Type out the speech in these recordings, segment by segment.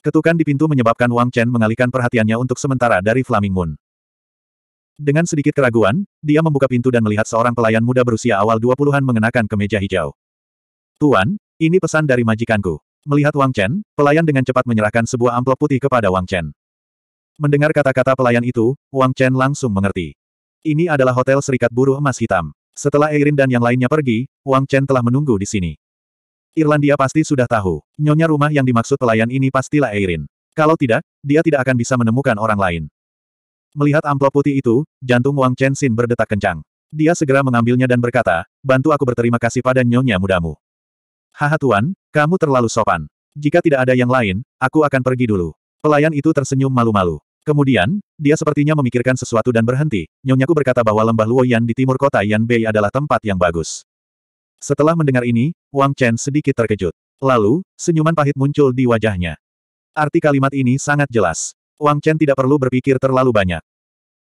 Ketukan di pintu menyebabkan Wang Chen mengalihkan perhatiannya untuk sementara dari Flaming Moon. Dengan sedikit keraguan, dia membuka pintu dan melihat seorang pelayan muda berusia awal 20-an mengenakan kemeja hijau. Tuan, ini pesan dari majikanku. Melihat Wang Chen, pelayan dengan cepat menyerahkan sebuah amplop putih kepada Wang Chen. Mendengar kata-kata pelayan itu, Wang Chen langsung mengerti. Ini adalah Hotel Serikat Buruh Emas Hitam. Setelah Eirin dan yang lainnya pergi, Wang Chen telah menunggu di sini. Irlandia pasti sudah tahu, nyonya rumah yang dimaksud pelayan ini pastilah Eirin. Kalau tidak, dia tidak akan bisa menemukan orang lain. Melihat amplop putih itu, jantung Wang Chen Xin berdetak kencang. Dia segera mengambilnya dan berkata, bantu aku berterima kasih pada nyonya mudamu. Haha tuan, kamu terlalu sopan. Jika tidak ada yang lain, aku akan pergi dulu. Pelayan itu tersenyum malu-malu. Kemudian, dia sepertinya memikirkan sesuatu dan berhenti. Nyonyaku berkata bahwa lembah Luoyan di timur kota Yan Bei adalah tempat yang bagus. Setelah mendengar ini, Wang Chen sedikit terkejut. Lalu, senyuman pahit muncul di wajahnya. Arti kalimat ini sangat jelas. Wang Chen tidak perlu berpikir terlalu banyak.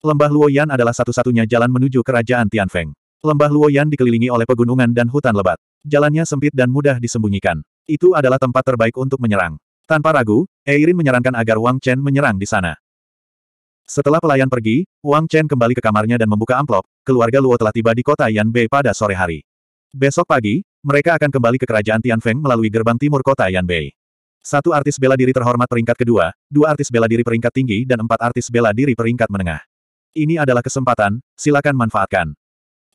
Lembah Luoyan adalah satu-satunya jalan menuju kerajaan Tianfeng. Lembah Luoyan dikelilingi oleh pegunungan dan hutan lebat. Jalannya sempit dan mudah disembunyikan. Itu adalah tempat terbaik untuk menyerang. Tanpa ragu, Eirin menyarankan agar Wang Chen menyerang di sana. Setelah pelayan pergi, Wang Chen kembali ke kamarnya dan membuka amplop, keluarga Luo telah tiba di kota Yan Bei pada sore hari. Besok pagi, mereka akan kembali ke kerajaan Tianfeng melalui gerbang timur kota Yanbei. Satu artis bela diri terhormat peringkat kedua, dua artis bela diri peringkat tinggi dan empat artis bela diri peringkat menengah. Ini adalah kesempatan, silakan manfaatkan.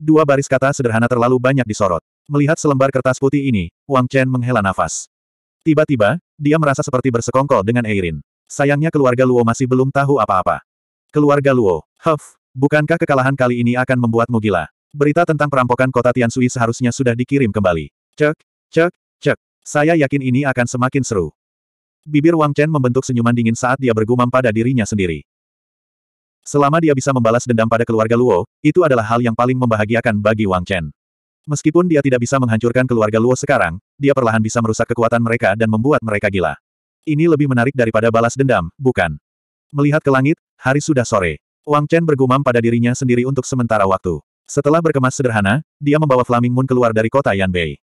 Dua baris kata sederhana terlalu banyak disorot. Melihat selembar kertas putih ini, Wang Chen menghela nafas. Tiba-tiba, dia merasa seperti bersekongkol dengan Eirin. Sayangnya keluarga Luo masih belum tahu apa-apa. Keluarga Luo, Huff, bukankah kekalahan kali ini akan membuatmu gila? Berita tentang perampokan kota Tiansui seharusnya sudah dikirim kembali. Cek, cek, cek. Saya yakin ini akan semakin seru. Bibir Wang Chen membentuk senyuman dingin saat dia bergumam pada dirinya sendiri. Selama dia bisa membalas dendam pada keluarga Luo, itu adalah hal yang paling membahagiakan bagi Wang Chen. Meskipun dia tidak bisa menghancurkan keluarga Luo sekarang, dia perlahan bisa merusak kekuatan mereka dan membuat mereka gila. Ini lebih menarik daripada balas dendam, bukan? Melihat ke langit, hari sudah sore. Wang Chen bergumam pada dirinya sendiri untuk sementara waktu. Setelah berkemas sederhana, dia membawa Flaming Moon keluar dari kota Yanbei.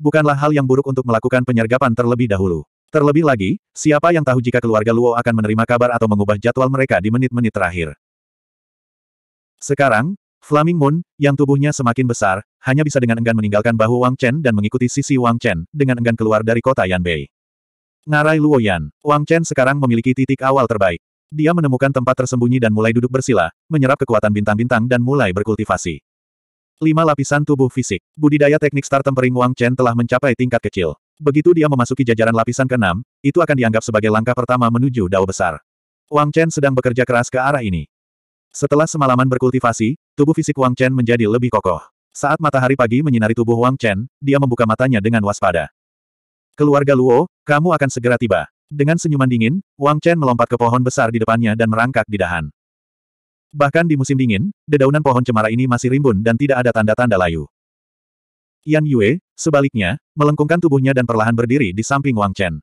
Bukanlah hal yang buruk untuk melakukan penyergapan terlebih dahulu. Terlebih lagi, siapa yang tahu jika keluarga Luo akan menerima kabar atau mengubah jadwal mereka di menit-menit terakhir. Sekarang, Flaming Moon, yang tubuhnya semakin besar, hanya bisa dengan enggan meninggalkan bahu Wang Chen dan mengikuti sisi Wang Chen, dengan enggan keluar dari kota Yanbei. Ngarai Luoyan, Wang Chen sekarang memiliki titik awal terbaik. Dia menemukan tempat tersembunyi dan mulai duduk bersila, menyerap kekuatan bintang-bintang dan mulai berkultivasi. Lima lapisan tubuh fisik. Budidaya teknik Star Tempering Wang Chen telah mencapai tingkat kecil. Begitu dia memasuki jajaran lapisan ke-6, itu akan dianggap sebagai langkah pertama menuju dao besar. Wang Chen sedang bekerja keras ke arah ini. Setelah semalaman berkultivasi, tubuh fisik Wang Chen menjadi lebih kokoh. Saat matahari pagi menyinari tubuh Wang Chen, dia membuka matanya dengan waspada. Keluarga Luo, kamu akan segera tiba. Dengan senyuman dingin, Wang Chen melompat ke pohon besar di depannya dan merangkak di dahan. Bahkan di musim dingin, dedaunan pohon cemara ini masih rimbun dan tidak ada tanda-tanda layu. Yan Yue, sebaliknya, melengkungkan tubuhnya dan perlahan berdiri di samping Wang Chen.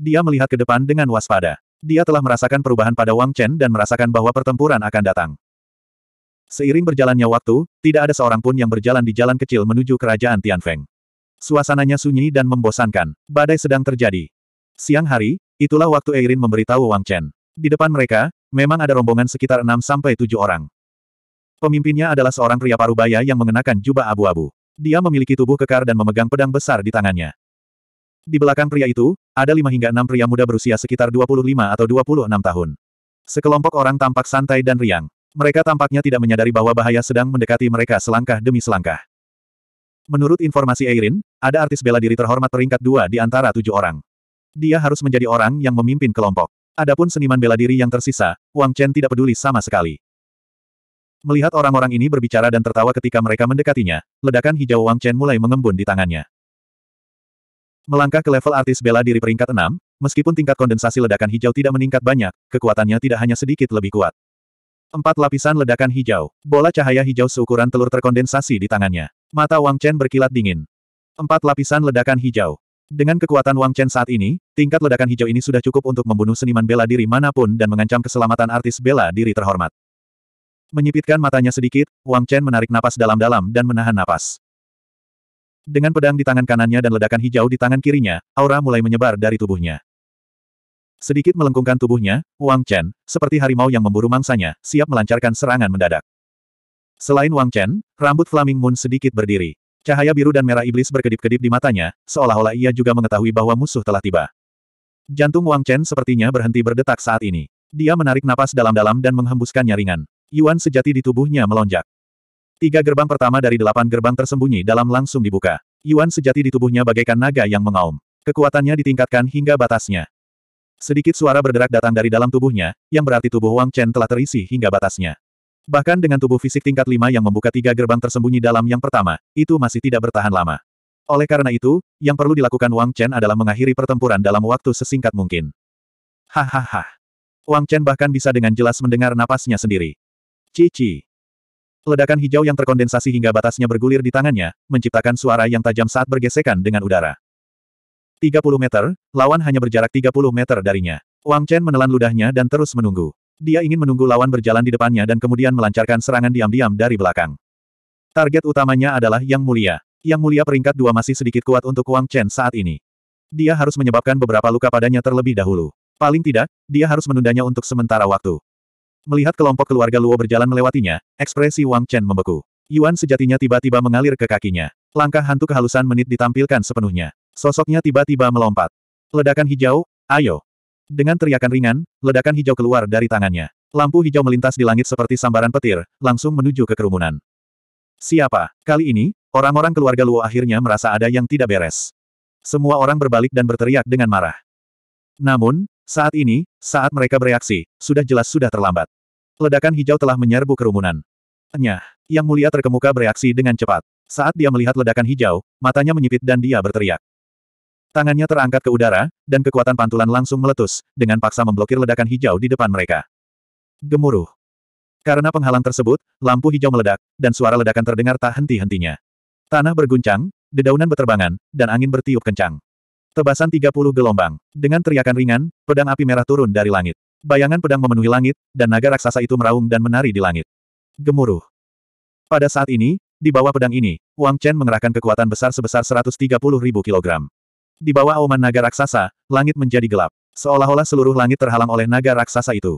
Dia melihat ke depan dengan waspada. Dia telah merasakan perubahan pada Wang Chen dan merasakan bahwa pertempuran akan datang. Seiring berjalannya waktu, tidak ada seorang pun yang berjalan di jalan kecil menuju kerajaan Tianfeng. Suasananya sunyi dan membosankan. Badai sedang terjadi. Siang hari, itulah waktu Eirin memberitahu Wang Chen. Di depan mereka, memang ada rombongan sekitar 6-7 orang. Pemimpinnya adalah seorang pria parubaya yang mengenakan jubah abu-abu. Dia memiliki tubuh kekar dan memegang pedang besar di tangannya. Di belakang pria itu, ada lima hingga enam pria muda berusia sekitar 25 atau 26 tahun. Sekelompok orang tampak santai dan riang. Mereka tampaknya tidak menyadari bahwa bahaya sedang mendekati mereka selangkah demi selangkah. Menurut informasi Eirin, ada artis bela diri terhormat peringkat dua di antara tujuh orang. Dia harus menjadi orang yang memimpin kelompok. Adapun seniman bela diri yang tersisa, Wang Chen tidak peduli sama sekali. Melihat orang-orang ini berbicara dan tertawa ketika mereka mendekatinya, ledakan hijau Wang Chen mulai mengembun di tangannya. Melangkah ke level artis bela diri peringkat 6, meskipun tingkat kondensasi ledakan hijau tidak meningkat banyak, kekuatannya tidak hanya sedikit lebih kuat. Empat lapisan ledakan hijau. Bola cahaya hijau seukuran telur terkondensasi di tangannya. Mata Wang Chen berkilat dingin. Empat lapisan ledakan hijau. Dengan kekuatan Wang Chen saat ini, tingkat ledakan hijau ini sudah cukup untuk membunuh seniman bela diri mana pun dan mengancam keselamatan artis bela diri terhormat. Menyipitkan matanya sedikit, Wang Chen menarik napas dalam-dalam dan menahan napas. Dengan pedang di tangan kanannya dan ledakan hijau di tangan kirinya, aura mulai menyebar dari tubuhnya. Sedikit melengkungkan tubuhnya, Wang Chen, seperti harimau yang memburu mangsanya, siap melancarkan serangan mendadak. Selain Wang Chen, rambut Flaming Moon sedikit berdiri. Cahaya biru dan merah iblis berkedip-kedip di matanya, seolah-olah ia juga mengetahui bahwa musuh telah tiba. Jantung Wang Chen sepertinya berhenti berdetak saat ini. Dia menarik napas dalam-dalam dan menghembuskannya ringan. Yuan sejati di tubuhnya melonjak. Tiga gerbang pertama dari delapan gerbang tersembunyi dalam langsung dibuka. Yuan sejati di tubuhnya bagaikan naga yang mengaum. Kekuatannya ditingkatkan hingga batasnya. Sedikit suara berderak datang dari dalam tubuhnya, yang berarti tubuh Wang Chen telah terisi hingga batasnya. Bahkan dengan tubuh fisik tingkat lima yang membuka tiga gerbang tersembunyi dalam yang pertama, itu masih tidak bertahan lama. Oleh karena itu, yang perlu dilakukan Wang Chen adalah mengakhiri pertempuran dalam waktu sesingkat mungkin. Hahaha. Wang Chen bahkan bisa dengan jelas mendengar napasnya sendiri. Cici. Ledakan hijau yang terkondensasi hingga batasnya bergulir di tangannya, menciptakan suara yang tajam saat bergesekan dengan udara. 30 meter, lawan hanya berjarak 30 meter darinya. Wang Chen menelan ludahnya dan terus menunggu. Dia ingin menunggu lawan berjalan di depannya dan kemudian melancarkan serangan diam-diam dari belakang. Target utamanya adalah Yang Mulia. Yang Mulia peringkat dua masih sedikit kuat untuk Wang Chen saat ini. Dia harus menyebabkan beberapa luka padanya terlebih dahulu. Paling tidak, dia harus menundanya untuk sementara waktu. Melihat kelompok keluarga Luo berjalan melewatinya, ekspresi Wang Chen membeku. Yuan sejatinya tiba-tiba mengalir ke kakinya. Langkah hantu kehalusan menit ditampilkan sepenuhnya. Sosoknya tiba-tiba melompat. Ledakan hijau, ayo. Dengan teriakan ringan, ledakan hijau keluar dari tangannya. Lampu hijau melintas di langit seperti sambaran petir, langsung menuju ke kerumunan. Siapa? Kali ini, orang-orang keluarga Luo akhirnya merasa ada yang tidak beres. Semua orang berbalik dan berteriak dengan marah. Namun, saat ini, saat mereka bereaksi, sudah jelas sudah terlambat. Ledakan hijau telah menyerbu kerumunan. Nyah, yang mulia terkemuka bereaksi dengan cepat. Saat dia melihat ledakan hijau, matanya menyipit dan dia berteriak. Tangannya terangkat ke udara, dan kekuatan pantulan langsung meletus, dengan paksa memblokir ledakan hijau di depan mereka. Gemuruh. Karena penghalang tersebut, lampu hijau meledak, dan suara ledakan terdengar tak henti-hentinya. Tanah berguncang, dedaunan beterbangan, dan angin bertiup kencang. Tebasan 30 gelombang. Dengan teriakan ringan, pedang api merah turun dari langit. Bayangan pedang memenuhi langit, dan naga raksasa itu meraung dan menari di langit. Gemuruh. Pada saat ini, di bawah pedang ini, Wang Chen mengerahkan kekuatan besar sebesar 130 ribu kilogram. Di bawah auman naga raksasa, langit menjadi gelap. Seolah-olah seluruh langit terhalang oleh naga raksasa itu.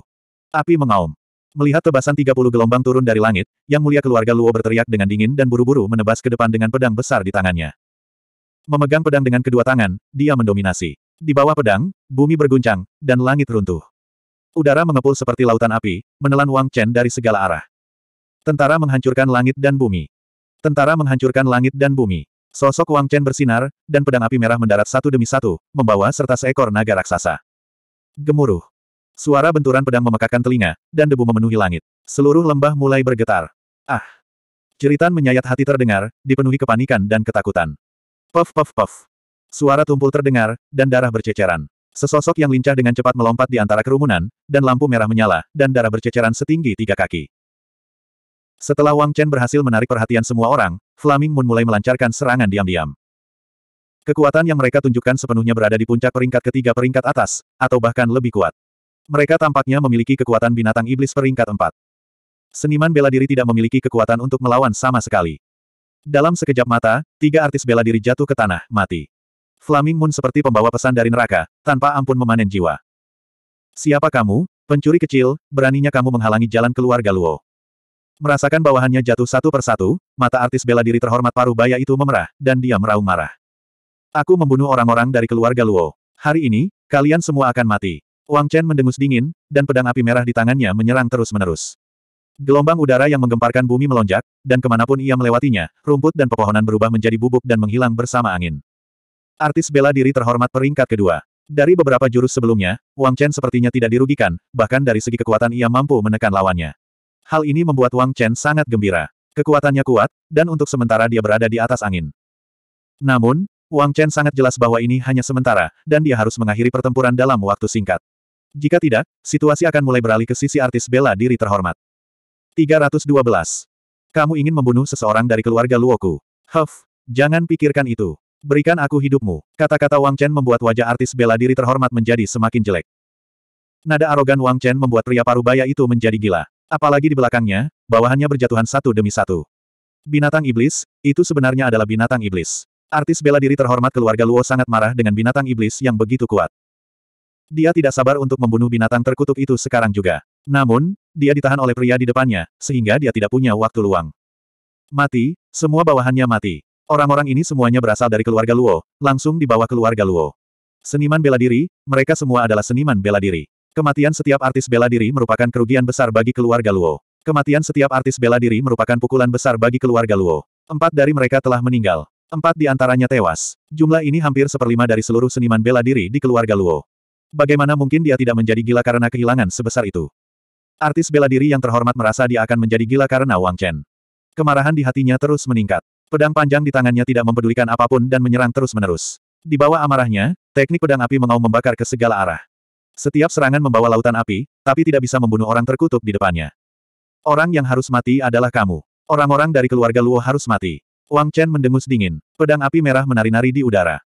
Api mengaum. Melihat tebasan 30 gelombang turun dari langit, Yang Mulia keluarga Luo berteriak dengan dingin dan buru-buru menebas ke depan dengan pedang besar di tangannya. Memegang pedang dengan kedua tangan, dia mendominasi. Di bawah pedang, bumi berguncang, dan langit runtuh. Udara mengepul seperti lautan api, menelan Wang Chen dari segala arah. Tentara menghancurkan langit dan bumi. Tentara menghancurkan langit dan bumi. Sosok Wang Chen bersinar, dan pedang api merah mendarat satu demi satu, membawa serta seekor naga raksasa. Gemuruh. Suara benturan pedang memekakkan telinga, dan debu memenuhi langit. Seluruh lembah mulai bergetar. Ah! Jeritan menyayat hati terdengar, dipenuhi kepanikan dan ketakutan. Puff puff puff. Suara tumpul terdengar, dan darah berceceran. Sesosok yang lincah dengan cepat melompat di antara kerumunan, dan lampu merah menyala, dan darah berceceran setinggi tiga kaki. Setelah Wang Chen berhasil menarik perhatian semua orang, Flaming Moon mulai melancarkan serangan diam-diam. Kekuatan yang mereka tunjukkan sepenuhnya berada di puncak peringkat ketiga peringkat atas, atau bahkan lebih kuat. Mereka tampaknya memiliki kekuatan binatang iblis peringkat empat. Seniman bela diri tidak memiliki kekuatan untuk melawan sama sekali. Dalam sekejap mata, tiga artis bela diri jatuh ke tanah, mati. Flaming Moon seperti pembawa pesan dari neraka, tanpa ampun memanen jiwa. Siapa kamu, pencuri kecil, beraninya kamu menghalangi jalan keluarga Luo. Merasakan bawahannya jatuh satu persatu, mata artis bela diri terhormat paruh baya itu memerah, dan dia meraung marah. Aku membunuh orang-orang dari keluarga Luo. Hari ini, kalian semua akan mati. Wang Chen mendengus dingin, dan pedang api merah di tangannya menyerang terus-menerus. Gelombang udara yang menggemparkan bumi melonjak, dan ke mana pun ia melewatinya, rumput dan pepohonan berubah menjadi bubuk dan menghilang bersama angin. Artis bela diri terhormat peringkat kedua. Dari beberapa jurus sebelumnya, Wang Chen sepertinya tidak dirugikan, bahkan dari segi kekuatan ia mampu menekan lawannya. Hal ini membuat Wang Chen sangat gembira. Kekuatannya kuat, dan untuk sementara dia berada di atas angin. Namun, Wang Chen sangat jelas bahwa ini hanya sementara, dan dia harus mengakhiri pertempuran dalam waktu singkat. Jika tidak, situasi akan mulai beralih ke sisi artis bela diri terhormat. 312. Kamu ingin membunuh seseorang dari keluarga Luoku. Huff, jangan pikirkan itu. Berikan aku hidupmu. Kata-kata Wang Chen membuat wajah artis bela diri terhormat menjadi semakin jelek. Nada arogan Wang Chen membuat pria parubaya itu menjadi gila. Apalagi di belakangnya, bawahannya berjatuhan satu demi satu. Binatang iblis, itu sebenarnya adalah binatang iblis. Artis bela diri terhormat keluarga Luo sangat marah dengan binatang iblis yang begitu kuat. Dia tidak sabar untuk membunuh binatang terkutuk itu sekarang juga. Namun, dia ditahan oleh pria di depannya, sehingga dia tidak punya waktu luang. Mati, semua bawahannya mati. Orang-orang ini semuanya berasal dari keluarga Luo, langsung dibawa keluarga Luo. Seniman bela diri, mereka semua adalah seniman bela diri. Kematian setiap artis bela diri merupakan kerugian besar bagi keluarga Luo. Kematian setiap artis bela diri merupakan pukulan besar bagi keluarga Luo. Empat dari mereka telah meninggal. Empat di antaranya tewas. Jumlah ini hampir seperlima dari seluruh seniman bela diri di keluarga Luo. Bagaimana mungkin dia tidak menjadi gila karena kehilangan sebesar itu? Artis bela diri yang terhormat merasa dia akan menjadi gila karena Wang Chen. Kemarahan di hatinya terus meningkat. Pedang panjang di tangannya tidak mempedulikan apa pun dan menyerang terus-menerus. Di bawah amarahnya, teknik pedang api mengaum membakar ke segala arah. Setiap serangan membawa lautan api, tapi tidak bisa membunuh orang terkutuk di depannya. Orang yang harus mati adalah kamu. Orang-orang dari keluarga Luo harus mati. Wang Chen mendengus dingin. Pedang api merah menari-nari di udara.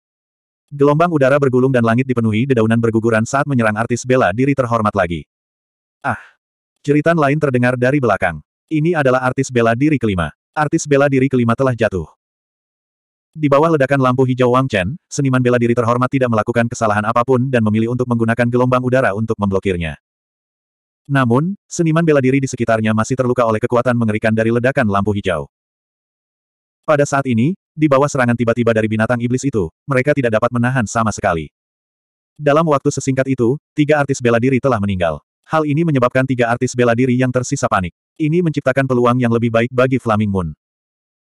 Gelombang udara bergulung dan langit dipenuhi dedaunan berguguran saat menyerang artis bela diri terhormat lagi. Ah! Jeritan lain terdengar dari belakang. Ini adalah artis bela diri kelima. Artis bela diri kelima telah jatuh. Di bawah ledakan lampu hijau Wang Chen, seniman bela diri terhormat tidak melakukan kesalahan apa pun dan memilih untuk menggunakan gelombang udara untuk memblokirnya. Namun, seniman bela diri di sekitarnya masih terluka oleh kekuatan mengerikan dari ledakan lampu hijau. Pada saat ini, di bawah serangan tiba-tiba dari binatang iblis itu, mereka tidak dapat menahan sama sekali. Dalam waktu sesingkat itu, tiga artis bela diri telah meninggal. Hal ini menyebabkan tiga artis bela diri yang tersisa panik. Ini menciptakan peluang yang lebih baik bagi Flaming Moon.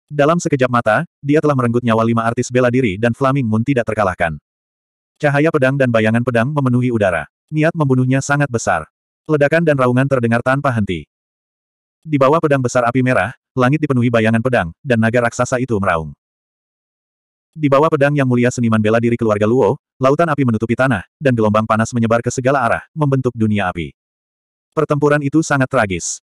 Dalam sekejap mata, dia telah merenggut nyawa lima artis bela diri dan Flaming Moon tidak terkalahkan. Cahaya pedang dan bayangan pedang memenuhi udara. Niat membunuhnya sangat besar. Ledakan dan raungan terdengar tanpa henti. Di bawah pedang besar api merah, langit dipenuhi bayangan pedang, dan naga raksasa itu meraung. Di bawah pedang yang mulia seniman bela diri keluarga Luo, lautan api menutupi tanah, dan gelombang panas menyebar ke segala arah, membentuk dunia api. Pertempuran itu sangat tragis.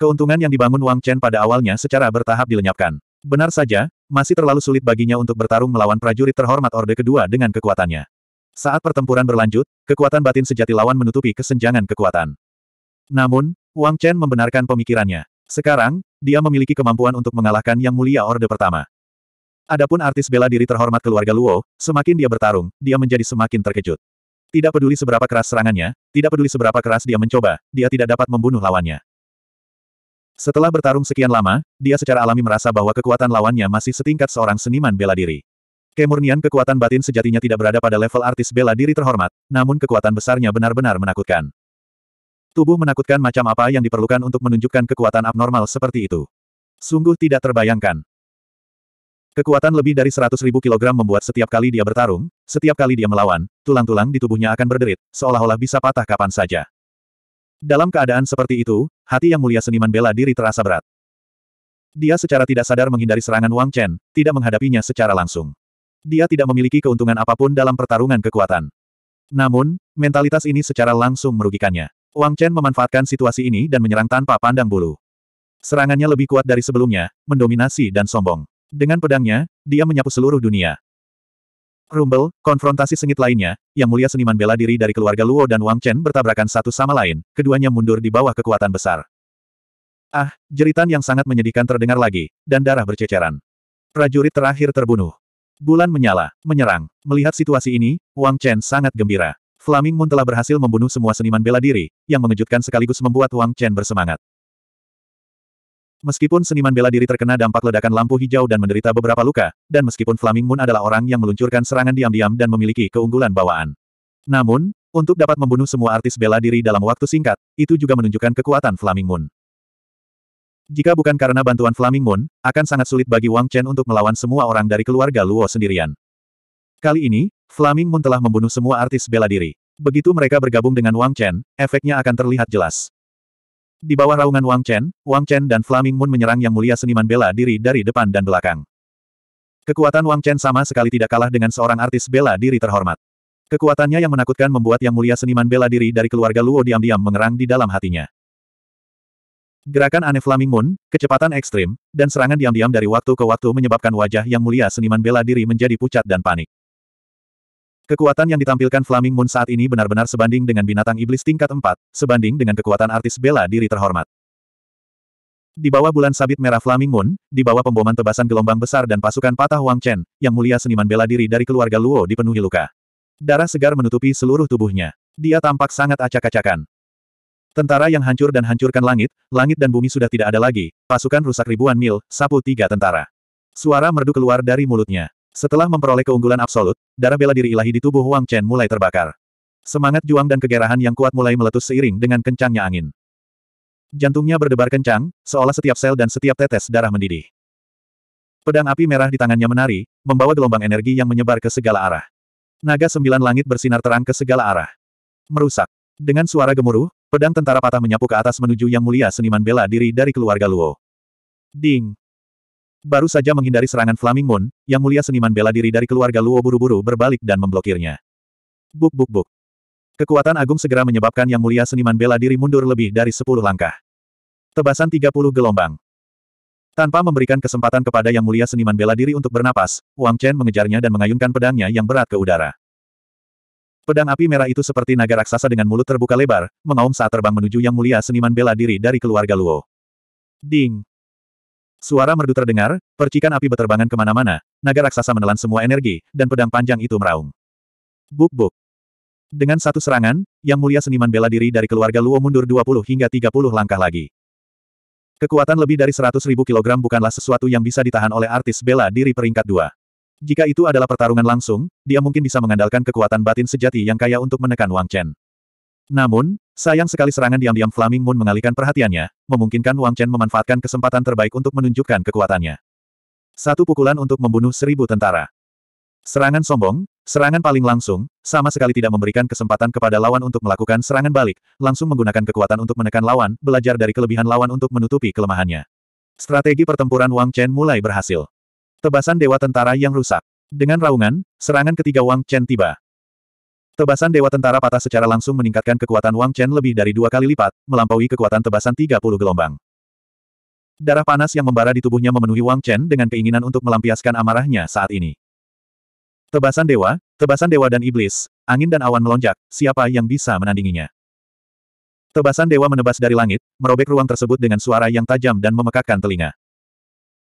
Keuntungan yang dibangun Wang Chen pada awalnya secara bertahap dilenyapkan. Benar saja, masih terlalu sulit baginya untuk bertarung melawan prajurit terhormat Orde Kedua dengan kekuatannya. Saat pertempuran berlanjut, kekuatan batin sejati lawan menutupi kesenjangan kekuatan. Namun, Wang Chen membenarkan pemikirannya. Sekarang, dia memiliki kemampuan untuk mengalahkan Yang Mulia Orde Pertama. Adapun artis bela diri terhormat keluarga Luo, semakin dia bertarung, dia menjadi semakin terkejut. Tidak peduli seberapa keras serangannya, tidak peduli seberapa keras dia mencoba, dia tidak dapat membunuh lawannya. Setelah bertarung sekian lama, dia secara alami merasa bahwa kekuatan lawannya masih setingkat seorang seniman bela diri. Kemurnian kekuatan batin sejatinya tidak berada pada level artis bela diri terhormat, namun kekuatan besarnya benar-benar menakutkan. Tubuh menakutkan macam apa yang diperlukan untuk menunjukkan kekuatan abnormal seperti itu. Sungguh tidak terbayangkan. Kekuatan lebih dari 100 ribu kilogram membuat setiap kali dia bertarung, setiap kali dia melawan, tulang-tulang di tubuhnya akan berderit, seolah-olah bisa patah kapan saja. Dalam keadaan seperti itu, hati yang mulia seniman bela diri terasa berat. Dia secara tidak sadar menghindari serangan Wang Chen, tidak menghadapinya secara langsung. Dia tidak memiliki keuntungan apa pun dalam pertarungan kekuatan. Namun, mentalitas ini secara langsung merugikannya. Wang Chen memanfaatkan situasi ini dan menyerang tanpa pandang bulu. Serangannya lebih kuat dari sebelumnya, mendominasi dan sombong. Dengan pedangnya, dia menyapu seluruh dunia. Rumble, konfrontasi sengit lainnya, yang mulia seniman bela diri dari keluarga Luo dan Wang Chen bertabrakan satu sama lain, keduanya mundur di bawah kekuatan besar. Ah, jeritan yang sangat menyedihkan terdengar lagi, dan darah berceceran. Prajurit terakhir terbunuh. Bulan menyala, menyerang. Melihat situasi ini, Wang Chen sangat gembira. Flaming Moon telah berhasil membunuh semua seniman bela diri, yang mengejutkan sekaligus membuat Wang Chen bersemangat. Meskipun seniman bela diri terkena dampak ledakan lampu hijau dan menderita beberapa luka, dan meskipun Flaming Moon adalah orang yang meluncurkan serangan diam-diam dan memiliki keunggulan bawaan. Namun, untuk dapat membunuh semua artis bela diri dalam waktu singkat, itu juga menunjukkan kekuatan Flaming Moon. Jika bukan karena bantuan Flaming Moon, akan sangat sulit bagi Wang Chen untuk melawan semua orang dari keluarga Luo sendirian. Kali ini, Flaming Moon telah membunuh semua artis bela diri. Begitu mereka bergabung dengan Wang Chen, efeknya akan terlihat jelas. Di bawah raungan Wang Chen, Wang Chen dan Flaming Moon menyerang yang mulia seniman bela diri dari depan dan belakang. Kekuatan Wang Chen sama sekali tidak kalah dengan seorang artis bela diri terhormat. Kekuatannya yang menakutkan membuat yang mulia seniman bela diri dari keluarga Luo diam-diam mengerang di dalam hatinya. Gerakan aneh Flaming Moon, kecepatan ekstrim, dan serangan diam-diam dari waktu ke waktu menyebabkan wajah yang mulia seniman bela diri menjadi pucat dan panik. Kekuatan yang ditampilkan Flaming Moon saat ini benar-benar sebanding dengan binatang iblis tingkat 4, sebanding dengan kekuatan artis bela diri terhormat. Di bawah bulan sabit merah Flaming Moon, di bawah pemboman tebasan gelombang besar dan pasukan patah Wang Chen, yang mulia seniman bela diri dari keluarga Luo dipenuhi luka. Darah segar menutupi seluruh tubuhnya. Dia tampak sangat acak-acakan. Tentara yang hancur dan hancurkan langit, langit dan bumi sudah tidak ada lagi, pasukan rusak ribuan mil, sapu tiga tentara. Suara merdu keluar dari mulutnya. Setelah memperoleh keunggulan absolut, darah bela diri ilahi di tubuh Wang Chen mulai terbakar. Semangat juang dan kegerahan yang kuat mulai meletus seiring dengan kencangnya angin. Jantungnya berdebar kencang, seolah setiap sel dan setiap tetes darah mendidih. Pedang api merah di tangannya menari, membawa gelombang energi yang menyebar ke segala arah. Naga sembilan langit bersinar terang ke segala arah. Merusak. Dengan suara gemuruh, pedang tentara patah menyapu ke atas menuju yang mulia seniman bela diri dari keluarga Luo. Ding! Baru saja menghindari serangan Flaming Moon, yang mulia seniman bela diri dari keluarga Luo buru-buru berbalik dan memblokirnya. Buk buk buk. Kekuatan agung segera menyebabkan Yang Mulia Seniman Bela Diri mundur lebih dari sepuluh langkah. Tebasan 30 gelombang. Tanpa memberikan kesempatan kepada Yang Mulia Seniman Bela Diri untuk bernapas, Wang Chen mengejarnya dan mengayunkan pedangnya yang berat ke udara. Pedang api merah itu seperti naga raksasa dengan mulut terbuka lebar, mengaum saat terbang menuju Yang Mulia Seniman Bela Diri dari keluarga Luo. Ding! Suara merdu terdengar, percikan api beterbangan ke mana-mana, naga raksasa menelan semua energi, dan pedang panjang itu meraung. Buk-buk. Dengan satu serangan, Yang Mulia Seniman Bela Diri dari keluarga Luo mundur 20 hingga 30 langkah lagi. Kekuatan lebih dari 100 ribu kilogram bukanlah sesuatu yang bisa ditahan oleh artis bela diri peringkat dua. Jika itu adalah pertarungan langsung, dia mungkin bisa mengandalkan kekuatan batin sejati yang kaya untuk menekan Wang Chen. Namun, sayang sekali serangan diam-diam Flaming Moon mengalihkan perhatiannya, memungkinkan Wang Chen memanfaatkan kesempatan terbaik untuk menunjukkan kekuatannya. Satu pukulan untuk membunuh seribu tentara. Serangan sombong, serangan paling langsung, sama sekali tidak memberikan kesempatan kepada lawan untuk melakukan serangan balik, langsung menggunakan kekuatan untuk menekan lawan, belajar dari kelebihan lawan untuk menutupi kelemahannya. Strategi pertempuran Wang Chen mulai berhasil. Tebasan Dewa Tentara yang rusak. Dengan raungan, serangan ketiga Wang Chen tiba. Tebasan Dewa Tentara patah secara langsung meningkatkan kekuatan Wang Chen lebih dari dua kali lipat, melampaui kekuatan tebasan 30 gelombang. Darah panas yang membara di tubuhnya memenuhi Wang Chen dengan keinginan untuk melampiaskan amarahnya saat ini. Tebasan dewa, tebasan dewa dan iblis, angin dan awan melonjak, siapa yang bisa menandinginya? Tebasan dewa menebas dari langit, merobek ruang tersebut dengan suara yang tajam dan memekakkan telinga.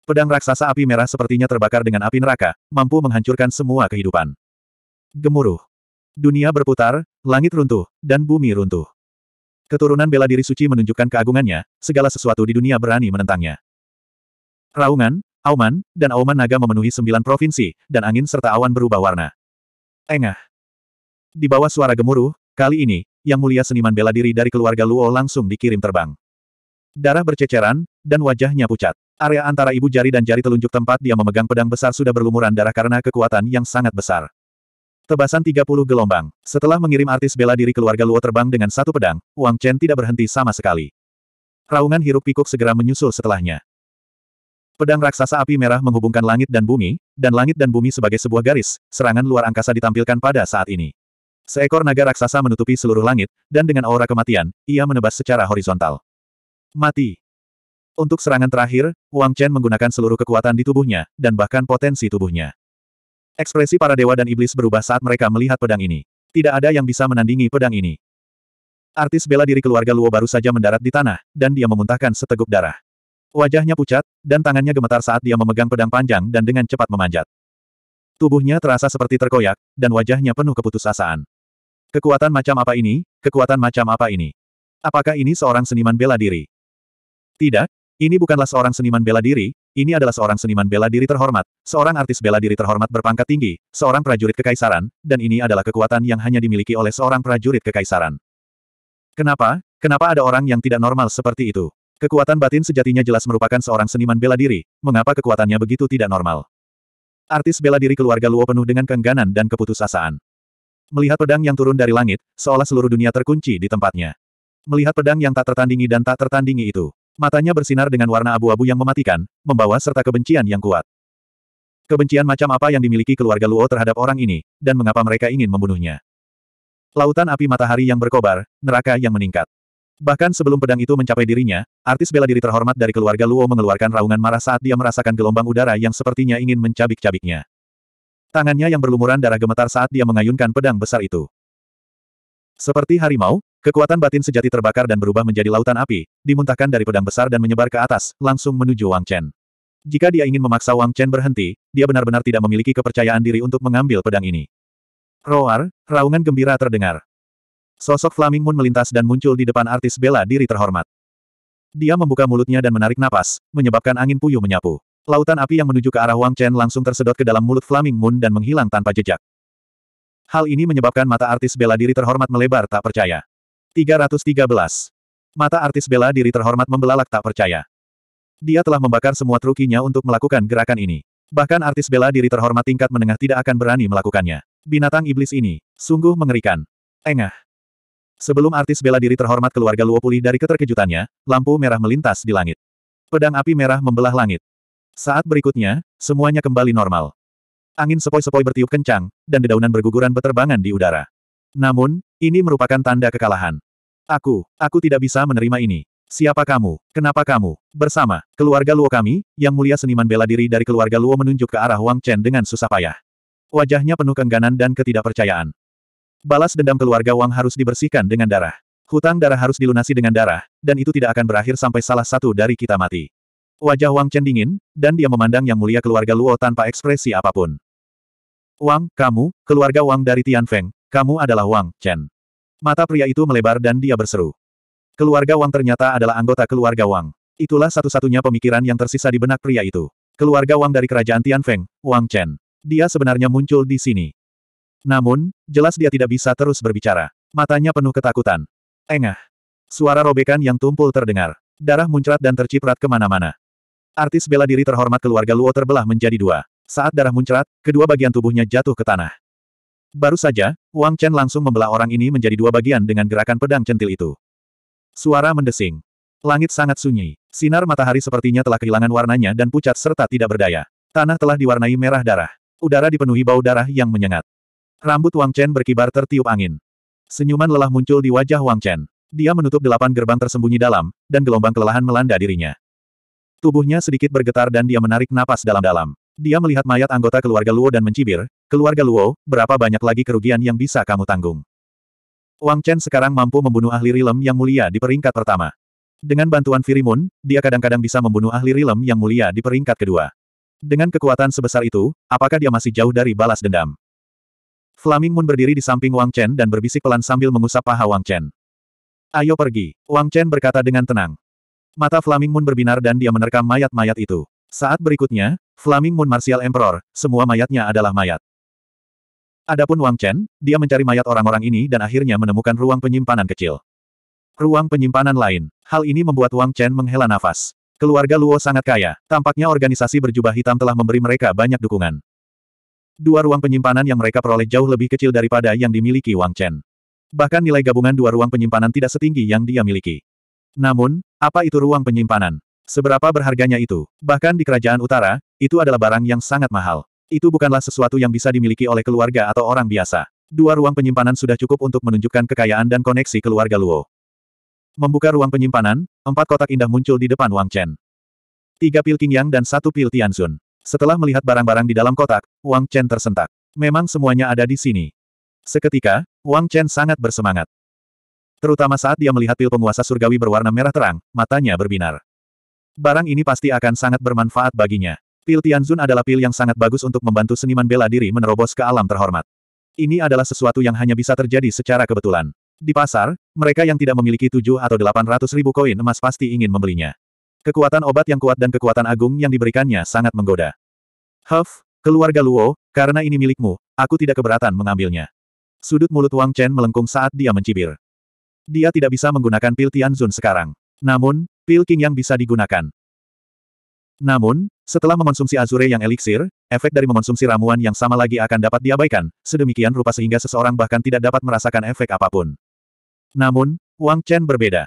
Pedang raksasa api merah sepertinya terbakar dengan api neraka, mampu menghancurkan semua kehidupan. Gemuruh. Dunia berputar, langit runtuh, dan bumi runtuh. Keturunan bela diri suci menunjukkan keagungannya, segala sesuatu di dunia berani menentangnya. Raungan, Auman, dan auman naga memenuhi sembilan provinsi, dan angin serta awan berubah warna. Engah. Di bawah suara gemuruh, kali ini, Yang Mulia Seniman Bela Diri dari keluarga Luo langsung dikirim terbang. Darah berceceran, dan wajahnya pucat. Area antara ibu jari dan jari telunjuk tempat dia memegang pedang besar sudah berlumuran darah karena kekuatan yang sangat besar. Tebasan 30 gelombang. Setelah mengirim artis bela diri keluarga Luo terbang dengan satu pedang, Wang Chen tidak berhenti sama sekali. Raungan hiruk pikuk segera menyusul setelahnya. Pedang raksasa api merah menghubungkan langit dan bumi, dan langit dan bumi sebagai sebuah garis, serangan luar angkasa ditampilkan pada saat ini. Seekor naga raksasa menutupi seluruh langit, dan dengan aura kematian, ia menebas secara horizontal. Mati. Untuk serangan terakhir, Wang Chen menggunakan seluruh kekuatan di tubuhnya, dan bahkan potensi tubuhnya. Ekspresi para dewa dan iblis berubah saat mereka melihat pedang ini. Tidak ada yang bisa menandingi pedang ini. Artis bela diri keluarga Luo baru saja mendarat di tanah, dan dia memuntahkan seteguk darah. Wajahnya pucat, dan tangannya gemetar saat dia memegang pedang panjang dan dengan cepat memanjat. Tubuhnya terasa seperti terkoyak, dan wajahnya penuh keputusasaan. Kekuatan macam apa ini? Kekuatan macam apa ini? Apakah ini seorang seniman bela diri? Tidak, ini bukanlah seorang seniman bela diri, ini adalah seorang seniman bela diri terhormat, seorang artis bela diri terhormat berpangkat tinggi, seorang prajurit kekaisaran, dan ini adalah kekuatan yang hanya dimiliki oleh seorang prajurit kekaisaran. Kenapa? Kenapa ada orang yang tidak normal seperti itu? Kekuatan batin sejatinya jelas merupakan seorang seniman bela diri, mengapa kekuatannya begitu tidak normal? Artis bela diri keluarga Luo penuh dengan keengganan dan keputusasaan. Melihat pedang yang turun dari langit, seolah seluruh dunia terkunci di tempatnya. Melihat pedang yang tak tertandingi dan tak tertandingi itu, matanya bersinar dengan warna abu-abu yang mematikan, membawa serta kebencian yang kuat. Kebencian macam apa yang dimiliki keluarga Luo terhadap orang ini, dan mengapa mereka ingin membunuhnya? Lautan api matahari yang berkobar, neraka yang meningkat. Bahkan sebelum pedang itu mencapai dirinya, artis bela diri terhormat dari keluarga Luo mengeluarkan raungan marah saat dia merasakan gelombang udara yang sepertinya ingin mencabik-cabiknya. Tangannya yang berlumuran darah gemetar saat dia mengayunkan pedang besar itu. Seperti harimau, kekuatan batin sejati terbakar dan berubah menjadi lautan api, dimuntahkan dari pedang besar dan menyebar ke atas, langsung menuju Wang Chen. Jika dia ingin memaksa Wang Chen berhenti, dia benar-benar tidak memiliki kepercayaan diri untuk mengambil pedang ini. Roar, raungan gembira terdengar. Sosok Flaming Moon melintas dan muncul di depan artis bela diri terhormat. Dia membuka mulutnya dan menarik napas, menyebabkan angin puyuh menyapu. Lautan api yang menuju ke arah Wang Chen langsung tersedot ke dalam mulut Flaming Moon dan menghilang tanpa jejak. Hal ini menyebabkan mata artis bela diri terhormat melebar tak percaya. 313. Mata artis bela diri terhormat membelalak tak percaya. Dia telah membakar semua trukinya untuk melakukan gerakan ini. Bahkan artis bela diri terhormat tingkat menengah tidak akan berani melakukannya. Binatang iblis ini, sungguh mengerikan. Engah. Sebelum artis bela diri terhormat keluarga Luo pulih dari keterkejutannya, lampu merah melintas di langit. Pedang api merah membelah langit. Saat berikutnya, semuanya kembali normal. Angin sepoi-sepoi bertiup kencang, dan dedaunan berguguran beterbangan di udara. Namun, ini merupakan tanda kekalahan. Aku, aku tidak bisa menerima ini. Siapa kamu? Kenapa kamu? Bersama, keluarga Luo kami, yang mulia seniman bela diri dari keluarga Luo menunjuk ke arah Wang Chen dengan susah payah. Wajahnya penuh kengganan dan ketidakpercayaan. Balas dendam keluarga Wang harus dibersihkan dengan darah. Hutang darah harus dilunasi dengan darah, dan itu tidak akan berakhir sampai salah satu dari kita mati. Wajah Wang Chen dingin, dan dia memandang yang mulia keluarga Luo tanpa ekspresi apa pun. Wang, kamu, keluarga Wang dari Tianfeng, kamu adalah Wang, Chen. Mata pria itu melebar dan dia berseru. Keluarga Wang ternyata adalah anggota keluarga Wang. Itulah satu-satunya pemikiran yang tersisa di benak pria itu. Keluarga Wang dari kerajaan Tianfeng, Wang Chen. Dia sebenarnya muncul di sini. Namun, jelas dia tidak bisa terus berbicara. Matanya penuh ketakutan. Engah. Suara robekan yang tumpul terdengar. Darah muncrat dan terciprat ke mana-mana. Artis bela diri terhormat keluarga Luo terbelah menjadi dua. Saat darah muncrat, kedua bagian tubuhnya jatuh ke tanah. Baru saja, Wang Chen langsung membelah orang ini menjadi dua bagian dengan gerakan pedang centil itu. Suara mendesing. Langit sangat sunyi. Sinar matahari sepertinya telah kehilangan warnanya dan pucat serta tidak berdaya. Tanah telah diwarnai merah darah. Udara dipenuhi bau darah yang menyengat. Rambut Wang Chen berkibar tertiup angin. Senyuman lelah muncul di wajah Wang Chen. Dia menutup delapan gerbang tersembunyi dalam, dan gelombang kelelahan melanda dirinya. Tubuhnya sedikit bergetar dan dia menarik napas dalam-dalam. Dia melihat mayat anggota keluarga Luo dan mencibir, keluarga Luo, berapa banyak lagi kerugian yang bisa kamu tanggung? Wang Chen sekarang mampu membunuh ahli rilem yang mulia di peringkat pertama. Dengan bantuan Firimun, dia kadang-kadang bisa membunuh ahli rilem yang mulia di peringkat kedua. Dengan kekuatan sebesar itu, apakah dia masih jauh dari balas dendam? Flaming Moon berdiri di samping Wang Chen dan berbisik pelan sambil mengusap paha Wang Chen. Ayo pergi, Wang Chen berkata dengan tenang. Mata Flaming Moon berbinar dan dia menerkam mayat-mayat itu. Saat berikutnya, Flaming Moon Martial Emperor, semua mayatnya adalah mayat. Adapun Wang Chen, dia mencari mayat orang-orang ini dan akhirnya menemukan ruang penyimpanan kecil. Ruang penyimpanan lain. Hal ini membuat Wang Chen menghela nafas. Keluarga Luo sangat kaya, tampaknya organisasi berjubah hitam telah memberi mereka banyak dukungan. Dua ruang penyimpanan yang mereka peroleh jauh lebih kecil daripada yang dimiliki Wang Chen. Bahkan nilai gabungan dua ruang penyimpanan tidak setinggi yang dia miliki. Namun, apa itu ruang penyimpanan? Seberapa berharganya itu? Bahkan di kerajaan utara, itu adalah barang yang sangat mahal. Itu bukanlah sesuatu yang bisa dimiliki oleh keluarga atau orang biasa. Dua ruang penyimpanan sudah cukup untuk menunjukkan kekayaan dan koneksi keluarga Luo. Membuka ruang penyimpanan, empat kotak indah muncul di depan Wang Chen. Tiga pil Qingyang dan satu pil Tianzun. Setelah melihat barang-barang di dalam kotak, Wang Chen tersentak. Memang semuanya ada di sini. Seketika, Wang Chen sangat bersemangat. Terutama saat dia melihat pil penguasa surgawi berwarna merah terang, matanya berbinar. Barang ini pasti akan sangat bermanfaat baginya. Pil Tianzun adalah pil yang sangat bagus untuk membantu seniman bela diri menerobos ke alam terhormat. Ini adalah sesuatu yang hanya bisa terjadi secara kebetulan. Di pasar, mereka yang tidak memiliki 7 atau 800 ribu koin emas pasti ingin membelinya. Kekuatan obat yang kuat dan kekuatan agung yang diberikannya sangat menggoda. Huff, keluarga Luo, karena ini milikmu, aku tidak keberatan mengambilnya. Sudut mulut Wang Chen melengkung saat dia mencibir. Dia tidak bisa menggunakan pil Tianzun sekarang. Namun, pil King yang bisa digunakan. Namun, setelah mengonsumsi Azure yang eliksir, efek dari mengonsumsi ramuan yang sama lagi akan dapat diabaikan, sedemikian rupa sehingga seseorang bahkan tidak dapat merasakan efek apa pun. Namun, Wang Chen berbeda.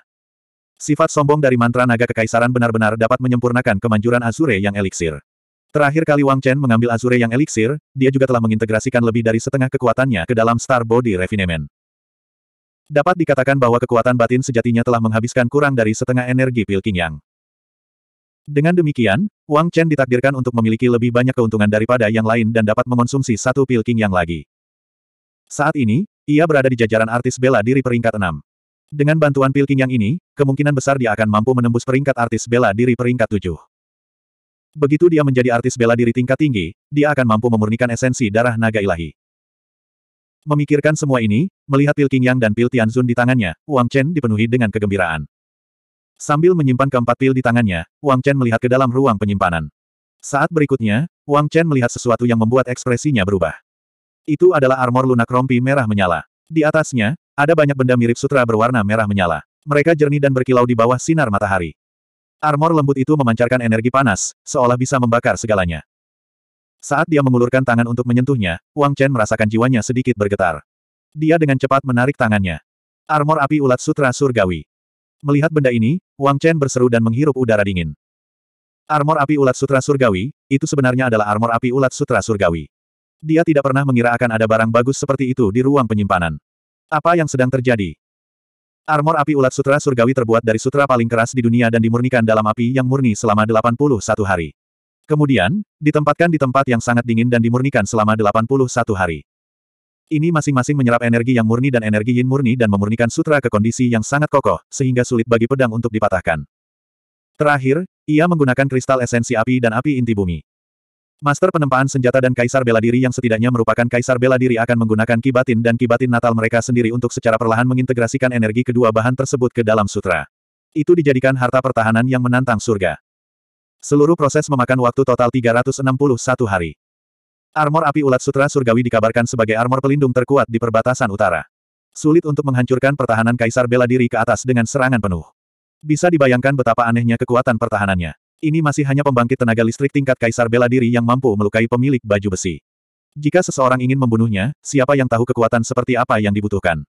Sifat sombong dari mantra naga kekaisaran benar-benar dapat menyempurnakan kemanjuran Azure yang eliksir. Terakhir kali Wang Chen mengambil Azure yang eliksir, dia juga telah mengintegrasikan lebih dari setengah kekuatannya ke dalam Star Body Refinement. Dapat dikatakan bahwa kekuatan batin sejatinya telah menghabiskan kurang dari setengah energi pil Yang. Dengan demikian, Wang Chen ditakdirkan untuk memiliki lebih banyak keuntungan daripada yang lain dan dapat mengonsumsi satu pil Yang lagi. Saat ini, ia berada di jajaran artis bela diri peringkat 6. Dengan bantuan pil Yang ini, kemungkinan besar dia akan mampu menembus peringkat artis bela diri peringkat 7. Begitu dia menjadi artis bela diri tingkat tinggi, dia akan mampu memurnikan esensi darah naga ilahi. Memikirkan semua ini, Melihat pil Qingyang dan pil Tianzun di tangannya, Wang Chen dipenuhi dengan kegembiraan. Sambil menyimpan keempat pil di tangannya, Wang Chen melihat ke dalam ruang penyimpanan. Saat berikutnya, Wang Chen melihat sesuatu yang membuat ekspresinya berubah. Itu adalah armor lunak rompi merah menyala. Di atasnya, ada banyak benda mirip sutra berwarna merah menyala. Mereka jernih dan berkilau di bawah sinar matahari. Armor lembut itu memancarkan energi panas, seolah bisa membakar segalanya. Saat dia mengulurkan tangan untuk menyentuhnya, Wang Chen merasakan jiwanya sedikit bergetar. Dia dengan cepat menarik tangannya. Armor api ulat sutra surgawi. Melihat benda ini, Wang Chen berseru dan menghirup udara dingin. Armor api ulat sutra surgawi, itu sebenarnya adalah armor api ulat sutra surgawi. Dia tidak pernah mengira akan ada barang bagus seperti itu di ruang penyimpanan. Apa yang sedang terjadi? Armor api ulat sutra surgawi terbuat dari sutra paling keras di dunia dan dimurnikan dalam api yang murni selama 81 hari. Kemudian, ditempatkan di tempat yang sangat dingin dan dimurnikan selama 81 hari. Ini masing-masing menyerap energi yang murni dan energi yin murni dan memurnikan sutra ke kondisi yang sangat kokoh, sehingga sulit bagi pedang untuk dipatahkan. Terakhir, ia menggunakan kristal esensi api dan api inti bumi. Master penempaan senjata dan kaisar bela diri yang setidaknya merupakan kaisar bela diri akan menggunakan kibatin dan kibatin natal mereka sendiri untuk secara perlahan mengintegrasikan energi kedua bahan tersebut ke dalam sutra. Itu dijadikan harta pertahanan yang menantang surga. Seluruh proses memakan waktu total 361 hari. Armor api ulat sutra surgawi dikabarkan sebagai armor pelindung terkuat di perbatasan utara. Sulit untuk menghancurkan pertahanan kaisar bela diri ke atas dengan serangan penuh. Bisa dibayangkan betapa anehnya kekuatan pertahanannya. Ini masih hanya pembangkit tenaga listrik tingkat kaisar bela diri yang mampu melukai pemilik baju besi. Jika seseorang ingin membunuhnya, siapa yang tahu kekuatan seperti apa yang dibutuhkan?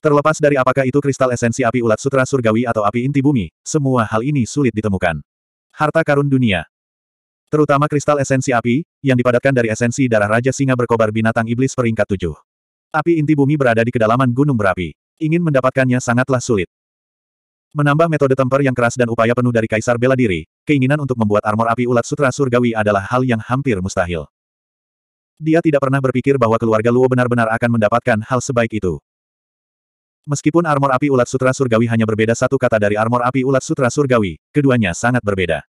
Terlepas dari apakah itu kristal esensi api ulat sutra surgawi atau api inti bumi, semua hal ini sulit ditemukan. Harta karun dunia, Terutama kristal esensi api, yang dipadatkan dari esensi darah Raja Singa berkobar binatang iblis peringkat tujuh. Api inti bumi berada di kedalaman gunung berapi. Ingin mendapatkannya sangatlah sulit. Menambah metode temper yang keras dan upaya penuh dari Kaisar Bela Diri, keinginan untuk membuat armor api ulat sutra surgawi adalah hal yang hampir mustahil. Dia tidak pernah berpikir bahwa keluarga Luo benar-benar akan mendapatkan hal sebaik itu. Meskipun armor api ulat sutra surgawi hanya berbeda satu kata dari armor api ulat sutra surgawi, keduanya sangat berbeda.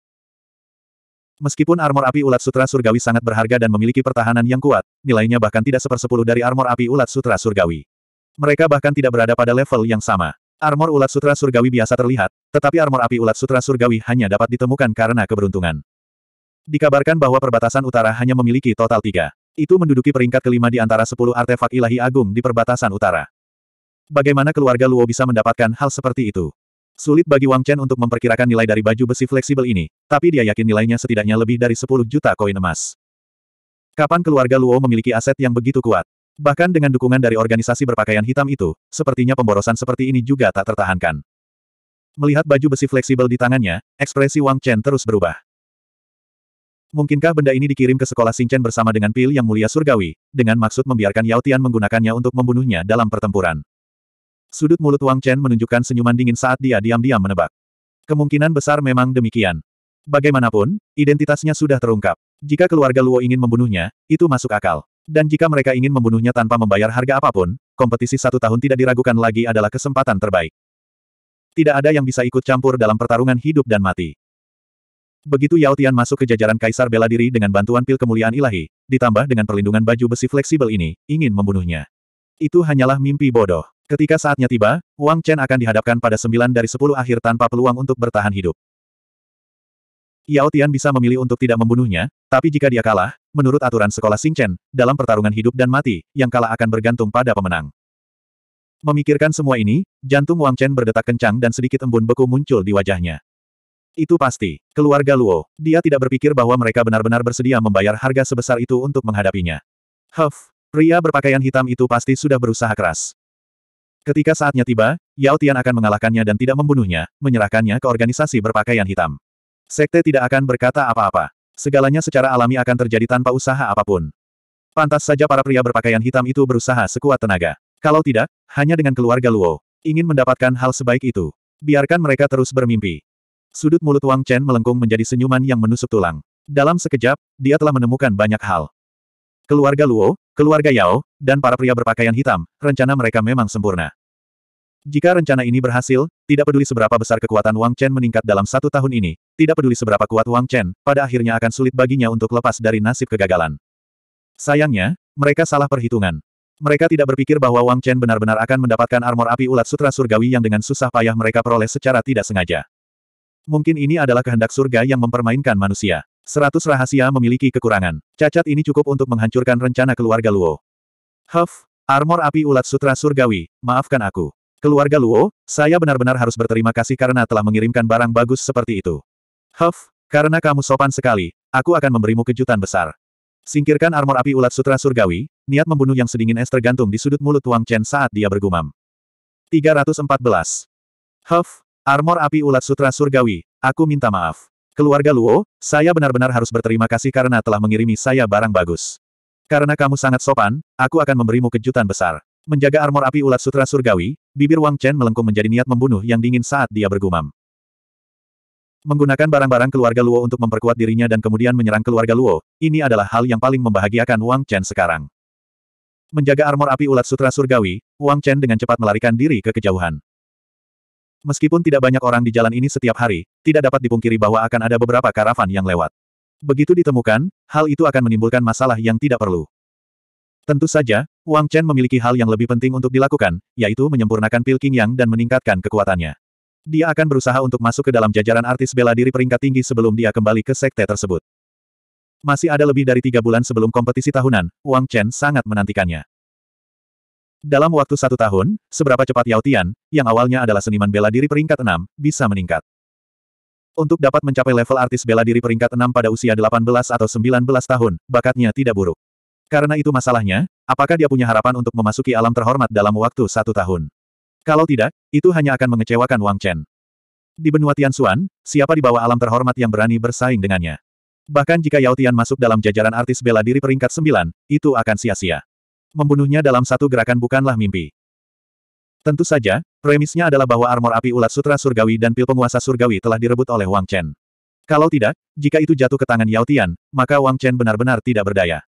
Meskipun armor api ulat sutra surgawi sangat berharga dan memiliki pertahanan yang kuat, nilainya bahkan tidak sepersepuluh dari armor api ulat sutra surgawi. Mereka bahkan tidak berada pada level yang sama. Armor ulat sutra surgawi biasa terlihat, tetapi armor api ulat sutra surgawi hanya dapat ditemukan karena keberuntungan. Dikabarkan bahwa perbatasan utara hanya memiliki total tiga. Itu menduduki peringkat kelima di antara sepuluh artefak ilahi agung di perbatasan utara. Bagaimana keluarga Luo bisa mendapatkan hal seperti itu? Sulit bagi Wang Chen untuk memperkirakan nilai dari baju besi fleksibel ini, tapi dia yakin nilainya setidaknya lebih dari 10 juta koin emas. Kapan keluarga Luo memiliki aset yang begitu kuat? Bahkan dengan dukungan dari organisasi berpakaian hitam itu, sepertinya pemborosan seperti ini juga tak tertahankan. Melihat baju besi fleksibel di tangannya, ekspresi Wang Chen terus berubah. Mungkinkah benda ini dikirim ke sekolah Xingchen bersama dengan pil yang mulia surgawi, dengan maksud membiarkan Yao Tian menggunakannya untuk membunuhnya dalam pertempuran? Sudut mulut Wang Chen menunjukkan senyuman dingin saat dia diam-diam menebak. Kemungkinan besar memang demikian. Bagaimanapun, identitasnya sudah terungkap. Jika keluarga Luo ingin membunuhnya, itu masuk akal. Dan jika mereka ingin membunuhnya tanpa membayar harga apa pun, kompetisi satu tahun tidak diragukan lagi adalah kesempatan terbaik. Tidak ada yang bisa ikut campur dalam pertarungan hidup dan mati. Begitu Yao Tian masuk ke jajaran Kaisar Bela Diri dengan bantuan pil kemuliaan ilahi, ditambah dengan perlindungan baju besi fleksibel ini, ingin membunuhnya. Itu hanyalah mimpi bodoh. Ketika saatnya tiba, Wang Chen akan dihadapkan pada sembilan dari sepuluh akhir tanpa peluang untuk bertahan hidup. Yao Tian bisa memilih untuk tidak membunuhnya, tapi jika dia kalah, menurut aturan sekolah Xing Chen, dalam pertarungan hidup dan mati, yang kalah akan bergantung pada pemenang. Memikirkan semua ini, jantung Wang Chen berdetak kencang dan sedikit embun beku muncul di wajahnya. Itu pasti, keluarga Luo, dia tidak berpikir bahwa mereka benar-benar bersedia membayar harga sebesar itu untuk menghadapinya. Huff, pria berpakaian hitam itu pasti sudah berusaha keras. Ketika saatnya tiba, Yao Tian akan mengalahkannya dan tidak membunuhnya, menyerahkannya ke organisasi berpakaian hitam. Sekte tidak akan berkata apa-apa. Segalanya secara alami akan terjadi tanpa usaha apa pun. Pantas saja para pria berpakaian hitam itu berusaha sekuat tenaga. Kalau tidak, hanya dengan keluarga Luo. Ingin mendapatkan hal sebaik itu. Biarkan mereka terus bermimpi. Sudut mulut Wang Chen melengkung menjadi senyuman yang menusuk tulang. Dalam sekejap, dia telah menemukan banyak hal. Keluarga Luo, keluarga Yao, dan para pria berpakaian hitam, rencana mereka memang sempurna. Jika rencana ini berhasil, tidak peduli seberapa besar kekuatan Wang Chen meningkat dalam satu tahun ini, tidak peduli seberapa kuat Wang Chen, pada akhirnya akan sulit baginya untuk lepas dari nasib kegagalan. Sayangnya, mereka salah perhitungan. Mereka tidak berpikir bahwa Wang Chen benar-benar akan mendapatkan armor api ulat sutra surgawi yang dengan susah payah mereka peroleh secara tidak sengaja. Mungkin ini adalah kehendak surga yang mempermainkan manusia. Seratus rahasia memiliki kekurangan. Cacat ini cukup untuk menghancurkan rencana keluarga Luo. Huff, armor api ulat sutra surgawi, maafkan aku. Keluarga Luo, saya benar-benar harus berterima kasih karena telah mengirimkan barang bagus seperti itu. Huff, karena kamu sopan sekali, aku akan memberimu kejutan besar. Singkirkan armor api ulat sutra surgawi, niat membunuh yang sedingin es tergantung di sudut mulut Wang Chen saat dia bergumam. 314. Huff, armor api ulat sutra surgawi, aku minta maaf. Keluarga Luo, saya benar-benar harus berterima kasih karena telah mengirimi saya barang bagus. Karena kamu sangat sopan, aku akan memberimu kejutan besar. Menjaga armor api ulat sutra surgawi, bibir Wang Chen melengkung menjadi niat membunuh yang dingin saat dia bergumam. Menggunakan barang-barang keluarga Luo untuk memperkuat dirinya dan kemudian menyerang keluarga Luo, ini adalah hal yang paling membahagiakan Wang Chen sekarang. Menjaga armor api ulat sutra surgawi, Wang Chen dengan cepat melarikan diri ke kejauhan. Meskipun tidak banyak orang di jalan ini setiap hari, tidak dapat dipungkiri bahwa akan ada beberapa karavan yang lewat. Begitu ditemukan, hal itu akan menimbulkan masalah yang tidak perlu. Tentu saja, Wang Chen memiliki hal yang lebih penting untuk dilakukan, yaitu menyempurnakan Pil King Yang dan meningkatkan kekuatannya. Dia akan berusaha untuk masuk ke dalam jajaran artis bela diri peringkat tinggi sebelum dia kembali ke sekte tersebut. Masih ada lebih dari tiga bulan sebelum kompetisi tahunan, Wang Chen sangat menantikannya. Dalam waktu satu tahun, seberapa cepat Yao Tian, yang awalnya adalah seniman bela diri peringkat enam, bisa meningkat. Untuk dapat mencapai level artis bela diri peringkat enam pada usia 18 atau 19 tahun, bakatnya tidak buruk. Karena itu masalahnya, apakah dia punya harapan untuk memasuki alam terhormat dalam waktu satu tahun? Kalau tidak, itu hanya akan mengecewakan Wang Chen. Di benua Tianxuan, siapa di bawah alam terhormat yang berani bersaing dengannya? Bahkan jika Yao Tian masuk dalam jajaran artis bela diri peringkat sembilan, itu akan sia-sia. Membunuhnya dalam satu gerakan bukanlah mimpi. Tentu saja, premisnya adalah bahwa armor api ulat sutra surgawi dan pil penguasa surgawi telah direbut oleh Wang Chen. Kalau tidak, jika itu jatuh ke tangan Yao Tian, maka Wang Chen benar-benar tidak berdaya.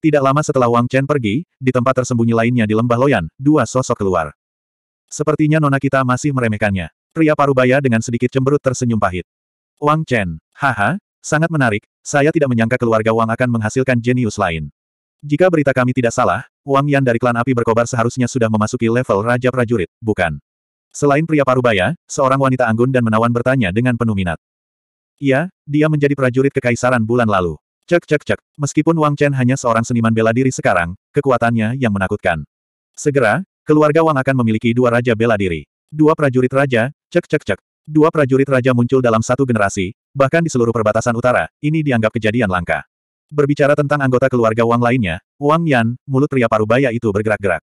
Tidak lama setelah Wang Chen pergi, di tempat tersembunyi lainnya di lembah Loyan, dua sosok keluar. Sepertinya nona kita masih meremehkannya. Pria parubaya dengan sedikit cemberut tersenyum pahit. Wang Chen, haha, sangat menarik, saya tidak menyangka keluarga Wang akan menghasilkan jenius lain. Jika berita kami tidak salah, Wang Yan dari klan api berkobar seharusnya sudah memasuki level Raja Prajurit, bukan? Selain pria parubaya, seorang wanita anggun dan menawan bertanya dengan penuh minat. Iya, dia menjadi prajurit kekaisaran bulan lalu. Cek cek cek, meskipun Wang Chen hanya seorang seniman bela diri sekarang, kekuatannya yang menakutkan. Segera, Keluarga Wang akan memiliki dua raja bela diri. Dua prajurit raja, cek cek cek. Dua prajurit raja muncul dalam satu generasi, bahkan di seluruh perbatasan utara, ini dianggap kejadian langka. Berbicara tentang anggota keluarga Wang lainnya, Wang Yan, mulut pria parubaya itu bergerak-gerak.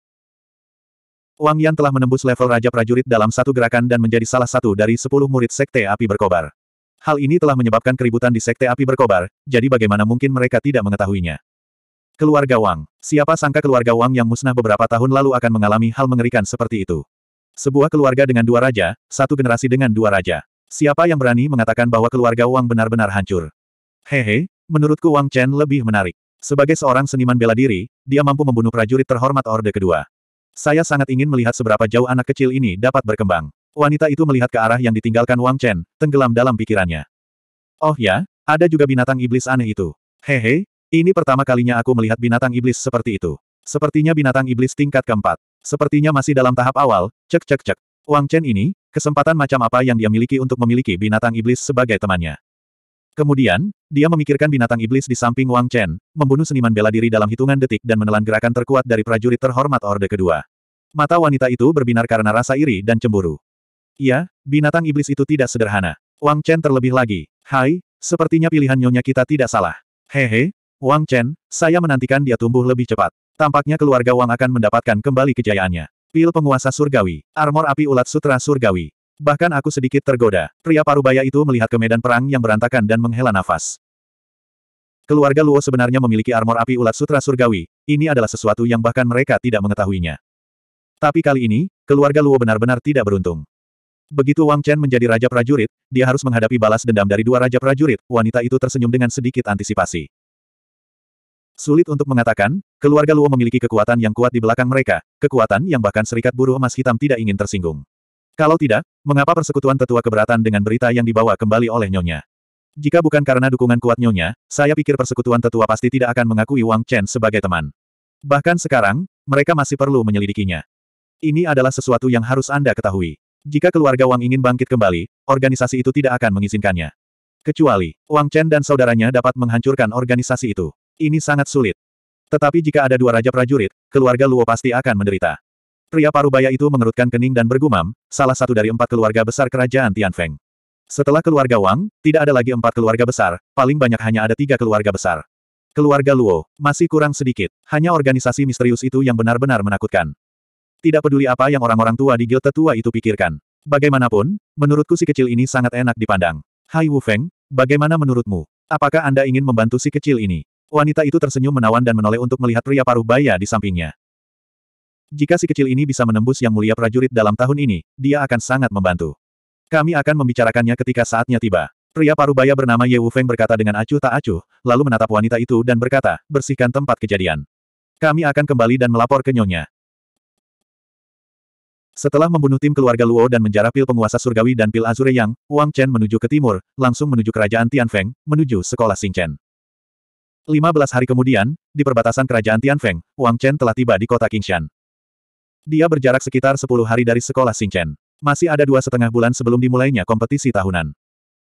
Wang Yan telah menembus level Raja Prajurit dalam satu gerakan dan menjadi salah satu dari sepuluh murid Sekte Api Berkobar. Hal ini telah menyebabkan keributan di Sekte Api Berkobar, jadi bagaimana mungkin mereka tidak mengetahuinya. Keluarga Wang. Siapa sangka keluarga Wang yang musnah beberapa tahun lalu akan mengalami hal mengerikan seperti itu. Sebuah keluarga dengan dua raja, satu generasi dengan dua raja. Siapa yang berani mengatakan bahwa keluarga Wang benar-benar hancur? Hehe, menurutku Wang Chen lebih menarik. Sebagai seorang seniman bela diri, dia mampu membunuh prajurit terhormat Orde Kedua. Saya sangat ingin melihat seberapa jauh anak kecil ini dapat berkembang. Wanita itu melihat ke arah yang ditinggalkan Wang Chen, tenggelam dalam pikirannya. Oh ya, ada juga binatang iblis aneh itu. Hehe, ini pertama kalinya aku melihat binatang iblis seperti itu. Sepertinya binatang iblis tingkat keempat. Sepertinya masih dalam tahap awal, cek cek cek. Wang Chen ini, kesempatan macam apa yang dia miliki untuk memiliki binatang iblis sebagai temannya. Kemudian, dia memikirkan binatang iblis di samping Wang Chen, membunuh seniman bela diri dalam hitungan detik dan menelan gerakan terkuat dari prajurit terhormat Orde Kedua. Mata wanita itu berbinar karena rasa iri dan cemburu. Iya, binatang iblis itu tidak sederhana. Wang Chen terlebih lagi. Hai, sepertinya pilihan nyonya kita tidak salah. Hehe, Wang Chen, saya menantikan dia tumbuh lebih cepat. Tampaknya keluarga Wang akan mendapatkan kembali kejayaannya. Pil penguasa surgawi, armor api ulat sutra surgawi. Bahkan aku sedikit tergoda. Pria parubaya itu melihat ke medan perang yang berantakan dan menghela nafas. Keluarga Luo sebenarnya memiliki armor api ulat sutra surgawi. Ini adalah sesuatu yang bahkan mereka tidak mengetahuinya. Tapi kali ini, keluarga Luo benar-benar tidak beruntung. Begitu Wang Chen menjadi raja prajurit, dia harus menghadapi balas dendam dari dua raja prajurit. Wanita itu tersenyum dengan sedikit antisipasi. Sulit untuk mengatakan, keluarga Luo memiliki kekuatan yang kuat di belakang mereka, kekuatan yang bahkan serikat buruh emas hitam tidak ingin tersinggung. Kalau tidak, mengapa persekutuan tetua keberatan dengan berita yang dibawa kembali oleh Nyonya? Jika bukan karena dukungan kuat Nyonya, saya pikir persekutuan tetua pasti tidak akan mengakui Wang Chen sebagai teman. Bahkan sekarang, mereka masih perlu menyelidikinya. Ini adalah sesuatu yang harus Anda ketahui. Jika keluarga Wang ingin bangkit kembali, organisasi itu tidak akan mengizinkannya. Kecuali, Wang Chen dan saudaranya dapat menghancurkan organisasi itu. Ini sangat sulit. Tetapi jika ada dua raja prajurit, keluarga Luo pasti akan menderita. Pria parubaya itu mengerutkan kening dan bergumam, salah satu dari empat keluarga besar kerajaan Tianfeng. Setelah keluarga Wang, tidak ada lagi empat keluarga besar, paling banyak hanya ada tiga keluarga besar. Keluarga Luo, masih kurang sedikit. Hanya organisasi misterius itu yang benar-benar menakutkan. Tidak peduli apa yang orang-orang tua di guild tetua itu pikirkan. Bagaimanapun, menurutku si kecil ini sangat enak dipandang. Hai Wu Feng, bagaimana menurutmu? Apakah Anda ingin membantu si kecil ini? Wanita itu tersenyum menawan dan menoleh untuk melihat pria paruh baya di sampingnya. Jika si kecil ini bisa menembus yang mulia prajurit dalam tahun ini, dia akan sangat membantu. Kami akan membicarakannya ketika saatnya tiba. Pria parubaya bernama Ye Wu Feng berkata dengan acuh tak acuh, lalu menatap wanita itu dan berkata, bersihkan tempat kejadian. Kami akan kembali dan melapor ke nyonya. Setelah membunuh tim keluarga Luo dan menjarah pil penguasa surgawi dan pil Azure Yang, Wang Chen menuju ke timur, langsung menuju kerajaan Tianfeng, menuju sekolah Xingchen. 15 hari kemudian, di perbatasan kerajaan Tianfeng, Wang Chen telah tiba di kota Qingshan. Dia berjarak sekitar 10 hari dari sekolah Xingchen. Masih ada dua setengah bulan sebelum dimulainya kompetisi tahunan.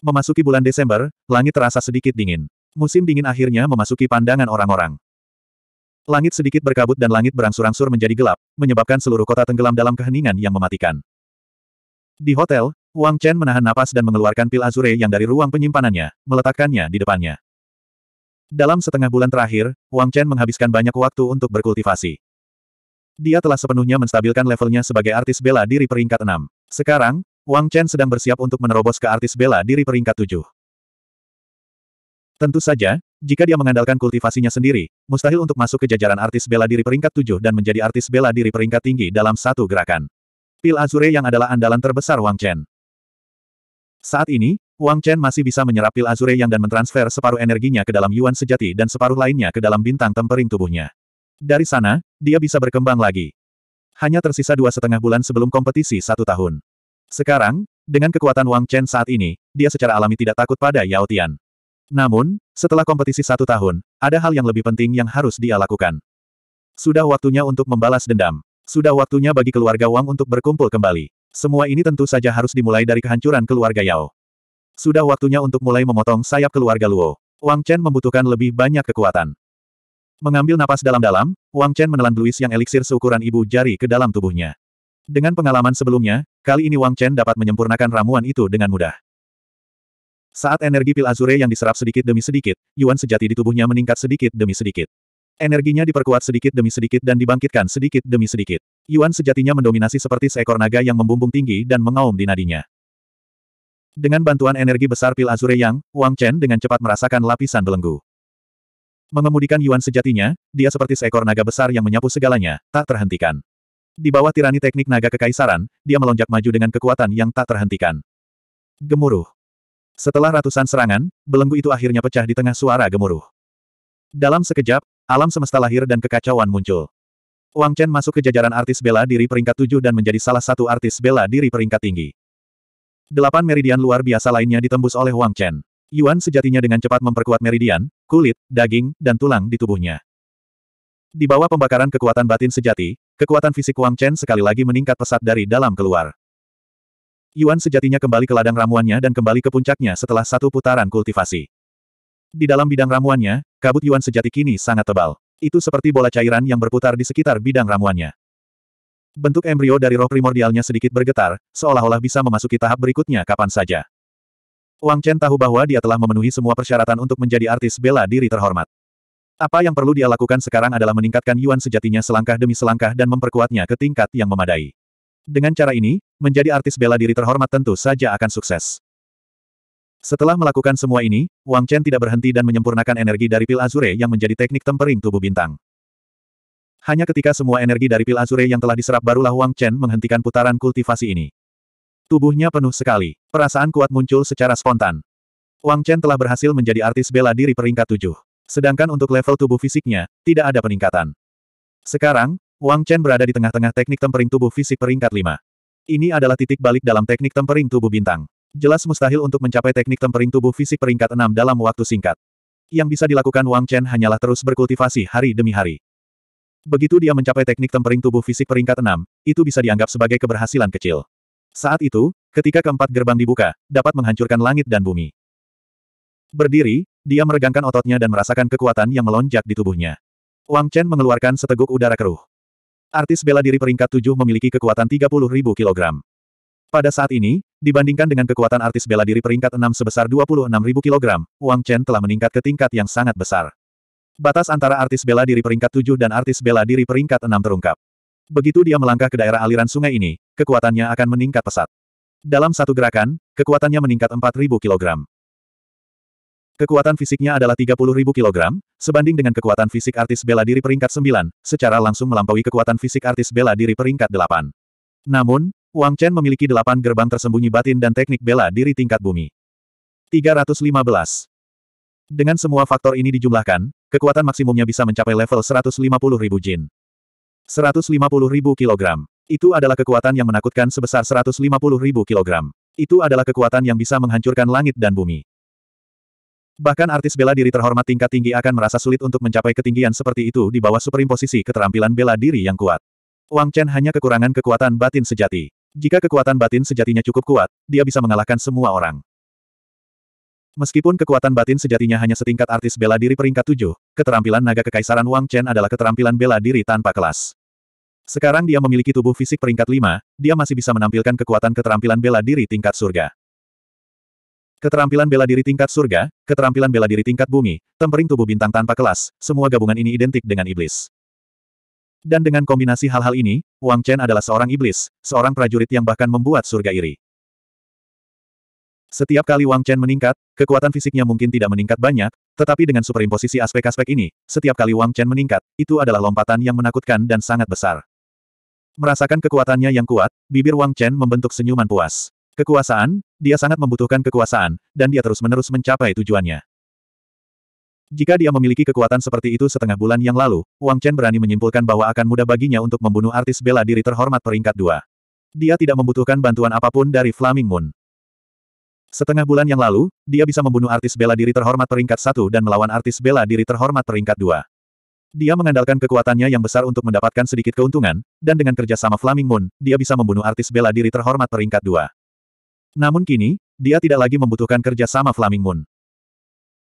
Memasuki bulan Desember, langit terasa sedikit dingin. Musim dingin akhirnya memasuki pandangan orang-orang. Langit sedikit berkabut dan langit berangsur-angsur menjadi gelap, menyebabkan seluruh kota tenggelam dalam keheningan yang mematikan. Di hotel, Wang Chen menahan napas dan mengeluarkan pil azure yang dari ruang penyimpanannya, meletakkannya di depannya. Dalam setengah bulan terakhir, Wang Chen menghabiskan banyak waktu untuk berkultivasi. Dia telah sepenuhnya menstabilkan levelnya sebagai artis bela diri peringkat 6. Sekarang, Wang Chen sedang bersiap untuk menerobos ke artis bela diri peringkat tujuh. Tentu saja, jika dia mengandalkan kultivasinya sendiri, mustahil untuk masuk ke jajaran artis bela diri peringkat tujuh dan menjadi artis bela diri peringkat tinggi dalam satu gerakan. Pil Azure yang adalah andalan terbesar Wang Chen. Saat ini, Wang Chen masih bisa menyerap pil Azure yang dan mentransfer separuh energinya ke dalam Yuan sejati dan separuh lainnya ke dalam bintang tempering tubuhnya. Dari sana, dia bisa berkembang lagi. Hanya tersisa dua setengah bulan sebelum kompetisi satu tahun. Sekarang, dengan kekuatan Wang Chen saat ini, dia secara alami tidak takut pada Yao Tian. Namun, setelah kompetisi satu tahun, ada hal yang lebih penting yang harus dia lakukan. Sudah waktunya untuk membalas dendam. Sudah waktunya bagi keluarga Wang untuk berkumpul kembali. Semua ini tentu saja harus dimulai dari kehancuran keluarga Yao. Sudah waktunya untuk mulai memotong sayap keluarga Luo. Wang Chen membutuhkan lebih banyak kekuatan. Mengambil napas dalam-dalam, Wang Chen menelan bluis yang eliksir seukuran ibu jari ke dalam tubuhnya. Dengan pengalaman sebelumnya, kali ini Wang Chen dapat menyempurnakan ramuan itu dengan mudah. Saat energi pil azure yang diserap sedikit demi sedikit, Yuan sejati di tubuhnya meningkat sedikit demi sedikit. Energinya diperkuat sedikit demi sedikit dan dibangkitkan sedikit demi sedikit. Yuan sejatinya mendominasi seperti seekor naga yang membumbung tinggi dan mengaum di nadinya. Dengan bantuan energi besar pil azure yang, Wang Chen dengan cepat merasakan lapisan belenggu. Mengemudikan Yuan sejatinya, dia seperti seekor naga besar yang menyapu segalanya, tak terhentikan. Di bawah tirani teknik naga kekaisaran, dia melonjak maju dengan kekuatan yang tak terhentikan. Gemuruh. Setelah ratusan serangan, belenggu itu akhirnya pecah di tengah suara gemuruh. Dalam sekejap, alam semesta lahir dan kekacauan muncul. Wang Chen masuk ke jajaran artis bela diri peringkat tujuh dan menjadi salah satu artis bela diri peringkat tinggi. Delapan meridian luar biasa lainnya ditembus oleh Wang Chen. Yuan sejatinya dengan cepat memperkuat meridian, kulit, daging, dan tulang di tubuhnya. Di bawah pembakaran kekuatan batin sejati, kekuatan fisik Wang Chen sekali lagi meningkat pesat dari dalam keluar. Yuan sejatinya kembali ke ladang ramuannya dan kembali ke puncaknya setelah satu putaran kultivasi. Di dalam bidang ramuannya, kabut Yuan sejati kini sangat tebal. Itu seperti bola cairan yang berputar di sekitar bidang ramuannya. Bentuk embrio dari roh primordialnya sedikit bergetar, seolah-olah bisa memasuki tahap berikutnya kapan saja. Wang Chen tahu bahwa dia telah memenuhi semua persyaratan untuk menjadi artis bela diri terhormat. Apa yang perlu dia lakukan sekarang adalah meningkatkan Yuan sejatinya selangkah demi selangkah dan memperkuatnya ke tingkat yang memadai. Dengan cara ini, menjadi artis bela diri terhormat tentu saja akan sukses. Setelah melakukan semua ini, Wang Chen tidak berhenti dan menyempurnakan energi dari pil Azure yang menjadi teknik tempering tubuh bintang. Hanya ketika semua energi dari pil Azure yang telah diserap barulah Wang Chen menghentikan putaran kultivasi ini. Tubuhnya penuh sekali. Perasaan kuat muncul secara spontan. Wang Chen telah berhasil menjadi artis bela diri peringkat tujuh. Sedangkan untuk level tubuh fisiknya, tidak ada peningkatan. Sekarang, Wang Chen berada di tengah-tengah teknik tempering tubuh fisik peringkat 5. Ini adalah titik balik dalam teknik tempering tubuh bintang. Jelas mustahil untuk mencapai teknik tempering tubuh fisik peringkat 6 dalam waktu singkat. Yang bisa dilakukan Wang Chen hanyalah terus berkultivasi hari demi hari. Begitu dia mencapai teknik tempering tubuh fisik peringkat 6, itu bisa dianggap sebagai keberhasilan kecil. Saat itu, ketika keempat gerbang dibuka, dapat menghancurkan langit dan bumi. Berdiri, dia meregangkan ototnya dan merasakan kekuatan yang melonjak di tubuhnya. Wang Chen mengeluarkan seteguk udara keruh. Artis bela diri peringkat 7 memiliki kekuatan 30.000 kg. Pada saat ini, dibandingkan dengan kekuatan artis bela diri peringkat 6 sebesar 26.000 kg, Wang Chen telah meningkat ke tingkat yang sangat besar. Batas antara artis bela diri peringkat 7 dan artis bela diri peringkat 6 terungkap. Begitu dia melangkah ke daerah aliran sungai ini, kekuatannya akan meningkat pesat. Dalam satu gerakan, kekuatannya meningkat 4.000 kg. Kekuatan fisiknya adalah 30.000 kg, sebanding dengan kekuatan fisik artis bela diri peringkat 9, secara langsung melampaui kekuatan fisik artis bela diri peringkat 8. Namun, Wang Chen memiliki 8 gerbang tersembunyi batin dan teknik bela diri tingkat bumi. 315. Dengan semua faktor ini dijumlahkan, kekuatan maksimumnya bisa mencapai level 150.000 jin. 150.000 kg. Itu adalah kekuatan yang menakutkan sebesar 150.000 kg. Itu adalah kekuatan yang bisa menghancurkan langit dan bumi. Bahkan artis bela diri terhormat tingkat tinggi akan merasa sulit untuk mencapai ketinggian seperti itu di bawah superimposisi keterampilan bela diri yang kuat. Wang Chen hanya kekurangan kekuatan batin sejati. Jika kekuatan batin sejatinya cukup kuat, dia bisa mengalahkan semua orang. Meskipun kekuatan batin sejatinya hanya setingkat artis bela diri peringkat tujuh, keterampilan naga kekaisaran Wang Chen adalah keterampilan bela diri tanpa kelas. Sekarang dia memiliki tubuh fisik peringkat lima, dia masih bisa menampilkan kekuatan keterampilan bela diri tingkat surga. Keterampilan bela diri tingkat surga, keterampilan bela diri tingkat bumi, tempering tubuh bintang tanpa kelas, semua gabungan ini identik dengan iblis. Dan dengan kombinasi hal-hal ini, Wang Chen adalah seorang iblis, seorang prajurit yang bahkan membuat surga iri. Setiap kali Wang Chen meningkat, kekuatan fisiknya mungkin tidak meningkat banyak, tetapi dengan superimposisi aspek-aspek ini, setiap kali Wang Chen meningkat, itu adalah lompatan yang menakutkan dan sangat besar. Merasakan kekuatannya yang kuat, bibir Wang Chen membentuk senyuman puas. Kekuasaan, dia sangat membutuhkan kekuasaan, dan dia terus-menerus mencapai tujuannya. Jika dia memiliki kekuatan seperti itu setengah bulan yang lalu, Wang Chen berani menyimpulkan bahwa akan mudah baginya untuk membunuh artis bela diri terhormat peringkat dua. Dia tidak membutuhkan bantuan apa pun dari Flaming Moon. Setengah bulan yang lalu, dia bisa membunuh artis bela diri terhormat peringkat satu dan melawan artis bela diri terhormat peringkat dua. Dia mengandalkan kekuatannya yang besar untuk mendapatkan sedikit keuntungan, dan dengan kerja sama Flaming Moon, dia bisa membunuh artis bela diri terhormat peringkat dua. Namun kini, dia tidak lagi membutuhkan kerja sama Flaming Moon.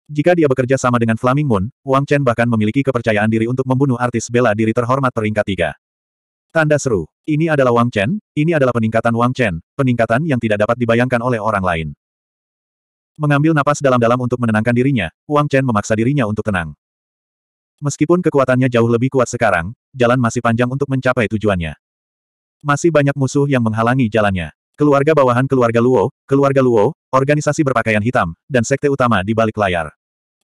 Jika dia bekerja sama dengan Flaming Moon, Wang Chen bahkan memiliki kepercayaan diri untuk membunuh artis bela diri terhormat peringkat tiga. Tanda seru. Ini adalah Wang Chen, ini adalah peningkatan Wang Chen, peningkatan yang tidak dapat dibayangkan oleh orang lain. Mengambil napas dalam-dalam untuk menenangkan dirinya, Wang Chen memaksa dirinya untuk tenang. Meskipun kekuatannya jauh lebih kuat sekarang, jalan masih panjang untuk mencapai tujuannya. Masih banyak musuh yang menghalangi jalannya. Keluarga bawahan keluarga Luo, keluarga Luo, organisasi berpakaian hitam, dan sekte utama di balik layar.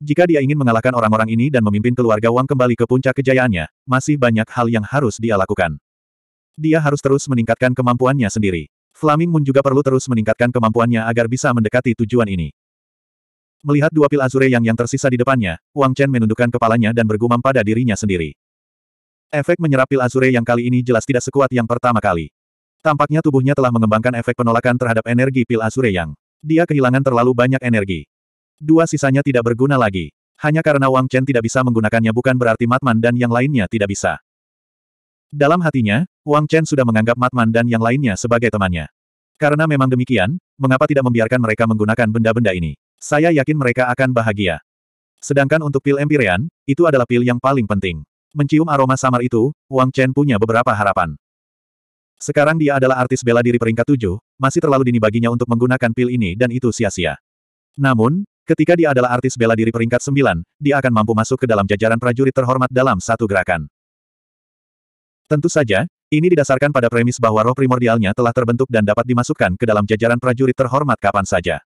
Jika dia ingin mengalahkan orang-orang ini dan memimpin keluarga Wang kembali ke puncak kejayaannya, masih banyak hal yang harus dia lakukan. Dia harus terus meningkatkan kemampuannya sendiri. Flaming Moon juga perlu terus meningkatkan kemampuannya agar bisa mendekati tujuan ini. Melihat dua pil azure yang yang tersisa di depannya, Wang Chen menundukkan kepalanya dan bergumam pada dirinya sendiri. Efek menyerap pil azure yang kali ini jelas tidak sekuat yang pertama kali. Tampaknya tubuhnya telah mengembangkan efek penolakan terhadap energi pil azure yang. Dia kehilangan terlalu banyak energi. Dua sisanya tidak berguna lagi. Hanya karena Wang Chen tidak bisa menggunakannya bukan berarti Matman dan yang lainnya tidak bisa. Dalam hatinya, Wang Chen sudah menganggap Matman dan yang lainnya sebagai temannya. Karena memang demikian, mengapa tidak membiarkan mereka menggunakan benda-benda ini? Saya yakin mereka akan bahagia. Sedangkan untuk pil Empyrean, itu adalah pil yang paling penting. Mencium aroma samar itu, Wang Chen punya beberapa harapan. Sekarang dia adalah artis bela diri peringkat tujuh, masih terlalu dini baginya untuk menggunakan pil ini dan itu sia-sia. Namun, ketika dia adalah artis bela diri peringkat sembilan, dia akan mampu masuk ke dalam jajaran prajurit terhormat dalam satu gerakan. Tentu saja, ini didasarkan pada premis bahwa roh primordialnya telah terbentuk dan dapat dimasukkan ke dalam jajaran prajurit terhormat kapan saja.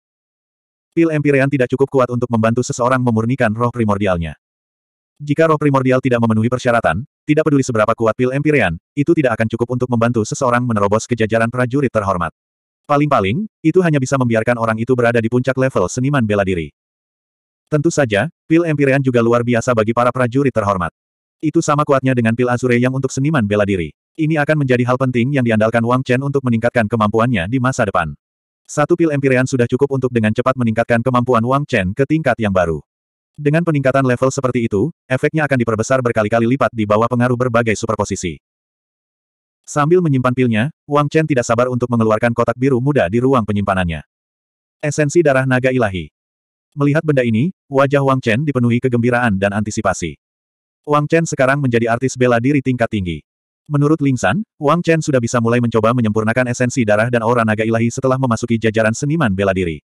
Pil Empyrean tidak cukup kuat untuk membantu seseorang memurnikan roh primordialnya. Jika roh primordial tidak memenuhi persyaratan, tidak peduli seberapa kuat pil Empyrean, itu tidak akan cukup untuk membantu seseorang menerobos ke jajaran prajurit terhormat. Paling-paling, itu hanya bisa membiarkan orang itu berada di puncak level seniman bela diri. Tentu saja, pil Empyrean juga luar biasa bagi para prajurit terhormat. Itu sama kuatnya dengan pil Azure yang untuk seniman bela diri. Ini akan menjadi hal penting yang diandalkan Wang Chen untuk meningkatkan kemampuannya di masa depan. Satu pil Empyrean sudah cukup untuk dengan cepat meningkatkan kemampuan Wang Chen ke tingkat yang baru. Dengan peningkatan level seperti itu, efeknya akan diperbesar berkali-kali lipat di bawah pengaruh berbagai superposisi. Sambil menyimpan pilnya, Wang Chen tidak sabar untuk mengeluarkan kotak biru muda di ruang penyimpanannya. Esensi darah naga ilahi. Melihat benda ini, wajah Wang Chen dipenuhi kegembiraan dan antisipasi. Wang Chen sekarang menjadi artis bela diri tingkat tinggi. Menurut Ling San, Wang Chen sudah bisa mulai mencoba menyempurnakan esensi darah dan aura naga ilahi setelah memasuki jajaran seniman bela diri.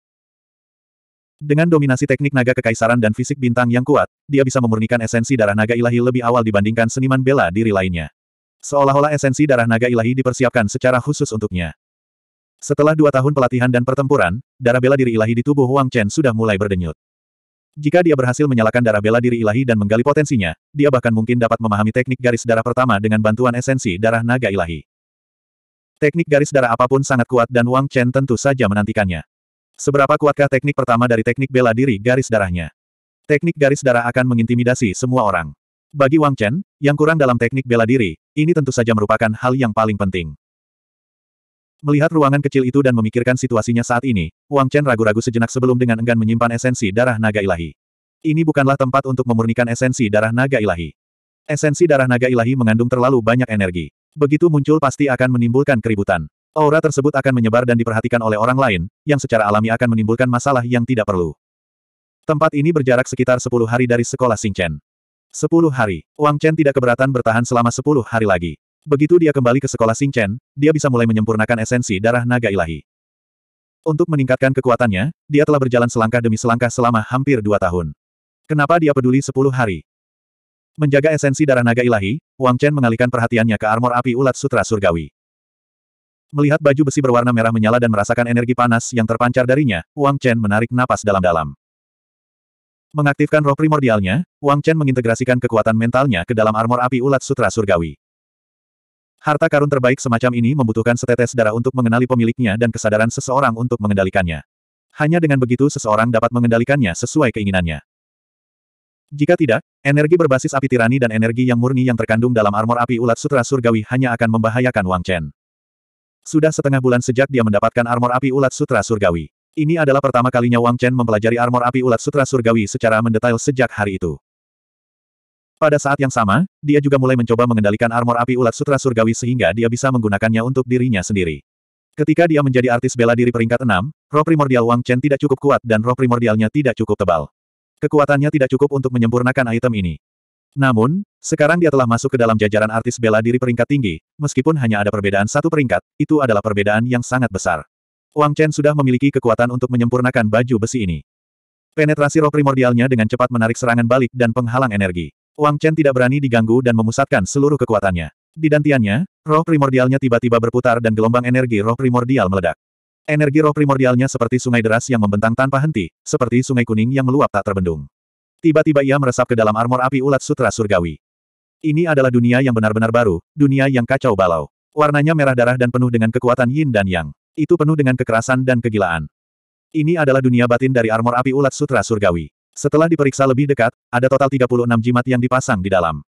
Dengan dominasi teknik naga kekaisaran dan fisik bintang yang kuat, dia bisa memurnikan esensi darah naga ilahi lebih awal dibandingkan seniman bela diri lainnya. Seolah-olah esensi darah naga ilahi dipersiapkan secara khusus untuknya. Setelah dua tahun pelatihan dan pertempuran, darah bela diri ilahi di tubuh Wang Chen sudah mulai berdenyut. Jika dia berhasil menyalakan darah bela diri ilahi dan menggali potensinya, dia bahkan mungkin dapat memahami teknik garis darah pertama dengan bantuan esensi darah naga ilahi. Teknik garis darah apa pun sangat kuat dan Wang Chen tentu saja menantikannya. Seberapa kuatkah teknik pertama dari teknik bela diri garis darahnya? Teknik garis darah akan mengintimidasi semua orang. Bagi Wang Chen, yang kurang dalam teknik bela diri, ini tentu saja merupakan hal yang paling penting. Melihat ruangan kecil itu dan memikirkan situasinya saat ini, Wang Chen ragu-ragu sejenak sebelum dengan enggan menyimpan esensi darah naga ilahi. Ini bukanlah tempat untuk memurnikan esensi darah naga ilahi. Esensi darah naga ilahi mengandung terlalu banyak energi. Begitu muncul pasti akan menimbulkan keributan. Aura tersebut akan menyebar dan diperhatikan oleh orang lain, yang secara alami akan menimbulkan masalah yang tidak perlu. Tempat ini berjarak sekitar 10 hari dari sekolah Chen. 10 hari. Wang Chen tidak keberatan bertahan selama 10 hari lagi. Begitu dia kembali ke sekolah Chen, dia bisa mulai menyempurnakan esensi darah naga ilahi. Untuk meningkatkan kekuatannya, dia telah berjalan selangkah demi selangkah selama hampir dua tahun. Kenapa dia peduli 10 hari? Menjaga esensi darah naga ilahi, Wang Chen mengalihkan perhatiannya ke armor api ulat sutra surgawi. Melihat baju besi berwarna merah menyala dan merasakan energi panas yang terpancar darinya, Wang Chen menarik napas dalam-dalam. Mengaktifkan roh primordialnya, Wang Chen mengintegrasikan kekuatan mentalnya ke dalam armor api ulat sutra surgawi. Harta karun terbaik semacam ini membutuhkan setetes darah untuk mengenali pemiliknya dan kesadaran seseorang untuk mengendalikannya. Hanya dengan begitu seseorang dapat mengendalikannya sesuai keinginannya. Jika tidak, energi berbasis api tirani dan energi yang murni yang terkandung dalam armor api ulat sutra surgawi hanya akan membahayakan Wang Chen. Sudah setengah bulan sejak dia mendapatkan armor api ulat sutra surgawi. Ini adalah pertama kalinya Wang Chen mempelajari armor api ulat sutra surgawi secara mendetail sejak hari itu. Pada saat yang sama, dia juga mulai mencoba mengendalikan armor api ulat sutra surgawi sehingga dia bisa menggunakannya untuk dirinya sendiri. Ketika dia menjadi artis bela diri peringkat 6, roh primordial Wang Chen tidak cukup kuat dan roh primordialnya tidak cukup tebal. Kekuatannya tidak cukup untuk menyempurnakan item ini. Namun, sekarang dia telah masuk ke dalam jajaran artis bela diri peringkat tinggi, meskipun hanya ada perbedaan satu peringkat, itu adalah perbedaan yang sangat besar. Wang Chen sudah memiliki kekuatan untuk menyempurnakan baju besi ini. Penetrasi roh primordialnya dengan cepat menarik serangan balik dan penghalang energi. Wang Chen tidak berani diganggu dan memusatkan seluruh kekuatannya. Di dantiannya, roh primordialnya tiba-tiba berputar dan gelombang energi roh primordial meledak. Energi roh primordialnya seperti sungai deras yang membentang tanpa henti, seperti sungai kuning yang meluap tak terbendung. Tiba-tiba ia meresap ke dalam armor api ulat sutra surgawi. Ini adalah dunia yang benar-benar baru, dunia yang kacau balau. Warnanya merah darah dan penuh dengan kekuatan yin dan yang. Itu penuh dengan kekerasan dan kegilaan. Ini adalah dunia batin dari armor api ulat sutra surgawi. Setelah diperiksa lebih dekat, ada total 36 jimat yang dipasang di dalam.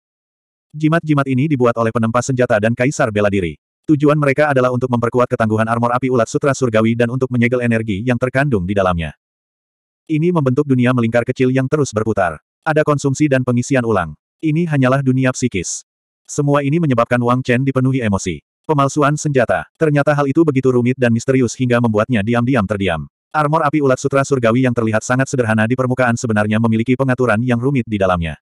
Jimat-jimat ini dibuat oleh penempas senjata dan kaisar bela diri. Tujuan mereka adalah untuk memperkuat ketangguhan armor api ulat sutra surgawi dan untuk menyegel energi yang terkandung di dalamnya. Ini membentuk dunia melingkar kecil yang terus berputar. Ada konsumsi dan pengisian ulang. Ini hanyalah dunia psikis. Semua ini menyebabkan Wang Chen dipenuhi emosi. Pemalsuan senjata. Ternyata hal itu begitu rumit dan misterius hingga membuatnya diam-diam terdiam. Armor api ulat sutra surgawi yang terlihat sangat sederhana di permukaan sebenarnya memiliki pengaturan yang rumit di dalamnya.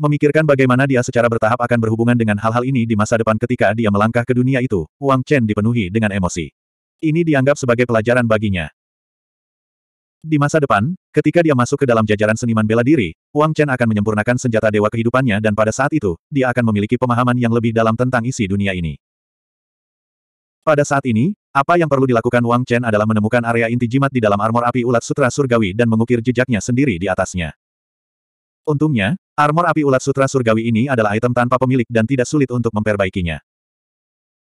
Memikirkan bagaimana dia secara bertahap akan berhubungan dengan hal-hal ini di masa depan ketika dia melangkah ke dunia itu, Wang Chen dipenuhi dengan emosi. Ini dianggap sebagai pelajaran baginya. Di masa depan, ketika dia masuk ke dalam jajaran seniman bela diri, Wang Chen akan menyempurnakan senjata dewa kehidupannya dan pada saat itu, dia akan memiliki pemahaman yang lebih dalam tentang isi dunia ini. Pada saat ini, apa yang perlu dilakukan Wang Chen adalah menemukan area inti jimat di dalam armor api ulat sutra surgawi dan mengukir jejaknya sendiri di atasnya. Untungnya, armor api ulat sutra surgawi ini adalah item tanpa pemilik dan tidak sulit untuk memperbaikinya.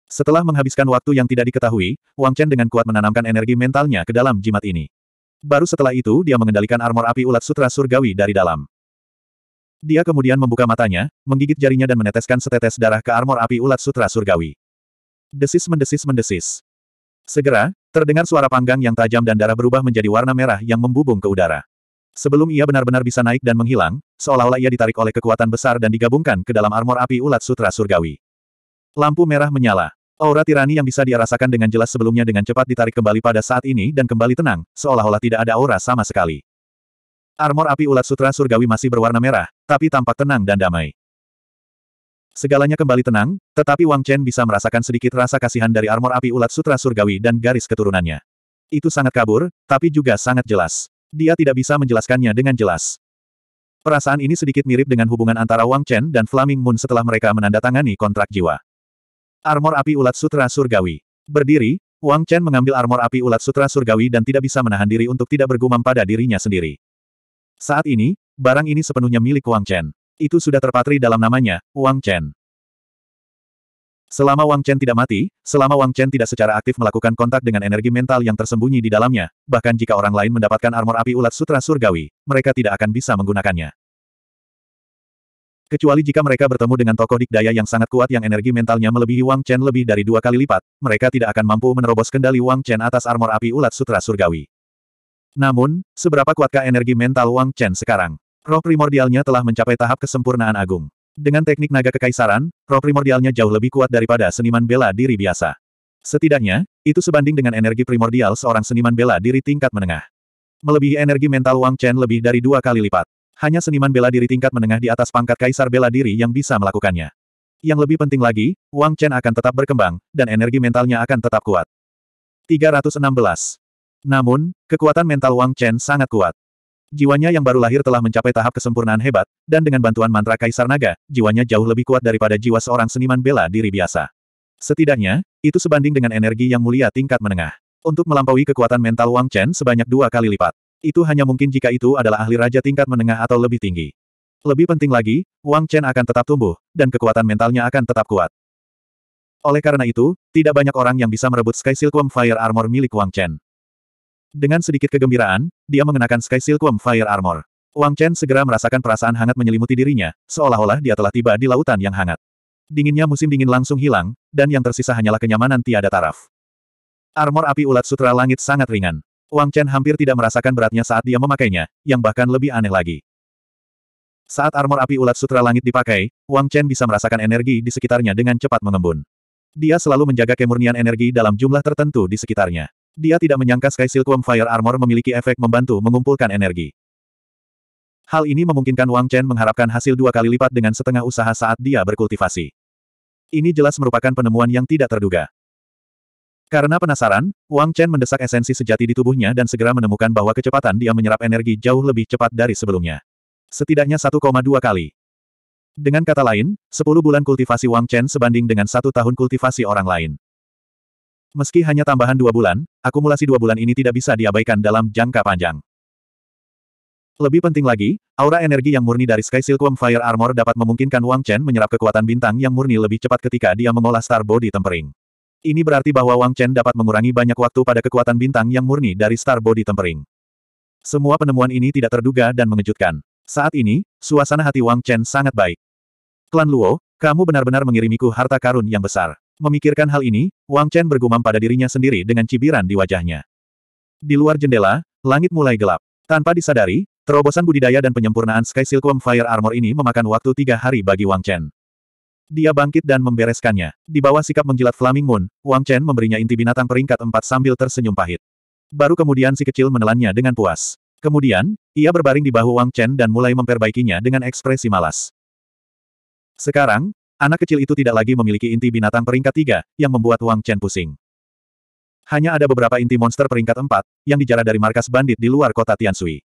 Setelah menghabiskan waktu yang tidak diketahui, Wang Chen dengan kuat menanamkan energi mentalnya ke dalam jimat ini. Baru setelah itu dia mengendalikan armor api ulat sutra surgawi dari dalam. Dia kemudian membuka matanya, menggigit jarinya dan meneteskan setetes darah ke armor api ulat sutra surgawi. Desis mendesis mendesis. Segera, terdengar suara panggang yang tajam dan darah berubah menjadi warna merah yang membubung ke udara. Sebelum ia benar-benar bisa naik dan menghilang, seolah-olah ia ditarik oleh kekuatan besar dan digabungkan ke dalam armor api ulat sutra surgawi. Lampu merah menyala. Aura tirani yang bisa dia rasakan dengan jelas sebelumnya dengan cepat ditarik kembali pada saat ini dan kembali tenang, seolah-olah tidak ada aura sama sekali. Armor api ulat sutra surgawi masih berwarna merah, tapi tampak tenang dan damai. Segalanya kembali tenang, tetapi Wang Chen bisa merasakan sedikit rasa kasihan dari armor api ulat sutra surgawi dan garis keturunannya. Itu sangat kabur, tapi juga sangat jelas. Dia tidak bisa menjelaskannya dengan jelas. Perasaan ini sedikit mirip dengan hubungan antara Wang Chen dan Flaming Moon setelah mereka menandatangani kontrak jiwa. Armor api ulat sutra surgawi. Berdiri, Wang Chen mengambil armor api ulat sutra surgawi dan tidak bisa menahan diri untuk tidak bergumam pada dirinya sendiri. Saat ini, barang ini sepenuhnya milik Wang Chen. Itu sudah terpatri dalam namanya, Wang Chen. Selama Wang Chen tidak mati, selama Wang Chen tidak secara aktif melakukan kontak dengan energi mental yang tersembunyi di dalamnya, bahkan jika orang lain mendapatkan armor api ulat sutra surgawi, mereka tidak akan bisa menggunakannya. Kecuali jika mereka bertemu dengan tokoh dikdaya yang sangat kuat yang energi mentalnya melebihi Wang Chen lebih dari dua kali lipat, mereka tidak akan mampu menerobos kendali Wang Chen atas armor api ulat sutra surgawi. Namun, seberapa kuatkah energi mental Wang Chen sekarang? Roh primordialnya telah mencapai tahap kesempurnaan agung. Dengan teknik naga kekaisaran, roh primordialnya jauh lebih kuat daripada seniman bela diri biasa. Setidaknya, itu sebanding dengan energi primordial seorang seniman bela diri tingkat menengah. Melebihi energi mental Wang Chen lebih dari dua kali lipat. Hanya seniman bela diri tingkat menengah di atas pangkat kaisar bela diri yang bisa melakukannya. Yang lebih penting lagi, Wang Chen akan tetap berkembang, dan energi mentalnya akan tetap kuat. 316. Namun, kekuatan mental Wang Chen sangat kuat. Jiwanya yang baru lahir telah mencapai tahap kesempurnaan hebat, dan dengan bantuan mantra Kaisar Naga, jiwanya jauh lebih kuat daripada jiwa seorang seniman bela diri biasa. Setidaknya, itu sebanding dengan energi yang mulia tingkat menengah. Untuk melampaui kekuatan mental Wang Chen sebanyak dua kali lipat. Itu hanya mungkin jika itu adalah ahli raja tingkat menengah atau lebih tinggi. Lebih penting lagi, Wang Chen akan tetap tumbuh, dan kekuatan mentalnya akan tetap kuat. Oleh karena itu, tidak banyak orang yang bisa merebut Sky Silkworm Fire Armor milik Wang Chen. Dengan sedikit kegembiraan, dia mengenakan Sky Silkworm Fire Armor. Wang Chen segera merasakan perasaan hangat menyelimuti dirinya, seolah-olah dia telah tiba di lautan yang hangat. Dinginnya musim dingin langsung hilang, dan yang tersisa hanyalah kenyamanan tiada taraf. Armor api ulat sutra langit sangat ringan. Wang Chen hampir tidak merasakan beratnya saat dia memakainya, yang bahkan lebih aneh lagi. Saat armor api ulat sutra langit dipakai, Wang Chen bisa merasakan energi di sekitarnya dengan cepat mengembun. Dia selalu menjaga kemurnian energi dalam jumlah tertentu di sekitarnya. Dia tidak menyangka Sky Silkworm Fire Armor memiliki efek membantu mengumpulkan energi. Hal ini memungkinkan Wang Chen mengharapkan hasil dua kali lipat dengan setengah usaha saat dia berkultivasi. Ini jelas merupakan penemuan yang tidak terduga. Karena penasaran, Wang Chen mendesak esensi sejati di tubuhnya dan segera menemukan bahwa kecepatan dia menyerap energi jauh lebih cepat dari sebelumnya. Setidaknya 1,2 kali. Dengan kata lain, 10 bulan kultivasi Wang Chen sebanding dengan satu tahun kultivasi orang lain. Meski hanya tambahan dua bulan, akumulasi dua bulan ini tidak bisa diabaikan dalam jangka panjang. Lebih penting lagi, aura energi yang murni dari Sky Silkworm Fire Armor dapat memungkinkan Wang Chen menyerap kekuatan bintang yang murni lebih cepat ketika dia mengolah Star Body Tempering. Ini berarti bahwa Wang Chen dapat mengurangi banyak waktu pada kekuatan bintang yang murni dari Star Body Tempering. Semua penemuan ini tidak terduga dan mengejutkan. Saat ini, suasana hati Wang Chen sangat baik. Klan Luo, kamu benar-benar mengirimiku harta karun yang besar. Memikirkan hal ini, Wang Chen bergumam pada dirinya sendiri dengan cibiran di wajahnya. Di luar jendela, langit mulai gelap. Tanpa disadari, terobosan budidaya dan penyempurnaan Sky Silkworm Fire Armor ini memakan waktu tiga hari bagi Wang Chen. Dia bangkit dan membereskannya. Di bawah sikap menjilat Flaming Moon, Wang Chen memberinya inti binatang peringkat empat sambil tersenyum pahit. Baru kemudian si kecil menelannya dengan puas. Kemudian, ia berbaring di bahu Wang Chen dan mulai memperbaikinya dengan ekspresi malas. Sekarang, anak kecil itu tidak lagi memiliki inti binatang peringkat tiga, yang membuat Wang Chen pusing. Hanya ada beberapa inti monster peringkat empat, yang dijarah dari markas bandit di luar kota Tiansui.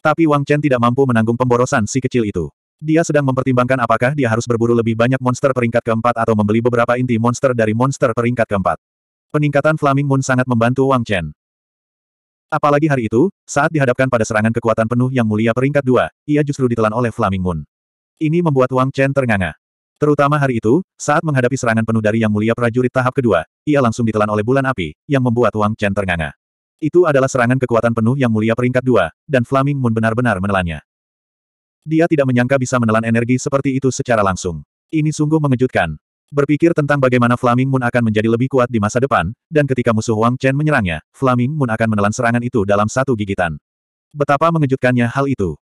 Tapi Wang Chen tidak mampu menanggung pemborosan si kecil itu. Dia sedang mempertimbangkan apakah dia harus berburu lebih banyak monster peringkat keempat atau membeli beberapa inti monster dari monster peringkat keempat. Peningkatan Flaming Moon sangat membantu Wang Chen. Apalagi hari itu, saat dihadapkan pada serangan kekuatan penuh yang mulia peringkat dua, ia justru ditelan oleh Flaming Moon. Ini membuat Wang Chen ternganga. Terutama hari itu, saat menghadapi serangan penuh dari yang mulia prajurit tahap kedua, ia langsung ditelan oleh bulan api, yang membuat Wang Chen ternganga. Itu adalah serangan kekuatan penuh yang mulia peringkat dua, dan Flaming Moon benar-benar menelannya. Dia tidak menyangka bisa menelan energi seperti itu secara langsung. Ini sungguh mengejutkan. Berpikir tentang bagaimana Flaming Moon akan menjadi lebih kuat di masa depan, dan ketika musuh Wang Chen menyerangnya, Flaming Moon akan menelan serangan itu dalam satu gigitan. Betapa mengejutkannya hal itu.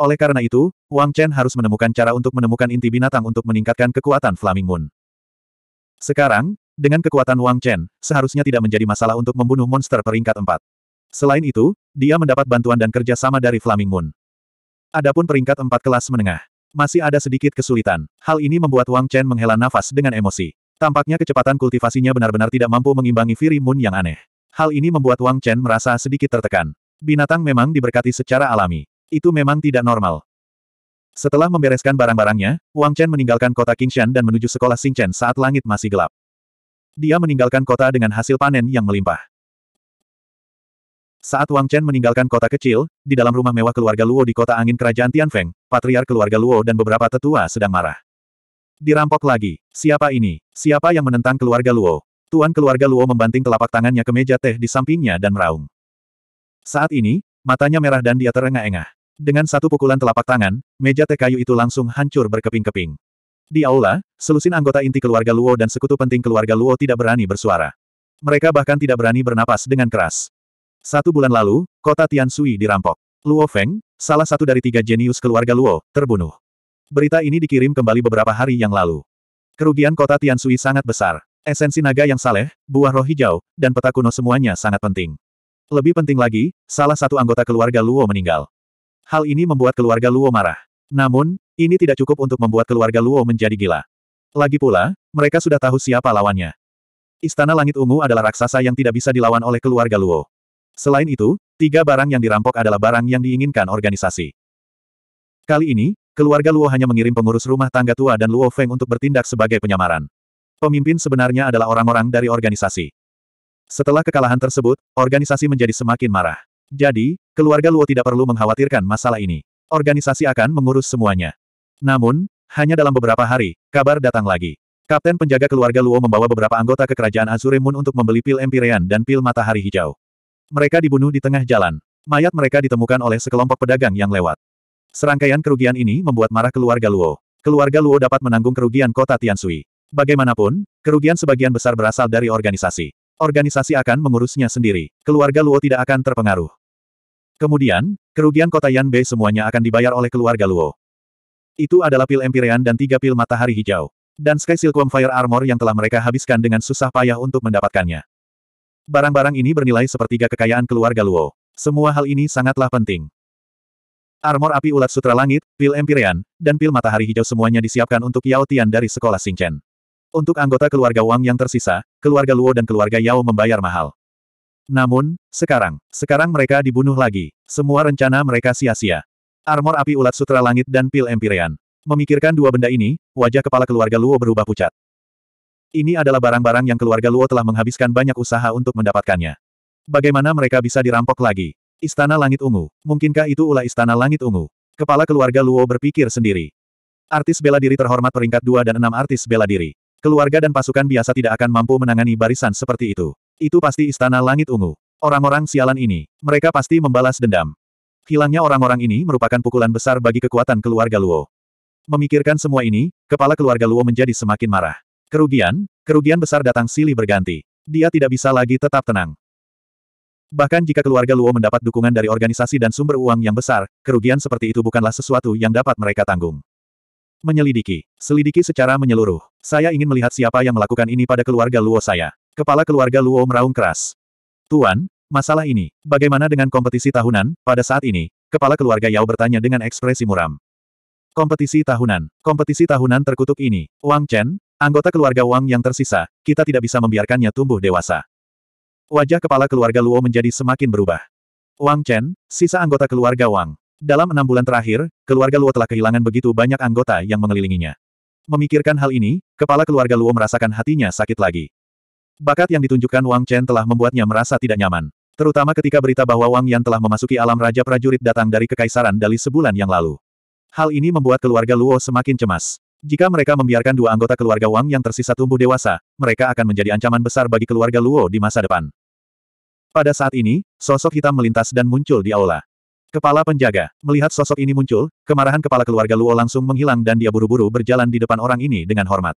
Oleh karena itu, Wang Chen harus menemukan cara untuk menemukan inti binatang untuk meningkatkan kekuatan Flaming Moon. Sekarang, dengan kekuatan Wang Chen, seharusnya tidak menjadi masalah untuk membunuh monster peringkat 4. Selain itu, dia mendapat bantuan dan kerja sama dari Flaming Moon. Adapun peringkat 4 kelas menengah, masih ada sedikit kesulitan. Hal ini membuat Wang Chen menghela nafas dengan emosi. Tampaknya kecepatan kultivasinya benar-benar tidak mampu mengimbangi Fury Moon yang aneh. Hal ini membuat Wang Chen merasa sedikit tertekan. Binatang memang diberkati secara alami. Itu memang tidak normal. Setelah membereskan barang-barangnya, Wang Chen meninggalkan kota Qingshan dan menuju sekolah Xingchen saat langit masih gelap. Dia meninggalkan kota dengan hasil panen yang melimpah. Saat Wang Chen meninggalkan kota kecil, di dalam rumah mewah keluarga Luo di kota angin kerajaan Tianfeng, patriar keluarga Luo dan beberapa tetua sedang marah. Dirampok lagi. Siapa ini? Siapa yang menentang keluarga Luo? Tuan keluarga Luo membanting telapak tangannya ke meja teh di sampingnya dan meraung. Saat ini, matanya merah dan dia terengah-engah. Dengan satu pukulan telapak tangan, meja teh kayu itu langsung hancur berkeping-keping. Di aula, selusin anggota inti keluarga Luo dan sekutu penting keluarga Luo tidak berani bersuara. Mereka bahkan tidak berani bernapas dengan keras. Satu bulan lalu, kota Tianshui dirampok. Luo Feng, salah satu dari tiga jenius keluarga Luo, terbunuh. Berita ini dikirim kembali beberapa hari yang lalu. Kerugian kota Tianshui sangat besar. Esensi naga yang saleh, buah roh hijau, dan peta kuno semuanya sangat penting. Lebih penting lagi, salah satu anggota keluarga Luo meninggal. Hal ini membuat keluarga Luo marah. Namun, ini tidak cukup untuk membuat keluarga Luo menjadi gila. Lagi pula, mereka sudah tahu siapa lawannya. Istana Langit Ungu adalah raksasa yang tidak bisa dilawan oleh keluarga Luo. Selain itu, tiga barang yang dirampok adalah barang yang diinginkan organisasi. Kali ini, keluarga Luo hanya mengirim pengurus rumah tangga tua dan Luo Feng untuk bertindak sebagai penyamaran. Pemimpin sebenarnya adalah orang-orang dari organisasi. Setelah kekalahan tersebut, organisasi menjadi semakin marah. Jadi, keluarga Luo tidak perlu mengkhawatirkan masalah ini. Organisasi akan mengurus semuanya. Namun, hanya dalam beberapa hari, kabar datang lagi. Kapten penjaga keluarga Luo membawa beberapa anggota ke kerajaan Azure Moon untuk membeli pil Empyrean dan pil matahari hijau. Mereka dibunuh di tengah jalan. Mayat mereka ditemukan oleh sekelompok pedagang yang lewat. Serangkaian kerugian ini membuat marah keluarga Luo. Keluarga Luo dapat menanggung kerugian kota Tianshui. Bagaimanapun, kerugian sebagian besar berasal dari organisasi. Organisasi akan mengurusnya sendiri. Keluarga Luo tidak akan terpengaruh. Kemudian, kerugian kota Yan Bei semuanya akan dibayar oleh keluarga Luo. Itu adalah pil Empyrean dan tiga pil matahari hijau. Dan Sky Silkworm Fire Armor yang telah mereka habiskan dengan susah payah untuk mendapatkannya. Barang-barang ini bernilai sepertiga kekayaan keluarga Luo. Semua hal ini sangatlah penting. Armor api ulat sutra langit, pil Empyrean, dan pil matahari hijau semuanya disiapkan untuk Yao Tian dari sekolah Xingchen. Untuk anggota keluarga Wang yang tersisa, keluarga Luo dan keluarga Yao membayar mahal. Namun, sekarang, sekarang mereka dibunuh lagi. Semua rencana mereka sia-sia. Armor api ulat sutra langit dan pil Empyrean. Memikirkan dua benda ini, wajah kepala keluarga Luo berubah pucat. Ini adalah barang-barang yang keluarga Luo telah menghabiskan banyak usaha untuk mendapatkannya. Bagaimana mereka bisa dirampok lagi? Istana Langit Ungu. Mungkinkah itu ulah Istana Langit Ungu? Kepala keluarga Luo berpikir sendiri. Artis bela diri terhormat peringkat 2 dan 6 artis bela diri. Keluarga dan pasukan biasa tidak akan mampu menangani barisan seperti itu. Itu pasti istana langit ungu. Orang-orang sialan ini, mereka pasti membalas dendam. Hilangnya orang-orang ini merupakan pukulan besar bagi kekuatan keluarga Luo. Memikirkan semua ini, kepala keluarga Luo menjadi semakin marah. Kerugian, kerugian besar datang silih berganti. Dia tidak bisa lagi tetap tenang. Bahkan jika keluarga Luo mendapat dukungan dari organisasi dan sumber uang yang besar, kerugian seperti itu bukanlah sesuatu yang dapat mereka tanggung. Menyelidiki. Selidiki secara menyeluruh. Saya ingin melihat siapa yang melakukan ini pada keluarga Luo saya. Kepala keluarga Luo meraung keras. Tuan, masalah ini, bagaimana dengan kompetisi tahunan? Pada saat ini, kepala keluarga Yao bertanya dengan ekspresi muram. Kompetisi tahunan. Kompetisi tahunan terkutuk ini. Wang Chen, anggota keluarga Wang yang tersisa, kita tidak bisa membiarkannya tumbuh dewasa. Wajah kepala keluarga Luo menjadi semakin berubah. Wang Chen, sisa anggota keluarga Wang. Dalam enam bulan terakhir, keluarga Luo telah kehilangan begitu banyak anggota yang mengelilinginya. Memikirkan hal ini, kepala keluarga Luo merasakan hatinya sakit lagi. Bakat yang ditunjukkan Wang Chen telah membuatnya merasa tidak nyaman. Terutama ketika berita bahwa Wang Yan telah memasuki alam Raja Prajurit datang dari Kekaisaran Dali sebulan yang lalu. Hal ini membuat keluarga Luo semakin cemas. Jika mereka membiarkan dua anggota keluarga Wang yang tersisa tumbuh dewasa, mereka akan menjadi ancaman besar bagi keluarga Luo di masa depan. Pada saat ini, sosok hitam melintas dan muncul di aula. Kepala penjaga, melihat sosok ini muncul, kemarahan kepala keluarga Luo langsung menghilang dan dia buru-buru berjalan di depan orang ini dengan hormat.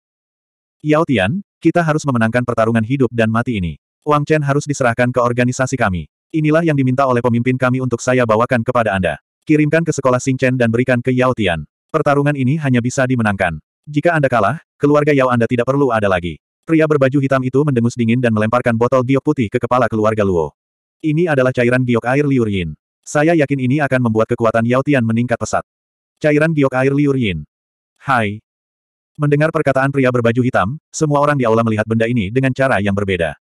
Yao Tian, kita harus memenangkan pertarungan hidup dan mati ini. Wang Chen harus diserahkan ke organisasi kami. Inilah yang diminta oleh pemimpin kami untuk saya bawakan kepada Anda. Kirimkan ke sekolah Xing Chen dan berikan ke Yao Tian. Pertarungan ini hanya bisa dimenangkan. Jika Anda kalah, keluarga Yao Anda tidak perlu ada lagi. Pria berbaju hitam itu mendengus dingin dan melemparkan botol giok putih ke kepala keluarga Luo. Ini adalah cairan giok air liur yin. Saya yakin ini akan membuat kekuatan Yao Tian meningkat pesat. Cairan giok air liur yin. Hai. Mendengar perkataan pria berbaju hitam, semua orang di aula melihat benda ini dengan cara yang berbeda.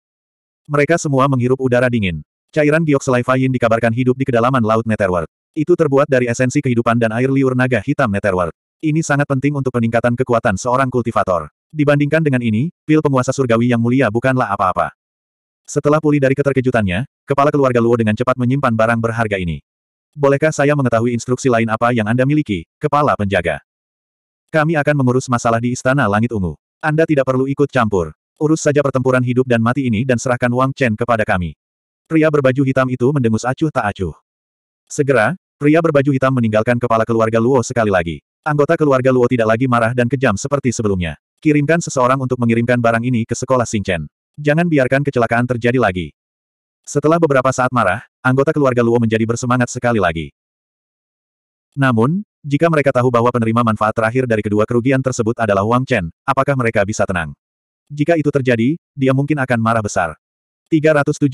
Mereka semua menghirup udara dingin. Cairan giok selai Fayin dikabarkan hidup di kedalaman Laut Netherworld. Itu terbuat dari esensi kehidupan dan air liur naga hitam Netherworld. Ini sangat penting untuk peningkatan kekuatan seorang kultivator. Dibandingkan dengan ini, pil penguasa surgawi yang mulia bukanlah apa-apa. Setelah pulih dari keterkejutannya, kepala keluarga Luo dengan cepat menyimpan barang berharga ini. Bolehkah saya mengetahui instruksi lain apa yang Anda miliki, kepala penjaga? Kami akan mengurus masalah di Istana Langit Ungu. Anda tidak perlu ikut campur. Urus saja pertempuran hidup dan mati ini dan serahkan Wang Chen kepada kami. Pria berbaju hitam itu mendengus acuh tak acuh. Segera, pria berbaju hitam meninggalkan kepala keluarga Luo sekali lagi. Anggota keluarga Luo tidak lagi marah dan kejam seperti sebelumnya. Kirimkan seseorang untuk mengirimkan barang ini ke sekolah Xingchen. Jangan biarkan kecelakaan terjadi lagi. Setelah beberapa saat marah, anggota keluarga Luo menjadi bersemangat sekali lagi. Namun, jika mereka tahu bahwa penerima manfaat terakhir dari kedua kerugian tersebut adalah Wang Chen, apakah mereka bisa tenang? Jika itu terjadi, dia mungkin akan marah besar. 317.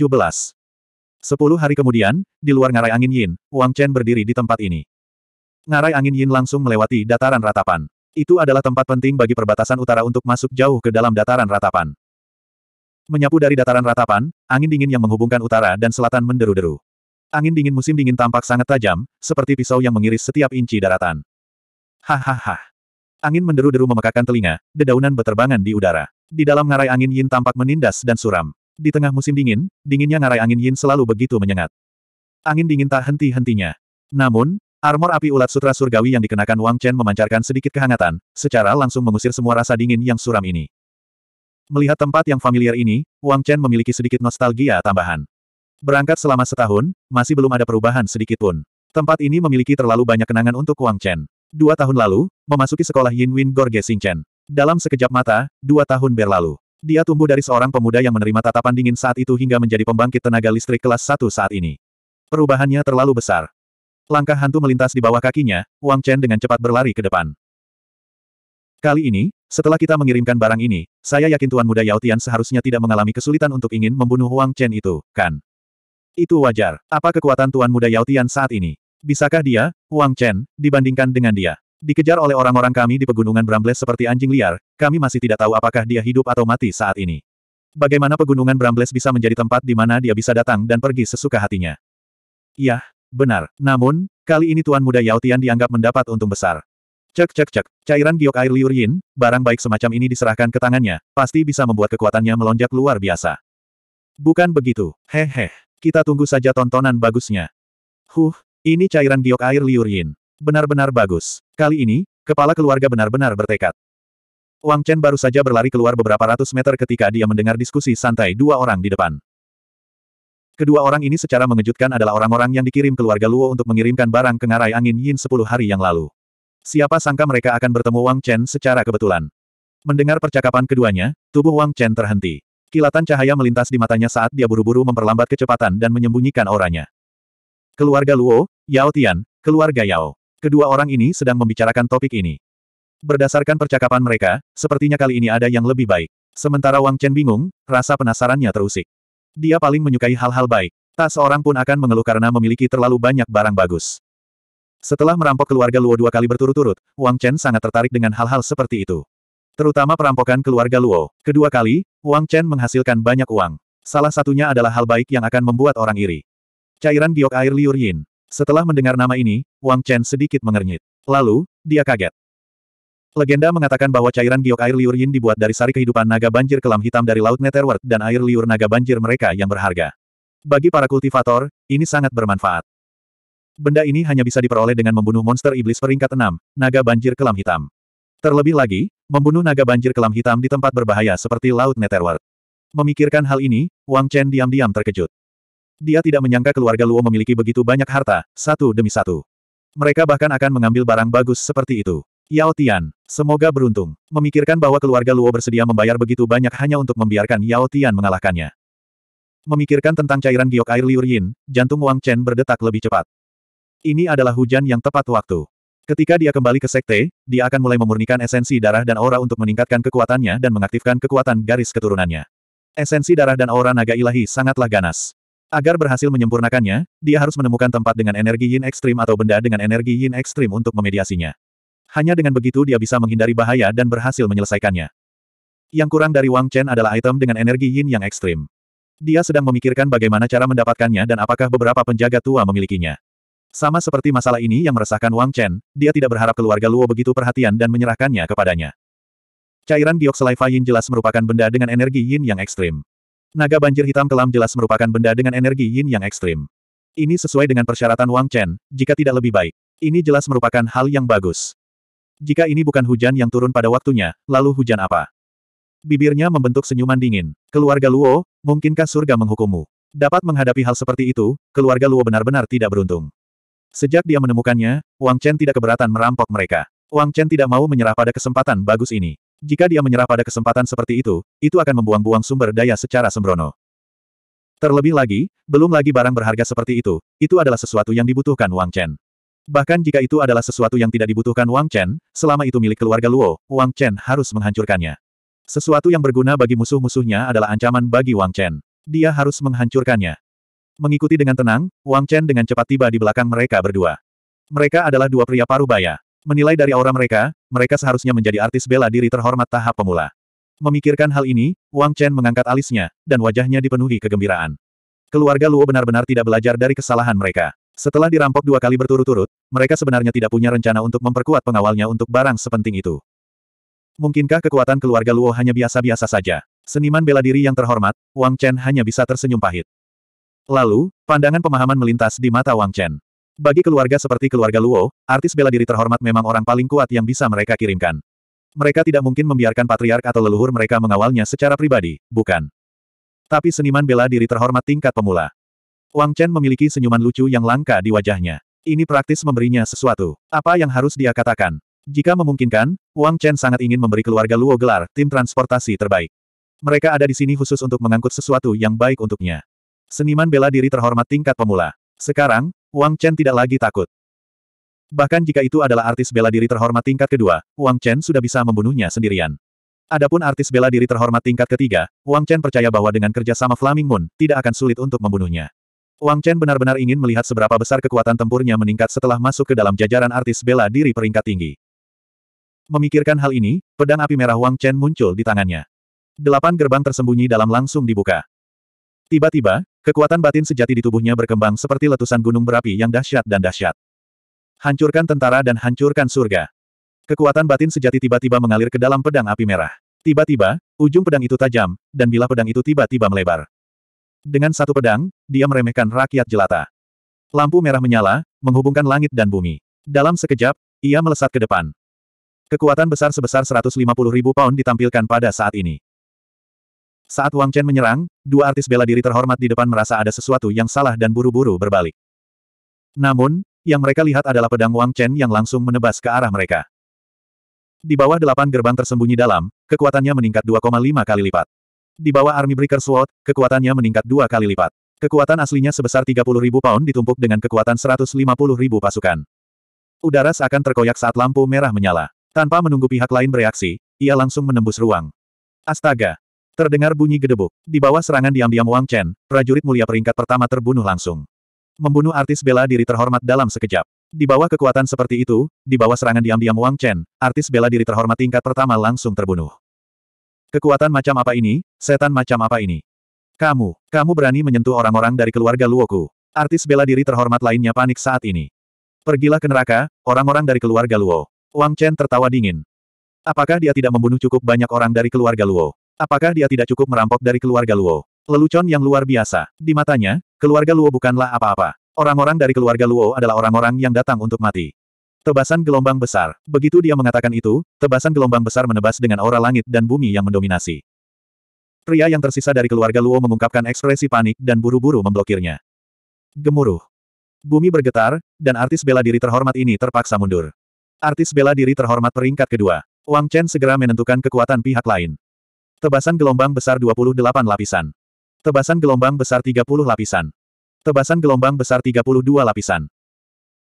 Sepuluh hari kemudian, di luar ngarai angin Yin, Wang Chen berdiri di tempat ini. Ngarai angin Yin langsung melewati dataran ratapan. Itu adalah tempat penting bagi perbatasan utara untuk masuk jauh ke dalam dataran ratapan. Menyapu dari dataran ratapan, angin dingin yang menghubungkan utara dan selatan menderu-deru. Angin dingin musim dingin tampak sangat tajam, seperti pisau yang mengiris setiap inci daratan. Hahaha. Angin menderu-deru memekakan telinga, dedaunan beterbangan di udara. Di dalam ngarai angin Yin tampak menindas dan suram. Di tengah musim dingin, dinginnya ngarai angin yin selalu begitu menyengat. Angin dingin tak henti-hentinya. Namun, armor api ulat sutra surgawi yang dikenakan Wang Chen memancarkan sedikit kehangatan, secara langsung mengusir semua rasa dingin yang suram ini. Melihat tempat yang familiar ini, Wang Chen memiliki sedikit nostalgia tambahan. Berangkat selama setahun, masih belum ada perubahan sedikit pun. Tempat ini memiliki terlalu banyak kenangan untuk Wang Chen. Dua tahun lalu, memasuki sekolah Yin Win Gorge Chen. Dalam sekejap mata, dua tahun berlalu. Dia tumbuh dari seorang pemuda yang menerima tatapan dingin saat itu hingga menjadi pembangkit tenaga listrik kelas 1 saat ini. Perubahannya terlalu besar. Langkah hantu melintas di bawah kakinya, Wang Chen dengan cepat berlari ke depan. Kali ini, setelah kita mengirimkan barang ini, saya yakin Tuan Muda Yao Tian seharusnya tidak mengalami kesulitan untuk ingin membunuh Wang Chen itu, kan? Itu wajar. Apa kekuatan Tuan Muda Yao Tian saat ini? Bisakah dia, Wang Chen, dibandingkan dengan dia? Dikejar oleh orang-orang kami di pegunungan Brambles seperti anjing liar, kami masih tidak tahu apakah dia hidup atau mati saat ini. Bagaimana pegunungan Brambles bisa menjadi tempat di mana dia bisa datang dan pergi sesuka hatinya? Iya, benar. Namun, kali ini Tuan Muda Yao Tian dianggap mendapat untung besar. Cek cek cek, cairan giok air liur yin, barang baik semacam ini diserahkan ke tangannya, pasti bisa membuat kekuatannya melonjak luar biasa. Bukan begitu, hehe, kita tunggu saja tontonan bagusnya. Huh, ini cairan giok air liur yin. Benar-benar bagus. Kali ini, kepala keluarga benar-benar bertekad. Wang Chen baru saja berlari keluar beberapa ratus meter ketika dia mendengar diskusi santai dua orang di depan. Kedua orang ini secara mengejutkan adalah orang-orang yang dikirim keluarga Luo untuk mengirimkan barang ke ngarai angin Yin 10 hari yang lalu. Siapa sangka mereka akan bertemu Wang Chen secara kebetulan. Mendengar percakapan keduanya, tubuh Wang Chen terhenti. Kilatan cahaya melintas di matanya saat dia buru-buru memperlambat kecepatan dan menyembunyikan auranya. Keluarga Luo, Yao Tian, keluarga Yao. Kedua orang ini sedang membicarakan topik ini. Berdasarkan percakapan mereka, sepertinya kali ini ada yang lebih baik. Sementara Wang Chen bingung, rasa penasarannya terusik. Dia paling menyukai hal-hal baik. Tak seorang pun akan mengeluh karena memiliki terlalu banyak barang bagus. Setelah merampok keluarga Luo dua kali berturut-turut, Wang Chen sangat tertarik dengan hal-hal seperti itu. Terutama perampokan keluarga Luo. Kedua kali, Wang Chen menghasilkan banyak uang. Salah satunya adalah hal baik yang akan membuat orang iri. Cairan giok air liur yin. Setelah mendengar nama ini, Wang Chen sedikit mengernyit. Lalu, dia kaget. Legenda mengatakan bahwa cairan giok air liur yin dibuat dari sari kehidupan naga banjir kelam hitam dari Laut Netherworld dan air liur naga banjir mereka yang berharga. Bagi para kultivator, ini sangat bermanfaat. Benda ini hanya bisa diperoleh dengan membunuh monster iblis peringkat 6, naga banjir kelam hitam. Terlebih lagi, membunuh naga banjir kelam hitam di tempat berbahaya seperti Laut Netherworld. Memikirkan hal ini, Wang Chen diam-diam terkejut. Dia tidak menyangka keluarga Luo memiliki begitu banyak harta, satu demi satu. Mereka bahkan akan mengambil barang bagus seperti itu. Yao Tian, semoga beruntung. Memikirkan bahwa keluarga Luo bersedia membayar begitu banyak hanya untuk membiarkan Yao Tian mengalahkannya. Memikirkan tentang cairan giok air liur yin, jantung Wang Chen berdetak lebih cepat. Ini adalah hujan yang tepat waktu. Ketika dia kembali ke sekte, dia akan mulai memurnikan esensi darah dan aura untuk meningkatkan kekuatannya dan mengaktifkan kekuatan garis keturunannya. Esensi darah dan aura naga ilahi sangatlah ganas. Agar berhasil menyempurnakannya, dia harus menemukan tempat dengan energi yin ekstrim atau benda dengan energi yin ekstrim untuk memediasinya. Hanya dengan begitu dia bisa menghindari bahaya dan berhasil menyelesaikannya. Yang kurang dari Wang Chen adalah item dengan energi yin yang ekstrim. Dia sedang memikirkan bagaimana cara mendapatkannya dan apakah beberapa penjaga tua memilikinya. Sama seperti masalah ini yang meresahkan Wang Chen, dia tidak berharap keluarga Luo begitu perhatian dan menyerahkannya kepadanya. Cairan giok selai yin jelas merupakan benda dengan energi yin yang ekstrim. Naga banjir hitam kelam jelas merupakan benda dengan energi yin yang ekstrim. Ini sesuai dengan persyaratan Wang Chen, jika tidak lebih baik. Ini jelas merupakan hal yang bagus. Jika ini bukan hujan yang turun pada waktunya, lalu hujan apa? Bibirnya membentuk senyuman dingin. Keluarga Luo, mungkinkah surga menghukummu? Dapat menghadapi hal seperti itu, keluarga Luo benar-benar tidak beruntung. Sejak dia menemukannya, Wang Chen tidak keberatan merampok mereka. Wang Chen tidak mau menyerah pada kesempatan bagus ini. Jika dia menyerah pada kesempatan seperti itu, itu akan membuang-buang sumber daya secara sembrono. Terlebih lagi, belum lagi barang berharga seperti itu, itu adalah sesuatu yang dibutuhkan Wang Chen. Bahkan jika itu adalah sesuatu yang tidak dibutuhkan Wang Chen, selama itu milik keluarga Luo, Wang Chen harus menghancurkannya. Sesuatu yang berguna bagi musuh-musuhnya adalah ancaman bagi Wang Chen. Dia harus menghancurkannya. Mengikuti dengan tenang, Wang Chen dengan cepat tiba di belakang mereka berdua. Mereka adalah dua pria paruh baya. Menilai dari aura mereka, mereka seharusnya menjadi artis bela diri terhormat tahap pemula. Memikirkan hal ini, Wang Chen mengangkat alisnya, dan wajahnya dipenuhi kegembiraan. Keluarga Luo benar-benar tidak belajar dari kesalahan mereka. Setelah dirampok dua kali berturut-turut, mereka sebenarnya tidak punya rencana untuk memperkuat pengawalnya untuk barang sepenting itu. Mungkinkah kekuatan keluarga Luo hanya biasa-biasa saja? Seniman bela diri yang terhormat, Wang Chen hanya bisa tersenyum pahit. Lalu, pandangan pemahaman melintas di mata Wang Chen. Bagi keluarga seperti keluarga Luo, artis bela diri terhormat memang orang paling kuat yang bisa mereka kirimkan. Mereka tidak mungkin membiarkan patriark atau leluhur mereka mengawalnya secara pribadi, bukan? Tapi seniman bela diri terhormat tingkat pemula. Wang Chen memiliki senyuman lucu yang langka di wajahnya. Ini praktis memberinya sesuatu. Apa yang harus dia katakan? Jika memungkinkan, Wang Chen sangat ingin memberi keluarga Luo gelar tim transportasi terbaik. Mereka ada di sini khusus untuk mengangkut sesuatu yang baik untuknya. Seniman bela diri terhormat tingkat pemula. Sekarang, Wang Chen tidak lagi takut. Bahkan jika itu adalah artis bela diri terhormat tingkat kedua, Wang Chen sudah bisa membunuhnya sendirian. Adapun artis bela diri terhormat tingkat ketiga, Wang Chen percaya bahwa dengan kerja sama Flaming Moon, tidak akan sulit untuk membunuhnya. Wang Chen benar-benar ingin melihat seberapa besar kekuatan tempurnya meningkat setelah masuk ke dalam jajaran artis bela diri peringkat tinggi. Memikirkan hal ini, pedang api merah Wang Chen muncul di tangannya. Delapan gerbang tersembunyi dalam langsung dibuka. Tiba-tiba, kekuatan batin sejati di tubuhnya berkembang seperti letusan gunung berapi yang dahsyat dan dahsyat. Hancurkan tentara dan hancurkan surga. Kekuatan batin sejati tiba-tiba mengalir ke dalam pedang api merah. Tiba-tiba, ujung pedang itu tajam, dan bilah pedang itu tiba-tiba melebar. Dengan satu pedang, dia meremehkan rakyat jelata. Lampu merah menyala, menghubungkan langit dan bumi. Dalam sekejap, ia melesat ke depan. Kekuatan besar sebesar 150 ribu pound ditampilkan pada saat ini. Saat Wang Chen menyerang, dua artis bela diri terhormat di depan merasa ada sesuatu yang salah dan buru-buru berbalik. Namun, yang mereka lihat adalah pedang Wang Chen yang langsung menebas ke arah mereka. Di bawah delapan gerbang tersembunyi dalam, kekuatannya meningkat 2,5 kali lipat. Di bawah Army Breaker Sword, kekuatannya meningkat dua kali lipat. Kekuatan aslinya sebesar 30 ribu pound ditumpuk dengan kekuatan 150 ribu pasukan. Udara seakan terkoyak saat lampu merah menyala. Tanpa menunggu pihak lain bereaksi, ia langsung menembus ruang. Astaga! Terdengar bunyi gedebuk. Di bawah serangan diam-diam Wang Chen, prajurit mulia peringkat pertama terbunuh langsung. Membunuh artis bela diri terhormat dalam sekejap. Di bawah kekuatan seperti itu, di bawah serangan diam-diam Wang Chen, artis bela diri terhormat tingkat pertama langsung terbunuh. Kekuatan macam apa ini? Setan macam apa ini? Kamu, kamu berani menyentuh orang-orang dari keluarga Luoku. Artis bela diri terhormat lainnya panik saat ini. Pergilah ke neraka, orang-orang dari keluarga Luo. Wang Chen tertawa dingin. Apakah dia tidak membunuh cukup banyak orang dari keluarga Luo? Apakah dia tidak cukup merampok dari keluarga Luo? Lelucon yang luar biasa. Di matanya, keluarga Luo bukanlah apa-apa. Orang-orang dari keluarga Luo adalah orang-orang yang datang untuk mati. Tebasan gelombang besar. Begitu dia mengatakan itu, tebasan gelombang besar menebas dengan aura langit dan bumi yang mendominasi. Pria yang tersisa dari keluarga Luo mengungkapkan ekspresi panik dan buru-buru memblokirnya. Gemuruh. Bumi bergetar, dan artis bela diri terhormat ini terpaksa mundur. Artis bela diri terhormat peringkat kedua. Wang Chen segera menentukan kekuatan pihak lain. Tebasan gelombang besar 28 lapisan. Tebasan gelombang besar 30 lapisan. Tebasan gelombang besar 32 lapisan.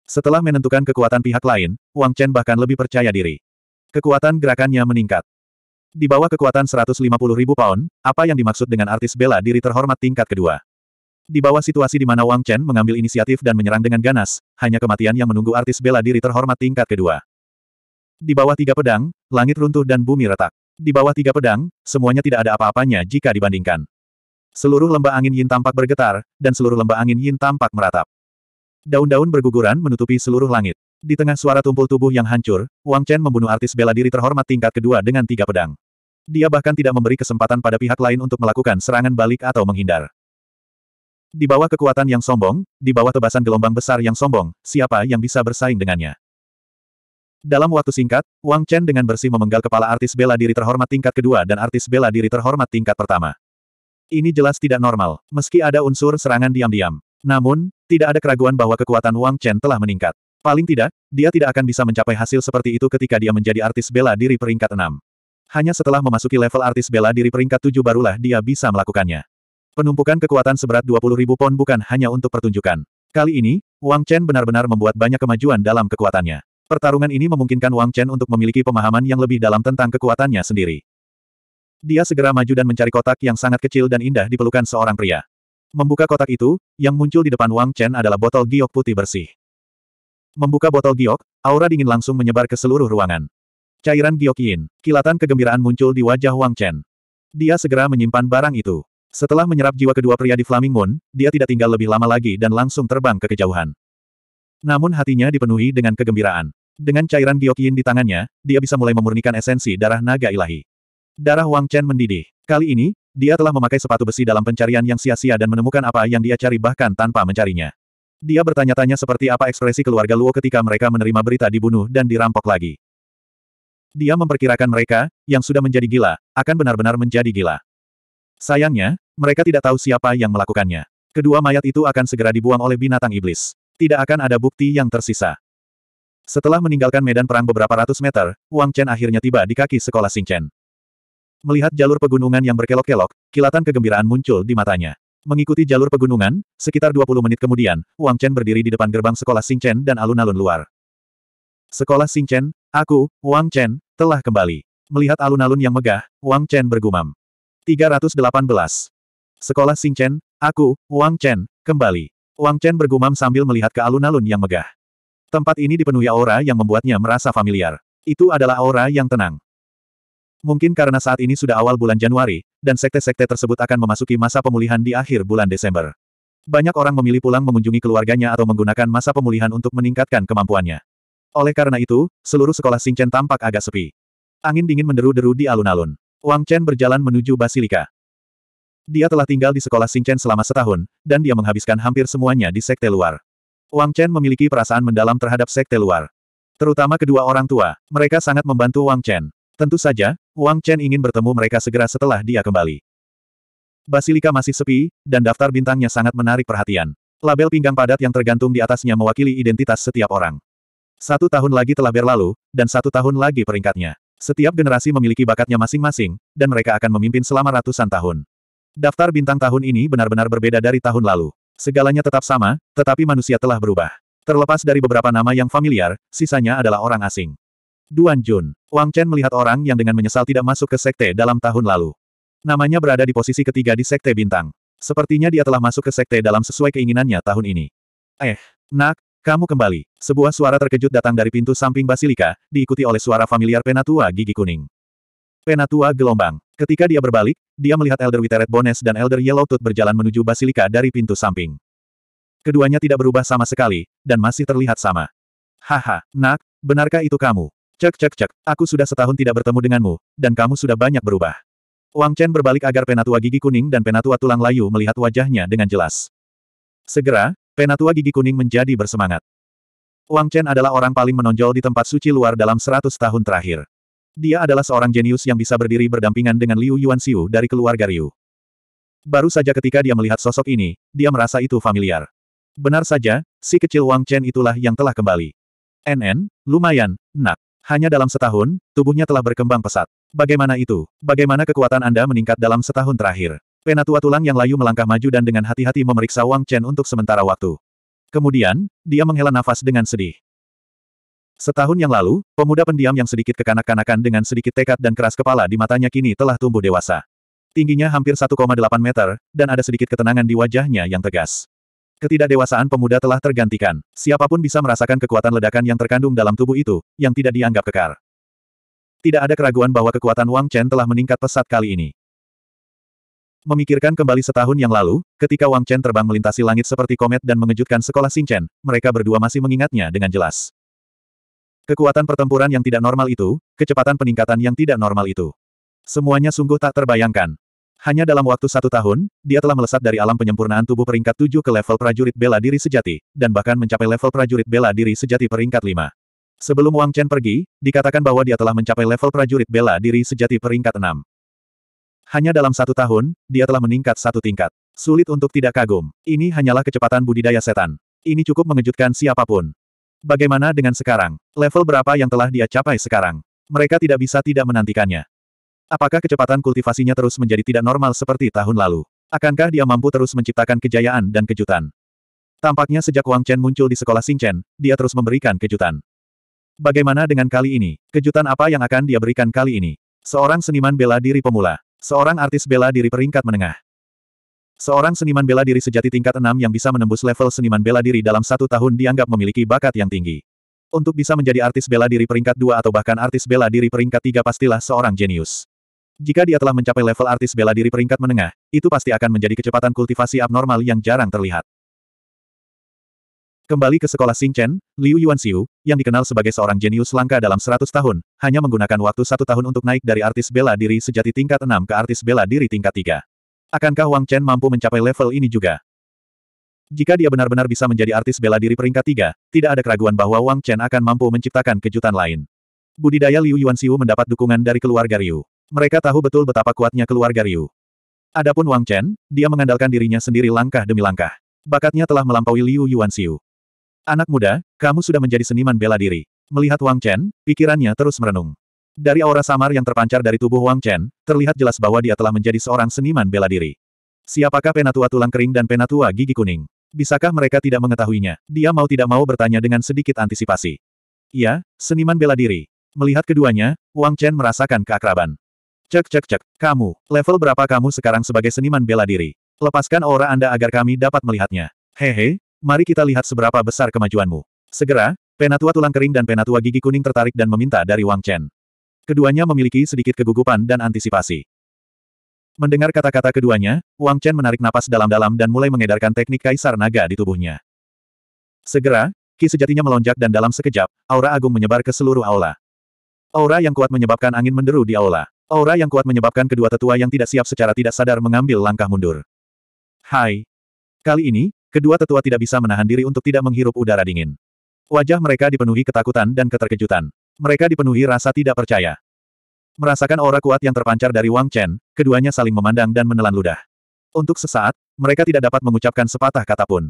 Setelah menentukan kekuatan pihak lain, Wang Chen bahkan lebih percaya diri. Kekuatan gerakannya meningkat. Di bawah kekuatan 150 ribu pound, apa yang dimaksud dengan artis bela diri terhormat tingkat kedua? Di bawah situasi di mana Wang Chen mengambil inisiatif dan menyerang dengan ganas, hanya kematian yang menunggu artis bela diri terhormat tingkat kedua. Di bawah tiga pedang, langit runtuh dan bumi retak. Di bawah tiga pedang, semuanya tidak ada apa-apanya jika dibandingkan. Seluruh lembah angin yin tampak bergetar, dan seluruh lembah angin yin tampak meratap. Daun-daun berguguran menutupi seluruh langit. Di tengah suara tumpul tubuh yang hancur, Wang Chen membunuh artis bela diri terhormat tingkat kedua dengan tiga pedang. Dia bahkan tidak memberi kesempatan pada pihak lain untuk melakukan serangan balik atau menghindar. Di bawah kekuatan yang sombong, di bawah tebasan gelombang besar yang sombong, siapa yang bisa bersaing dengannya? Dalam waktu singkat, Wang Chen dengan bersih memenggal kepala artis bela diri terhormat tingkat kedua dan artis bela diri terhormat tingkat pertama. Ini jelas tidak normal, meski ada unsur serangan diam-diam. Namun, tidak ada keraguan bahwa kekuatan Wang Chen telah meningkat. Paling tidak, dia tidak akan bisa mencapai hasil seperti itu ketika dia menjadi artis bela diri peringkat 6. Hanya setelah memasuki level artis bela diri peringkat 7 barulah dia bisa melakukannya. Penumpukan kekuatan seberat 20.000 pon bukan hanya untuk pertunjukan. Kali ini, Wang Chen benar-benar membuat banyak kemajuan dalam kekuatannya. Pertarungan ini memungkinkan Wang Chen untuk memiliki pemahaman yang lebih dalam tentang kekuatannya sendiri. Dia segera maju dan mencari kotak yang sangat kecil dan indah di pelukan seorang pria. Membuka kotak itu, yang muncul di depan Wang Chen adalah botol giok putih bersih. Membuka botol giok, aura dingin langsung menyebar ke seluruh ruangan. Cairan giok yin, kilatan kegembiraan muncul di wajah Wang Chen. Dia segera menyimpan barang itu. Setelah menyerap jiwa kedua pria di Flaming Moon, dia tidak tinggal lebih lama lagi dan langsung terbang ke kejauhan. Namun hatinya dipenuhi dengan kegembiraan. Dengan cairan giok yin di tangannya, dia bisa mulai memurnikan esensi darah naga ilahi. Darah Wang Chen mendidih. Kali ini, dia telah memakai sepatu besi dalam pencarian yang sia-sia dan menemukan apa yang dia cari bahkan tanpa mencarinya. Dia bertanya-tanya seperti apa ekspresi keluarga Luo ketika mereka menerima berita dibunuh dan dirampok lagi. Dia memperkirakan mereka, yang sudah menjadi gila, akan benar-benar menjadi gila. Sayangnya, mereka tidak tahu siapa yang melakukannya. Kedua mayat itu akan segera dibuang oleh binatang iblis. Tidak akan ada bukti yang tersisa. Setelah meninggalkan medan perang beberapa ratus meter, Wang Chen akhirnya tiba di kaki sekolah Xing Chen. Melihat jalur pegunungan yang berkelok-kelok, kilatan kegembiraan muncul di matanya. Mengikuti jalur pegunungan, sekitar 20 menit kemudian, Wang Chen berdiri di depan gerbang sekolah Xing Chen dan alun-alun luar. Sekolah Xing Chen, aku, Wang Chen, telah kembali. Melihat alun-alun yang megah, Wang Chen bergumam. 318. Sekolah Xing Chen, aku, Wang Chen, kembali. Wang Chen bergumam sambil melihat ke alun-alun yang megah. Tempat ini dipenuhi aura yang membuatnya merasa familiar. Itu adalah aura yang tenang. Mungkin karena saat ini sudah awal bulan Januari, dan sekte-sekte tersebut akan memasuki masa pemulihan di akhir bulan Desember. Banyak orang memilih pulang mengunjungi keluarganya atau menggunakan masa pemulihan untuk meningkatkan kemampuannya. Oleh karena itu, seluruh sekolah Xingchen tampak agak sepi. Angin dingin menderu-deru di alun-alun. Wang Chen berjalan menuju Basilika. Dia telah tinggal di sekolah Xingchen selama setahun, dan dia menghabiskan hampir semuanya di sekte luar. Wang Chen memiliki perasaan mendalam terhadap sekte luar. Terutama kedua orang tua, mereka sangat membantu Wang Chen. Tentu saja, Wang Chen ingin bertemu mereka segera setelah dia kembali. Basilika masih sepi, dan daftar bintangnya sangat menarik perhatian. Label pinggang padat yang tergantung di atasnya mewakili identitas setiap orang. Satu tahun lagi telah berlalu, dan satu tahun lagi peringkatnya. Setiap generasi memiliki bakatnya masing-masing, dan mereka akan memimpin selama ratusan tahun. Daftar bintang tahun ini benar-benar berbeda dari tahun lalu. Segalanya tetap sama, tetapi manusia telah berubah. Terlepas dari beberapa nama yang familiar, sisanya adalah orang asing. Duan Jun. Wang Chen melihat orang yang dengan menyesal tidak masuk ke sekte dalam tahun lalu. Namanya berada di posisi ketiga di sekte bintang. Sepertinya dia telah masuk ke sekte dalam sesuai keinginannya tahun ini. Eh, nak, kamu kembali. Sebuah suara terkejut datang dari pintu samping Basilika, diikuti oleh suara familiar penatua gigi kuning. Penatua gelombang. Ketika dia berbalik, dia melihat Elder Witeret Bones dan Elder Yellowtooth berjalan menuju Basilika dari pintu samping. Keduanya tidak berubah sama sekali, dan masih terlihat sama. Haha, nak, benarkah itu kamu? Cek cek cek, aku sudah setahun tidak bertemu denganmu, dan kamu sudah banyak berubah. Wang Chen berbalik agar penatua gigi kuning dan penatua tulang layu melihat wajahnya dengan jelas. Segera, penatua gigi kuning menjadi bersemangat. Wang Chen adalah orang paling menonjol di tempat suci luar dalam seratus tahun terakhir. Dia adalah seorang jenius yang bisa berdiri berdampingan dengan Liu Yuanxiu dari keluarga Ryu. Baru saja ketika dia melihat sosok ini, dia merasa itu familiar. Benar saja, si kecil Wang Chen itulah yang telah kembali. NN, lumayan, nak. Hanya dalam setahun, tubuhnya telah berkembang pesat. Bagaimana itu? Bagaimana kekuatan Anda meningkat dalam setahun terakhir? Penatua tulang yang layu melangkah maju dan dengan hati-hati memeriksa Wang Chen untuk sementara waktu. Kemudian, dia menghela nafas dengan sedih. Setahun yang lalu, pemuda pendiam yang sedikit kekanak-kanakan dengan sedikit tekad dan keras kepala di matanya kini telah tumbuh dewasa. Tingginya hampir 1,8 meter, dan ada sedikit ketenangan di wajahnya yang tegas. Ketidakdewasaan pemuda telah tergantikan. Siapa pun bisa merasakan kekuatan ledakan yang terkandung dalam tubuh itu, yang tidak dianggap kekar. Tidak ada keraguan bahwa kekuatan Wang Chen telah meningkat pesat kali ini. Memikirkan kembali setahun yang lalu, ketika Wang Chen terbang melintasi langit seperti komet dan mengejutkan sekolah Chen, mereka berdua masih mengingatnya dengan jelas. Kekuatan pertempuran yang tidak normal itu, kecepatan peningkatan yang tidak normal itu. Semuanya sungguh tak terbayangkan. Hanya dalam waktu satu tahun, dia telah melesat dari alam penyempurnaan tubuh peringkat tujuh ke level prajurit bela diri sejati, dan bahkan mencapai level prajurit bela diri sejati peringkat lima. Sebelum Wang Chen pergi, dikatakan bahwa dia telah mencapai level prajurit bela diri sejati peringkat enam. Hanya dalam satu tahun, dia telah meningkat satu tingkat. Sulit untuk tidak kagum. Ini hanyalah kecepatan budidaya setan. Ini cukup mengejutkan siapa pun. Bagaimana dengan sekarang? Level berapa yang telah dia capai sekarang? Mereka tidak bisa tidak menantikannya. Apakah kecepatan kultivasinya terus menjadi tidak normal seperti tahun lalu? Akankah dia mampu terus menciptakan kejayaan dan kejutan? Tampaknya sejak Wang Chen muncul di sekolah Chen, dia terus memberikan kejutan. Bagaimana dengan kali ini? Kejutan apa yang akan dia berikan kali ini? Seorang seniman bela diri pemula. Seorang artis bela diri peringkat menengah. Seorang seniman bela diri sejati tingkat 6 yang bisa menembus level seniman bela diri dalam satu tahun dianggap memiliki bakat yang tinggi. Untuk bisa menjadi artis bela diri peringkat 2 atau bahkan artis bela diri peringkat 3 pastilah seorang jenius. Jika dia telah mencapai level artis bela diri peringkat menengah, itu pasti akan menjadi kecepatan kultivasi abnormal yang jarang terlihat. Kembali ke sekolah Chen, Liu Yuanxiu, yang dikenal sebagai seorang jenius langka dalam 100 tahun, hanya menggunakan waktu satu tahun untuk naik dari artis bela diri sejati tingkat 6 ke artis bela diri tingkat 3. Akankah Wang Chen mampu mencapai level ini juga? Jika dia benar-benar bisa menjadi artis bela diri peringkat 3, tidak ada keraguan bahwa Wang Chen akan mampu menciptakan kejutan lain. Budidaya Liu Yuanxiu mendapat dukungan dari keluarga Ryu. Mereka tahu betul betapa kuatnya keluarga Ryu. Adapun Wang Chen, dia mengandalkan dirinya sendiri langkah demi langkah. Bakatnya telah melampaui Liu Yuanxiu. Anak muda, kamu sudah menjadi seniman bela diri. Melihat Wang Chen, pikirannya terus merenung. Dari aura samar yang terpancar dari tubuh Wang Chen, terlihat jelas bahwa dia telah menjadi seorang seniman bela diri. Siapakah penatua tulang kering dan penatua gigi kuning? Bisakah mereka tidak mengetahuinya? Dia mau tidak mau bertanya dengan sedikit antisipasi. Iya, seniman bela diri. Melihat keduanya, Wang Chen merasakan keakraban. Cek cek cek, kamu, level berapa kamu sekarang sebagai seniman bela diri? Lepaskan aura Anda agar kami dapat melihatnya. Hehe, Mari kita lihat seberapa besar kemajuanmu. Segera, penatua tulang kering dan penatua gigi kuning tertarik dan meminta dari Wang Chen. Keduanya memiliki sedikit kegugupan dan antisipasi. Mendengar kata-kata keduanya, Wang Chen menarik napas dalam-dalam dan mulai mengedarkan teknik kaisar naga di tubuhnya. Segera, ki sejatinya melonjak dan dalam sekejap, aura agung menyebar ke seluruh aula. Aura yang kuat menyebabkan angin menderu di aula. Aura yang kuat menyebabkan kedua tetua yang tidak siap secara tidak sadar mengambil langkah mundur. Hai. Kali ini, Kedua tetua tidak bisa menahan diri untuk tidak menghirup udara dingin. Wajah mereka dipenuhi ketakutan dan keterkejutan. Mereka dipenuhi rasa tidak percaya. Merasakan aura kuat yang terpancar dari Wang Chen, keduanya saling memandang dan menelan ludah. Untuk sesaat, mereka tidak dapat mengucapkan sepatah kata pun.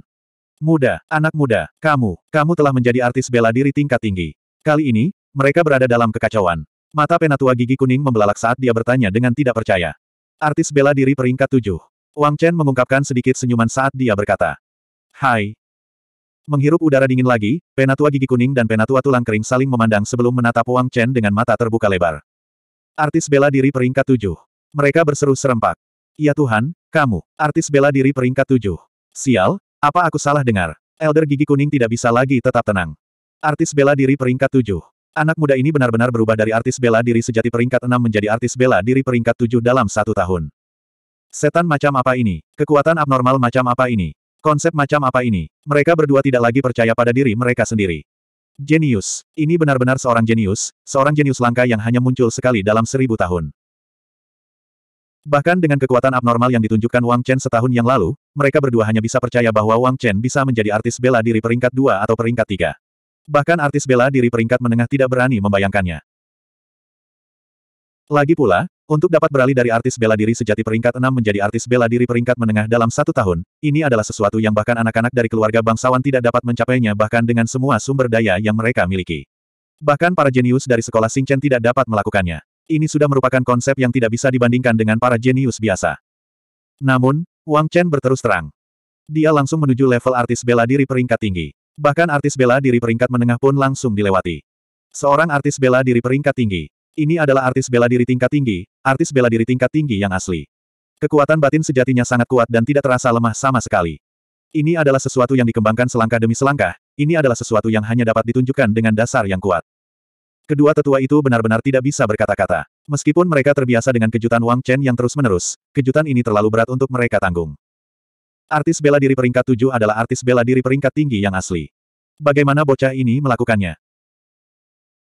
Muda, anak muda, kamu, kamu telah menjadi artis bela diri tingkat tinggi. Kali ini, mereka berada dalam kekacauan. Mata penatua gigi kuning membelalak saat dia bertanya dengan tidak percaya. Artis bela diri peringkat tujuh. Wang Chen mengungkapkan sedikit senyuman saat dia berkata. Hai. Menghirup udara dingin lagi, penatua gigi kuning dan penatua tulang kering saling memandang sebelum menatap Wang Chen dengan mata terbuka lebar. Artis bela diri peringkat tujuh. Mereka berseru serempak. Ya Tuhan, kamu, artis bela diri peringkat tujuh. Sial, apa aku salah dengar? Elder gigi kuning tidak bisa lagi tetap tenang. Artis bela diri peringkat tujuh. Anak muda ini benar-benar berubah dari artis bela diri sejati peringkat enam menjadi artis bela diri peringkat tujuh dalam satu tahun. Setan macam apa ini? Kekuatan abnormal macam apa ini? Konsep macam apa ini? Mereka berdua tidak lagi percaya pada diri mereka sendiri. Jenius. Ini benar-benar seorang jenius, seorang jenius langka yang hanya muncul sekali dalam seribu tahun. Bahkan dengan kekuatan abnormal yang ditunjukkan Wang Chen setahun yang lalu, mereka berdua hanya bisa percaya bahwa Wang Chen bisa menjadi artis bela diri peringkat dua atau peringkat tiga. Bahkan artis bela diri peringkat menengah tidak berani membayangkannya. Lagi pula, untuk dapat beralih dari artis bela diri sejati peringkat 6 menjadi artis bela diri peringkat menengah dalam satu tahun, ini adalah sesuatu yang bahkan anak-anak dari keluarga bangsawan tidak dapat mencapainya bahkan dengan semua sumber daya yang mereka miliki. Bahkan para jenius dari sekolah Chen tidak dapat melakukannya. Ini sudah merupakan konsep yang tidak bisa dibandingkan dengan para jenius biasa. Namun, Wang Chen berterus terang. Dia langsung menuju level artis bela diri peringkat tinggi. Bahkan artis bela diri peringkat menengah pun langsung dilewati. Seorang artis bela diri peringkat tinggi. Ini adalah artis bela diri tingkat tinggi, artis bela diri tingkat tinggi yang asli. Kekuatan batin sejatinya sangat kuat dan tidak terasa lemah sama sekali. Ini adalah sesuatu yang dikembangkan selangkah demi selangkah, ini adalah sesuatu yang hanya dapat ditunjukkan dengan dasar yang kuat. Kedua tetua itu benar-benar tidak bisa berkata-kata. Meskipun mereka terbiasa dengan kejutan Wang Chen yang terus-menerus, kejutan ini terlalu berat untuk mereka tanggung. Artis bela diri peringkat tujuh adalah artis bela diri peringkat tinggi yang asli. Bagaimana bocah ini melakukannya?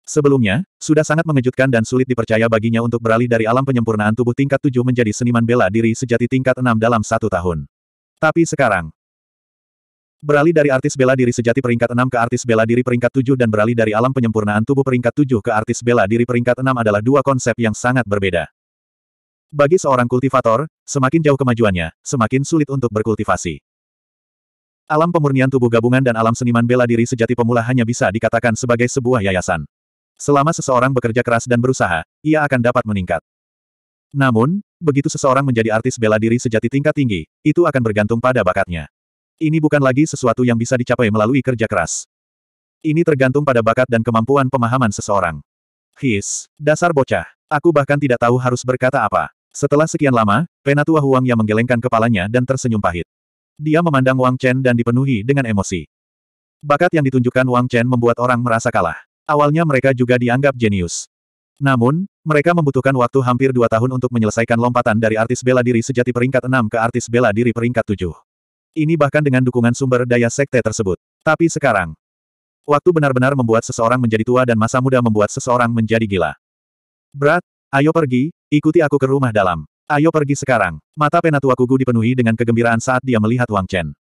Sebelumnya, sudah sangat mengejutkan dan sulit dipercaya baginya untuk beralih dari alam penyempurnaan tubuh tingkat tujuh menjadi seniman bela diri sejati tingkat enam dalam satu tahun. Tapi sekarang, Beralih dari artis bela diri sejati peringkat 6 ke artis bela diri peringkat 7 dan beralih dari alam penyempurnaan tubuh peringkat 7 ke artis bela diri peringkat 6 adalah dua konsep yang sangat berbeda. Bagi seorang kultivator, semakin jauh kemajuannya, semakin sulit untuk berkultivasi. Alam pemurnian tubuh gabungan dan alam seniman bela diri sejati pemula hanya bisa dikatakan sebagai sebuah yayasan. Selama seseorang bekerja keras dan berusaha, ia akan dapat meningkat. Namun, begitu seseorang menjadi artis bela diri sejati tingkat tinggi, itu akan bergantung pada bakatnya. Ini bukan lagi sesuatu yang bisa dicapai melalui kerja keras. Ini tergantung pada bakat dan kemampuan pemahaman seseorang. His, dasar bocah. Aku bahkan tidak tahu harus berkata apa. Setelah sekian lama, penatua Huang yang menggelengkan kepalanya dan tersenyum pahit. Dia memandang Wang Chen dan dipenuhi dengan emosi. Bakat yang ditunjukkan Wang Chen membuat orang merasa kalah. Awalnya mereka juga dianggap jenius. Namun, mereka membutuhkan waktu hampir dua tahun untuk menyelesaikan lompatan dari artis bela diri sejati peringkat 6 ke artis bela diri peringkat 7. Ini bahkan dengan dukungan sumber daya sekte tersebut. Tapi sekarang, waktu benar-benar membuat seseorang menjadi tua dan masa muda membuat seseorang menjadi gila. Berat, ayo pergi, ikuti aku ke rumah dalam. Ayo pergi sekarang. Mata penatua kugu dipenuhi dengan kegembiraan saat dia melihat Wang Chen.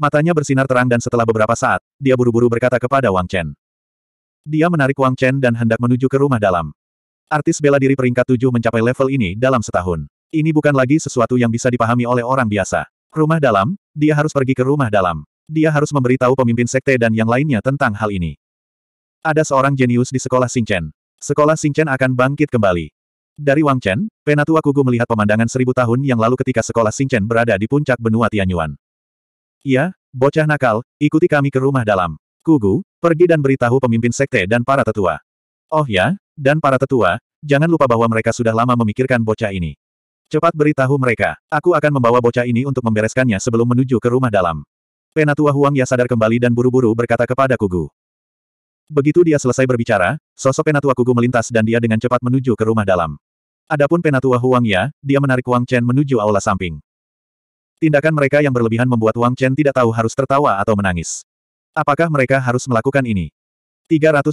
Matanya bersinar terang dan setelah beberapa saat, dia buru-buru berkata kepada Wang Chen. Dia menarik Wang Chen dan hendak menuju ke rumah dalam. Artis bela diri peringkat tujuh mencapai level ini dalam setahun. Ini bukan lagi sesuatu yang bisa dipahami oleh orang biasa. Rumah dalam, dia harus pergi ke rumah dalam. Dia harus memberitahu pemimpin sekte dan yang lainnya tentang hal ini. Ada seorang jenius di sekolah Xingchen. Sekolah Xingchen akan bangkit kembali. Dari Wang Chen, penatua Kugu melihat pemandangan seribu tahun yang lalu ketika sekolah Xingchen berada di puncak benua Tianyuan. Iya, bocah nakal, ikuti kami ke rumah dalam. Kugu, pergi dan beritahu pemimpin sekte dan para tetua. Oh ya, dan para tetua, jangan lupa bahwa mereka sudah lama memikirkan bocah ini. Cepat beritahu mereka, aku akan membawa bocah ini untuk membereskannya sebelum menuju ke rumah dalam. Penatua Huang ya sadar kembali dan buru-buru berkata kepada Kugu. Begitu dia selesai berbicara, sosok Penatua Kugu melintas dan dia dengan cepat menuju ke rumah dalam. Adapun Penatua Huang ya, dia menarik Wang Chen menuju aula samping. Tindakan mereka yang berlebihan membuat Wang Chen tidak tahu harus tertawa atau menangis. Apakah mereka harus melakukan ini? 319.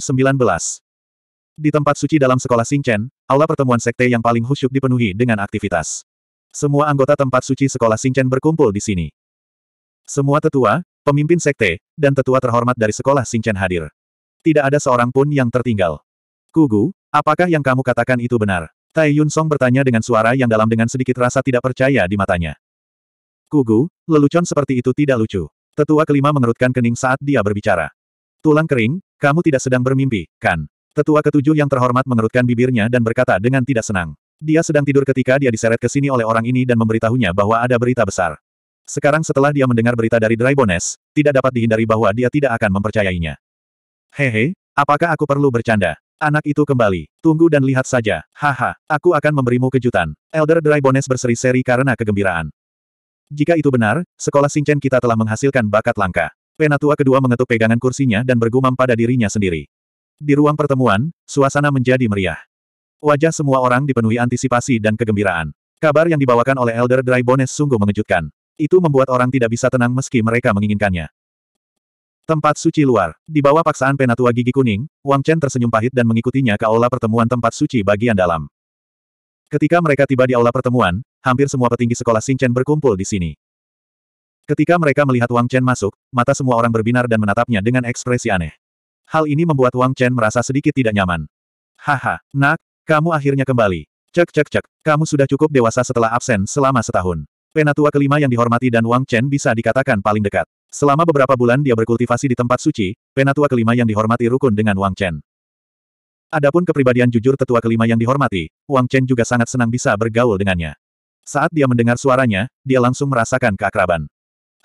Di tempat suci dalam sekolah Xingchen, aula pertemuan sekte yang paling khusyuk dipenuhi dengan aktivitas. Semua anggota tempat suci sekolah Xingchen berkumpul di sini. Semua tetua, pemimpin sekte, dan tetua terhormat dari sekolah Xingchen hadir. Tidak ada seorang pun yang tertinggal. Kugu, apakah yang kamu katakan itu benar? Tai Yun Song bertanya dengan suara yang dalam dengan sedikit rasa tidak percaya di matanya. Kugu, lelucon seperti itu tidak lucu. Tetua kelima mengerutkan kening saat dia berbicara. Tulang kering, kamu tidak sedang bermimpi, kan? Tetua ketujuh yang terhormat mengerutkan bibirnya dan berkata dengan tidak senang. Dia sedang tidur ketika dia diseret ke sini oleh orang ini dan memberitahunya bahwa ada berita besar. Sekarang setelah dia mendengar berita dari Dragones, tidak dapat dihindari bahwa dia tidak akan mempercayainya. Hehe, apakah aku perlu bercanda? Anak itu kembali. Tunggu dan lihat saja. Haha, aku akan memberimu kejutan. Elder Dragones berseri-seri karena kegembiraan. Jika itu benar, sekolah Sincen kita telah menghasilkan bakat langka. Penatua kedua mengetuk pegangan kursinya dan bergumam pada dirinya sendiri. Di ruang pertemuan, suasana menjadi meriah. Wajah semua orang dipenuhi antisipasi dan kegembiraan. Kabar yang dibawakan oleh Elder Drybones sungguh mengejutkan. Itu membuat orang tidak bisa tenang meski mereka menginginkannya. Tempat suci luar. Di bawah paksaan penatua gigi kuning, Wang Chen tersenyum pahit dan mengikutinya ke aula pertemuan tempat suci bagian dalam. Ketika mereka tiba di aula pertemuan, hampir semua petinggi sekolah Xingchen berkumpul di sini. Ketika mereka melihat Wang Chen masuk, mata semua orang berbinar dan menatapnya dengan ekspresi aneh. Hal ini membuat Wang Chen merasa sedikit tidak nyaman. Haha, nak, kamu akhirnya kembali. Cek cek cek, kamu sudah cukup dewasa setelah absen selama setahun. Penatua kelima yang dihormati dan Wang Chen bisa dikatakan paling dekat. Selama beberapa bulan dia berkultivasi di tempat suci, penatua kelima yang dihormati rukun dengan Wang Chen. Adapun kepribadian jujur tetua kelima yang dihormati, Wang Chen juga sangat senang bisa bergaul dengannya. Saat dia mendengar suaranya, dia langsung merasakan keakraban.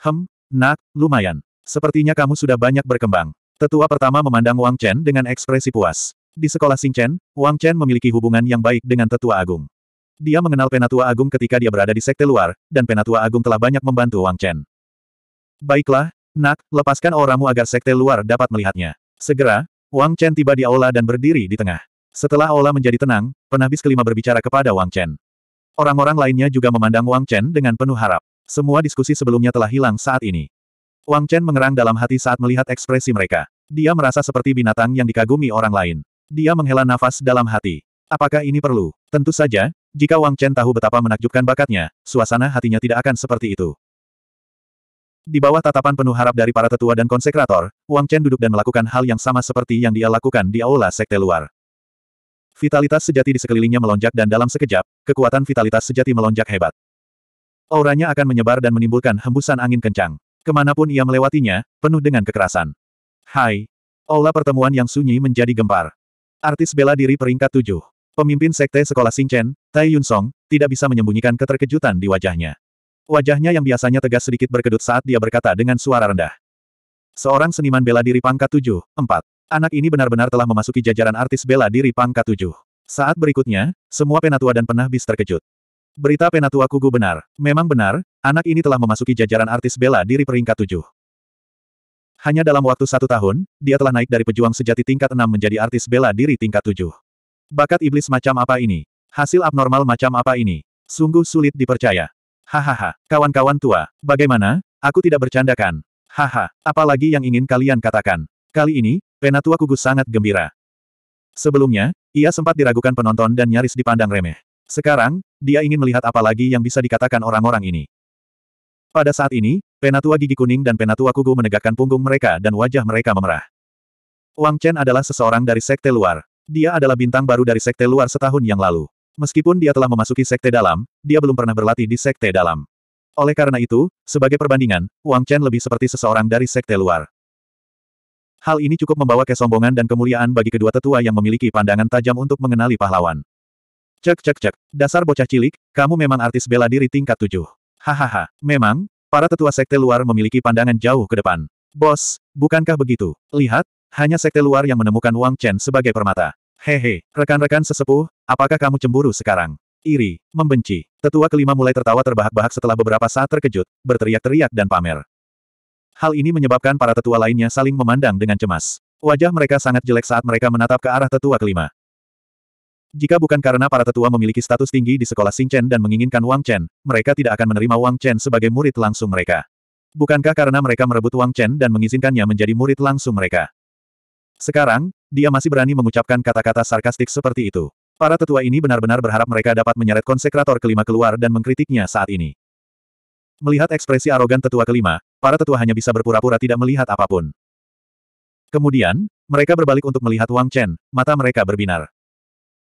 Hem, nak, lumayan. Sepertinya kamu sudah banyak berkembang. Tetua pertama memandang Wang Chen dengan ekspresi puas. Di sekolah Xing Chen, Wang Chen memiliki hubungan yang baik dengan Tetua Agung. Dia mengenal Penatua Agung ketika dia berada di sekte luar, dan Penatua Agung telah banyak membantu Wang Chen. Baiklah, nak, lepaskan auramu agar sekte luar dapat melihatnya. Segera, Wang Chen tiba di aula dan berdiri di tengah. Setelah aula menjadi tenang, penahbis kelima berbicara kepada Wang Chen. Orang-orang lainnya juga memandang Wang Chen dengan penuh harap. Semua diskusi sebelumnya telah hilang saat ini. Wang Chen mengerang dalam hati saat melihat ekspresi mereka. Dia merasa seperti binatang yang dikagumi orang lain. Dia menghela nafas dalam hati. Apakah ini perlu? Tentu saja, jika Wang Chen tahu betapa menakjubkan bakatnya, suasana hatinya tidak akan seperti itu. Di bawah tatapan penuh harap dari para tetua dan konsekrator, Wang Chen duduk dan melakukan hal yang sama seperti yang dia lakukan di aula sekte luar. Vitalitas sejati di sekelilingnya melonjak dan dalam sekejap, kekuatan vitalitas sejati melonjak hebat. Auranya akan menyebar dan menimbulkan hembusan angin kencang. Ke mana pun ia melewatinya, penuh dengan kekerasan. Hai! Aula pertemuan yang sunyi menjadi gempar. Artis bela diri peringkat tujuh. Pemimpin sekte sekolah Xingchen, Tai Yun Song, tidak bisa menyembunyikan keterkejutan di wajahnya. Wajahnya yang biasanya tegas sedikit berkedut saat dia berkata dengan suara rendah. Seorang seniman bela diri pangkat tujuh, empat. Anak ini benar-benar telah memasuki jajaran artis bela diri pangkat tujuh. Saat berikutnya, semua penatua dan penahbis terkejut. Berita penatua kugu benar. Memang benar, anak ini telah memasuki jajaran artis bela diri peringkat tujuh. Hanya dalam waktu satu tahun, dia telah naik dari pejuang sejati tingkat enam menjadi artis bela diri tingkat tujuh. Bakat iblis macam apa ini? Hasil abnormal macam apa ini? Sungguh sulit dipercaya. Hahaha, kawan-kawan tua, bagaimana? Aku tidak bercandakan. Haha, apalagi yang ingin kalian katakan? Kali ini, Penatua Kugus sangat gembira. Sebelumnya, ia sempat diragukan penonton dan nyaris dipandang remeh. Sekarang, dia ingin melihat apa lagi yang bisa dikatakan orang-orang ini. Pada saat ini, Penatua Gigi Kuning dan Penatua Kugu menegakkan punggung mereka dan wajah mereka memerah. Wang Chen adalah seseorang dari sekte luar. Dia adalah bintang baru dari sekte luar setahun yang lalu. Meskipun dia telah memasuki sekte dalam, dia belum pernah berlatih di sekte dalam. Oleh karena itu, sebagai perbandingan, Wang Chen lebih seperti seseorang dari sekte luar. Hal ini cukup membawa kesombongan dan kemuliaan bagi kedua tetua yang memiliki pandangan tajam untuk mengenali pahlawan. Cek cek cek, dasar bocah cilik, kamu memang artis bela diri tingkat tujuh. Hahaha, memang, para tetua sekte luar memiliki pandangan jauh ke depan. Bos, bukankah begitu? Lihat, hanya sekte luar yang menemukan Wang Chen sebagai permata. Hehe, rekan-rekan sesepuh, apakah kamu cemburu sekarang? Iri, membenci. Tetua kelima mulai tertawa terbahak-bahak setelah beberapa saat terkejut, berteriak-teriak dan pamer. Hal ini menyebabkan para tetua lainnya saling memandang dengan cemas. Wajah mereka sangat jelek saat mereka menatap ke arah tetua kelima. Jika bukan karena para tetua memiliki status tinggi di sekolah Xing Chen dan menginginkan Wang Chen, mereka tidak akan menerima Wang Chen sebagai murid langsung mereka. Bukankah karena mereka merebut Wang Chen dan mengizinkannya menjadi murid langsung mereka? Sekarang, dia masih berani mengucapkan kata-kata sarkastik seperti itu. Para tetua ini benar-benar berharap mereka dapat menyeret konsekrator kelima keluar dan mengkritiknya saat ini. Melihat ekspresi arogan tetua kelima, para tetua hanya bisa berpura-pura tidak melihat apa pun. Kemudian, mereka berbalik untuk melihat Wang Chen, mata mereka berbinar.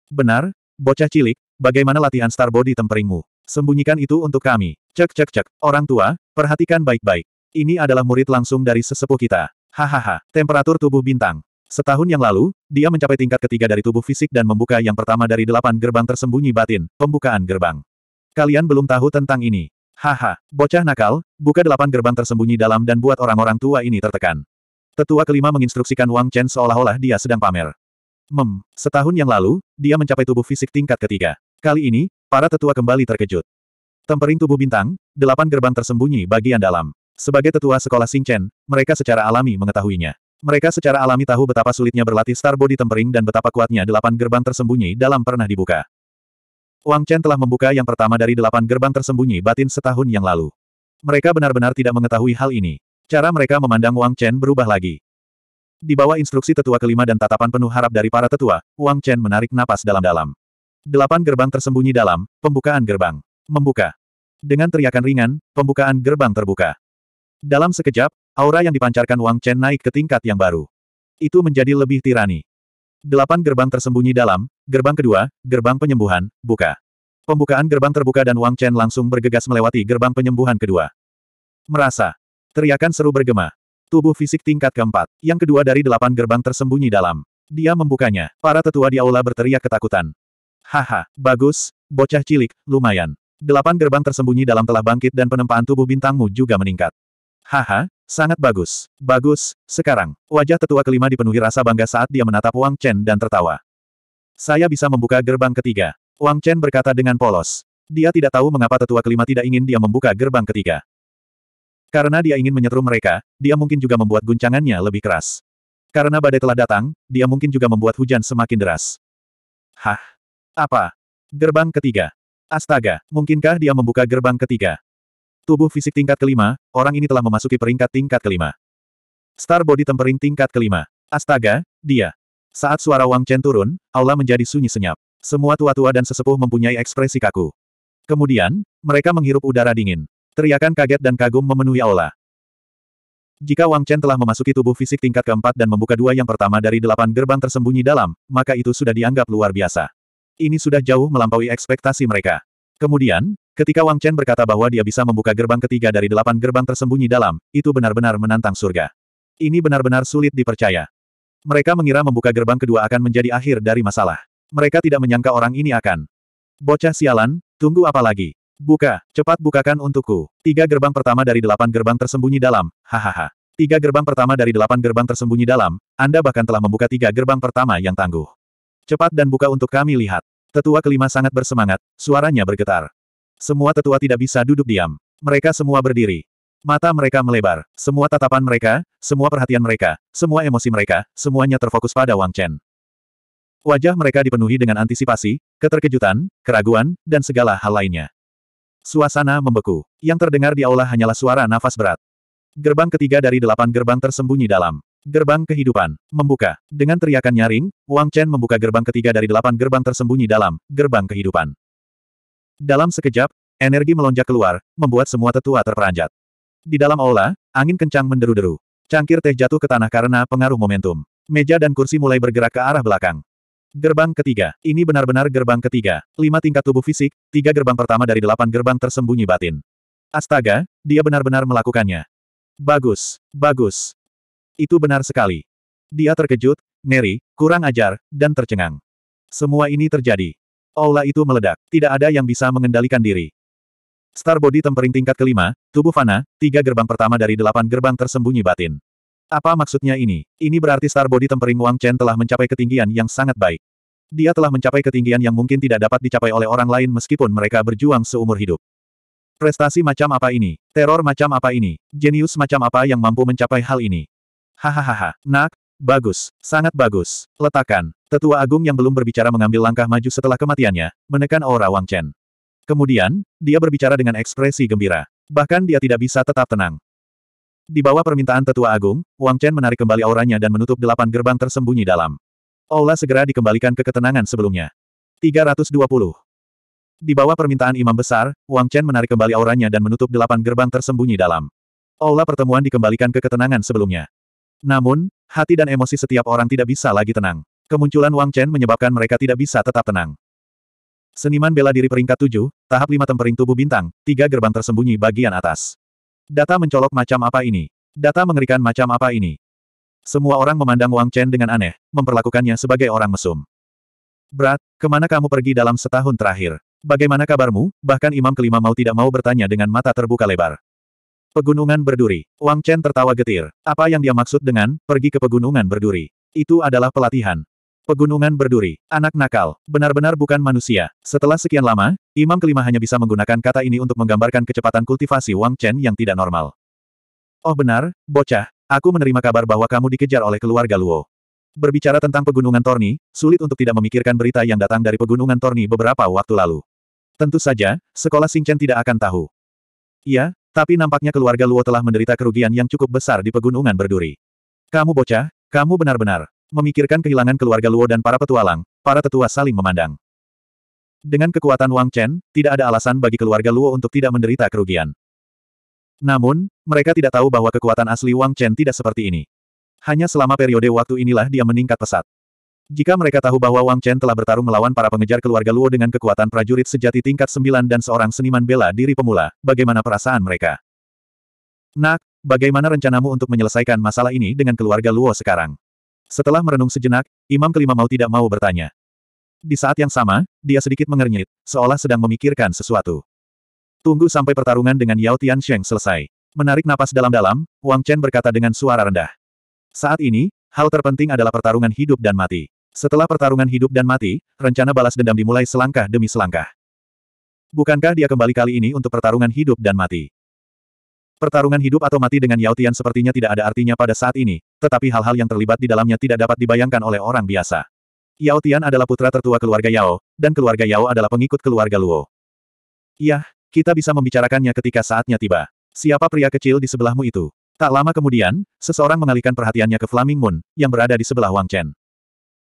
Benar, bocah cilik, bagaimana latihan Star Body temperingmu? Sembunyikan itu untuk kami. Cek cek cek, orang tua, perhatikan baik-baik. Ini adalah murid langsung dari sesepuh kita. Hahaha, temperatur tubuh bintang. Setahun yang lalu, dia mencapai tingkat ketiga dari tubuh fisik dan membuka yang pertama dari delapan gerbang tersembunyi batin, pembukaan gerbang. Kalian belum tahu tentang ini. Haha, bocah nakal, buka delapan gerbang tersembunyi dalam dan buat orang-orang tua ini tertekan. Tetua kelima menginstruksikan Wang Chen seolah-olah dia sedang pamer. Mem, setahun yang lalu, dia mencapai tubuh fisik tingkat ketiga. Kali ini, para tetua kembali terkejut. Tempering tubuh bintang, delapan gerbang tersembunyi bagian dalam. Sebagai tetua sekolah Xing Chen, mereka secara alami mengetahuinya. Mereka secara alami tahu betapa sulitnya berlatih Star Body Tempering dan betapa kuatnya delapan gerbang tersembunyi dalam pernah dibuka. Wang Chen telah membuka yang pertama dari delapan gerbang tersembunyi batin setahun yang lalu. Mereka benar-benar tidak mengetahui hal ini. Cara mereka memandang Wang Chen berubah lagi. Di bawah instruksi tetua kelima dan tatapan penuh harap dari para tetua, Wang Chen menarik napas dalam-dalam. Delapan gerbang tersembunyi dalam, pembukaan gerbang. Membuka. Dengan teriakan ringan, pembukaan gerbang terbuka. Dalam sekejap, aura yang dipancarkan Wang Chen naik ke tingkat yang baru. Itu menjadi lebih tirani. Delapan gerbang tersembunyi dalam, gerbang kedua, gerbang penyembuhan, buka. Pembukaan gerbang terbuka dan Wang Chen langsung bergegas melewati gerbang penyembuhan kedua. Merasa. Teriakan seru bergema. Tubuh fisik tingkat keempat, yang kedua dari delapan gerbang tersembunyi dalam. Dia membukanya. Para tetua di aula berteriak ketakutan. Haha, bagus, bocah cilik, lumayan. Delapan gerbang tersembunyi dalam telah bangkit dan penempaan tubuh bintangmu juga meningkat. Haha, sangat bagus. Bagus, sekarang. Wajah tetua kelima dipenuhi rasa bangga saat dia menatap Wang Chen dan tertawa. Saya bisa membuka gerbang ketiga. Wang Chen berkata dengan polos. Dia tidak tahu mengapa tetua kelima tidak ingin dia membuka gerbang ketiga. Karena dia ingin menyetrum mereka, dia mungkin juga membuat guncangannya lebih keras. Karena badai telah datang, dia mungkin juga membuat hujan semakin deras. Hah? Apa? Gerbang ketiga. Astaga, mungkinkah dia membuka gerbang ketiga? Tubuh fisik tingkat kelima, orang ini telah memasuki peringkat tingkat kelima. Star Body Tempering tingkat kelima. Astaga, dia. Saat suara Wang Chen turun, aula menjadi sunyi senyap. Semua tua-tua dan sesepuh mempunyai ekspresi kaku. Kemudian, mereka menghirup udara dingin. Teriakan kaget dan kagum memenuhi aula. Jika Wang Chen telah memasuki tubuh fisik tingkat keempat dan membuka dua yang pertama dari delapan gerbang tersembunyi dalam, maka itu sudah dianggap luar biasa. Ini sudah jauh melampaui ekspektasi mereka. Kemudian, ketika Wang Chen berkata bahwa dia bisa membuka gerbang ketiga dari delapan gerbang tersembunyi dalam, itu benar-benar menantang surga. Ini benar-benar sulit dipercaya. Mereka mengira membuka gerbang kedua akan menjadi akhir dari masalah. Mereka tidak menyangka orang ini akan. Bocah sialan, tunggu apa lagi? Buka, cepat bukakan untukku. Tiga gerbang pertama dari delapan gerbang tersembunyi dalam, hahaha. Tiga gerbang pertama dari delapan gerbang tersembunyi dalam, Anda bahkan telah membuka tiga gerbang pertama yang tangguh. Cepat dan buka untuk kami lihat. Tetua kelima sangat bersemangat, suaranya bergetar. Semua tetua tidak bisa duduk diam. Mereka semua berdiri. Mata mereka melebar. Semua tatapan mereka, semua perhatian mereka, semua emosi mereka, semuanya terfokus pada Wang Chen. Wajah mereka dipenuhi dengan antisipasi, keterkejutan, keraguan, dan segala hal lainnya. Suasana membeku. Yang terdengar di aula hanyalah suara nafas berat. Gerbang ketiga dari delapan gerbang tersembunyi dalam. Gerbang kehidupan. Membuka. Dengan teriakan nyaring, Wang Chen membuka gerbang ketiga dari delapan gerbang tersembunyi dalam, gerbang kehidupan. Dalam sekejap, energi melonjak keluar, membuat semua tetua terperanjat. Di dalam aula, angin kencang menderu-deru. Cangkir teh jatuh ke tanah karena pengaruh momentum. Meja dan kursi mulai bergerak ke arah belakang. Gerbang ketiga. Ini benar-benar gerbang ketiga. Lima tingkat tubuh fisik, tiga gerbang pertama dari delapan gerbang tersembunyi batin. Astaga, dia benar-benar melakukannya. Bagus, bagus. Itu benar sekali. Dia terkejut, ngeri, kurang ajar, dan tercengang. Semua ini terjadi. Aula itu meledak. Tidak ada yang bisa mengendalikan diri. Star Body tempering tingkat kelima, tubuh fana, tiga gerbang pertama dari delapan gerbang tersembunyi batin. Apa maksudnya ini? Ini berarti Star Body tempering Wang Chen telah mencapai ketinggian yang sangat baik. Dia telah mencapai ketinggian yang mungkin tidak dapat dicapai oleh orang lain meskipun mereka berjuang seumur hidup. Prestasi macam apa ini? Teror macam apa ini? Jenius macam apa yang mampu mencapai hal ini? Hahaha, nak, bagus, sangat bagus. Letakkan. Tetua Agung yang belum berbicara mengambil langkah maju setelah kematiannya, menekan aura Wang Chen. Kemudian, dia berbicara dengan ekspresi gembira. Bahkan dia tidak bisa tetap tenang. Di bawah permintaan Tetua Agung, Wang Chen menarik kembali auranya dan menutup delapan gerbang tersembunyi dalam. Aula segera dikembalikan ke ketenangan sebelumnya. 320. Di bawah permintaan Imam Besar, Wang Chen menarik kembali auranya dan menutup delapan gerbang tersembunyi dalam. Aula pertemuan dikembalikan ke ketenangan sebelumnya. Namun, hati dan emosi setiap orang tidak bisa lagi tenang. Kemunculan Wang Chen menyebabkan mereka tidak bisa tetap tenang. Seniman bela diri peringkat 7, tahap 5 tempering tubuh bintang, tiga gerbang tersembunyi bagian atas. Data mencolok macam apa ini? Data mengerikan macam apa ini? Semua orang memandang Wang Chen dengan aneh, memperlakukannya sebagai orang mesum. Brat, ke mana kamu pergi dalam setahun terakhir? Bagaimana kabarmu? Bahkan imam kelima mau tidak mau bertanya dengan mata terbuka lebar. Pegunungan berduri. Wang Chen tertawa getir. Apa yang dia maksud dengan, pergi ke pegunungan berduri? Itu adalah pelatihan. Pegunungan berduri. Anak nakal. Benar-benar bukan manusia. Setelah sekian lama, Imam kelima hanya bisa menggunakan kata ini untuk menggambarkan kecepatan kultivasi Wang Chen yang tidak normal. Oh benar, bocah. Aku menerima kabar bahwa kamu dikejar oleh keluarga Luo. Berbicara tentang pegunungan Torni, sulit untuk tidak memikirkan berita yang datang dari pegunungan Torni beberapa waktu lalu. Tentu saja, sekolah Chen tidak akan tahu. Iya, tapi nampaknya keluarga Luo telah menderita kerugian yang cukup besar di pegunungan berduri. Kamu bocah, kamu benar-benar memikirkan kehilangan keluarga Luo dan para petualang, para tetua saling memandang. Dengan kekuatan Wang Chen, tidak ada alasan bagi keluarga Luo untuk tidak menderita kerugian. Namun, mereka tidak tahu bahwa kekuatan asli Wang Chen tidak seperti ini. Hanya selama periode waktu inilah dia meningkat pesat. Jika mereka tahu bahwa Wang Chen telah bertarung melawan para pengejar keluarga Luo dengan kekuatan prajurit sejati tingkat sembilan dan seorang seniman bela diri pemula, bagaimana perasaan mereka? Nak, bagaimana rencanamu untuk menyelesaikan masalah ini dengan keluarga Luo sekarang? Setelah merenung sejenak, Imam kelima mau tidak mau bertanya. Di saat yang sama, dia sedikit mengernyit, seolah sedang memikirkan sesuatu. Tunggu sampai pertarungan dengan Yao Tiansheng selesai. Menarik napas dalam-dalam, Wang Chen berkata dengan suara rendah. Saat ini, hal terpenting adalah pertarungan hidup dan mati. Setelah pertarungan hidup dan mati, rencana balas dendam dimulai selangkah demi selangkah. Bukankah dia kembali kali ini untuk pertarungan hidup dan mati? Pertarungan hidup atau mati dengan Yao Tian sepertinya tidak ada artinya pada saat ini, tetapi hal-hal yang terlibat di dalamnya tidak dapat dibayangkan oleh orang biasa. Yao Tian adalah putra tertua keluarga Yao, dan keluarga Yao adalah pengikut keluarga Luo. Iya, kita bisa membicarakannya ketika saatnya tiba. Siapa pria kecil di sebelahmu itu? Tak lama kemudian, seseorang mengalihkan perhatiannya ke Flaming Moon, yang berada di sebelah Wang Chen.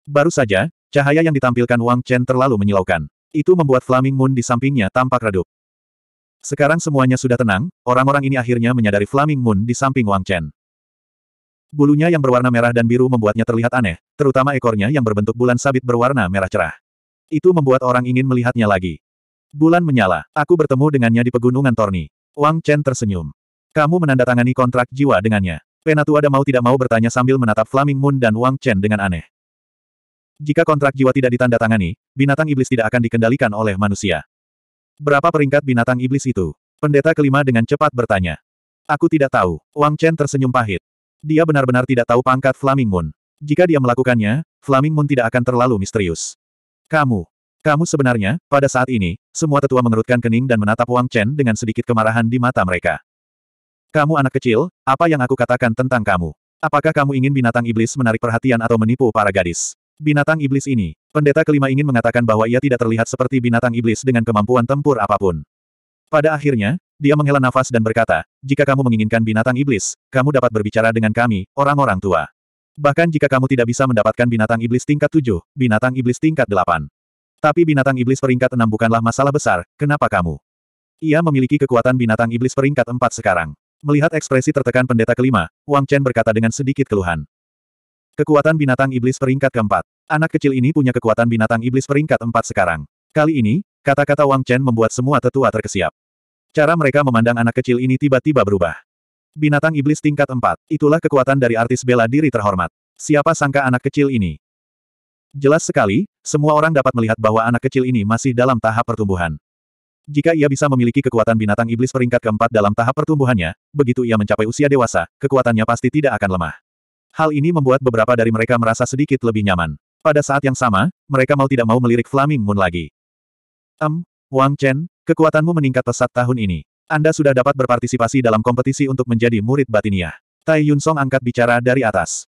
Baru saja, cahaya yang ditampilkan Wang Chen terlalu menyilaukan. Itu membuat Flaming Moon di sampingnya tampak redup. Sekarang semuanya sudah tenang, orang-orang ini akhirnya menyadari Flaming Moon di samping Wang Chen. Bulunya yang berwarna merah dan biru membuatnya terlihat aneh, terutama ekornya yang berbentuk bulan sabit berwarna merah cerah. Itu membuat orang ingin melihatnya lagi. Bulan menyala. Aku bertemu dengannya di pegunungan Torni. Wang Chen tersenyum. Kamu menandatangani kontrak jiwa dengannya. Penatua ada mau tidak mau bertanya sambil menatap Flaming Moon dan Wang Chen dengan aneh. Jika kontrak jiwa tidak ditandatangani, binatang iblis tidak akan dikendalikan oleh manusia. Berapa peringkat binatang iblis itu? Pendeta kelima dengan cepat bertanya. Aku tidak tahu. Wang Chen tersenyum pahit. Dia benar-benar tidak tahu pangkat Flaming Moon. Jika dia melakukannya, Flaming Moon tidak akan terlalu misterius. Kamu. Kamu sebenarnya, pada saat ini, semua tetua mengerutkan kening dan menatap Wang Chen dengan sedikit kemarahan di mata mereka. Kamu anak kecil, apa yang aku katakan tentang kamu? Apakah kamu ingin binatang iblis menarik perhatian atau menipu para gadis? Binatang iblis ini. Pendeta kelima ingin mengatakan bahwa ia tidak terlihat seperti binatang iblis dengan kemampuan tempur apa pun. Pada akhirnya, dia menghela nafas dan berkata, jika kamu menginginkan binatang iblis, kamu dapat berbicara dengan kami, orang-orang tua. Bahkan jika kamu tidak bisa mendapatkan binatang iblis tingkat tujuh, binatang iblis tingkat delapan. Tapi binatang iblis peringkat enam bukanlah masalah besar, kenapa kamu? Ia memiliki kekuatan binatang iblis peringkat empat sekarang. Melihat ekspresi tertekan pendeta kelima, Wang Chen berkata dengan sedikit keluhan. Kekuatan binatang iblis peringkat keempat. Anak kecil ini punya kekuatan binatang iblis peringkat empat sekarang. Kali ini, kata-kata Wang Chen membuat semua tetua terkesiap. Cara mereka memandang anak kecil ini tiba-tiba berubah. Binatang iblis tingkat empat, itulah kekuatan dari artis bela diri terhormat. Siapa sangka anak kecil ini? Jelas sekali, semua orang dapat melihat bahwa anak kecil ini masih dalam tahap pertumbuhan. Jika ia bisa memiliki kekuatan binatang iblis peringkat keempat dalam tahap pertumbuhannya, begitu ia mencapai usia dewasa, kekuatannya pasti tidak akan lemah. Hal ini membuat beberapa dari mereka merasa sedikit lebih nyaman. Pada saat yang sama, mereka mau tidak mau melirik Flaming Moon lagi. Em, Wang Chen, kekuatanmu meningkat pesat tahun ini. Anda sudah dapat berpartisipasi dalam kompetisi untuk menjadi murid batiniah. Tai Yun Song angkat bicara dari atas.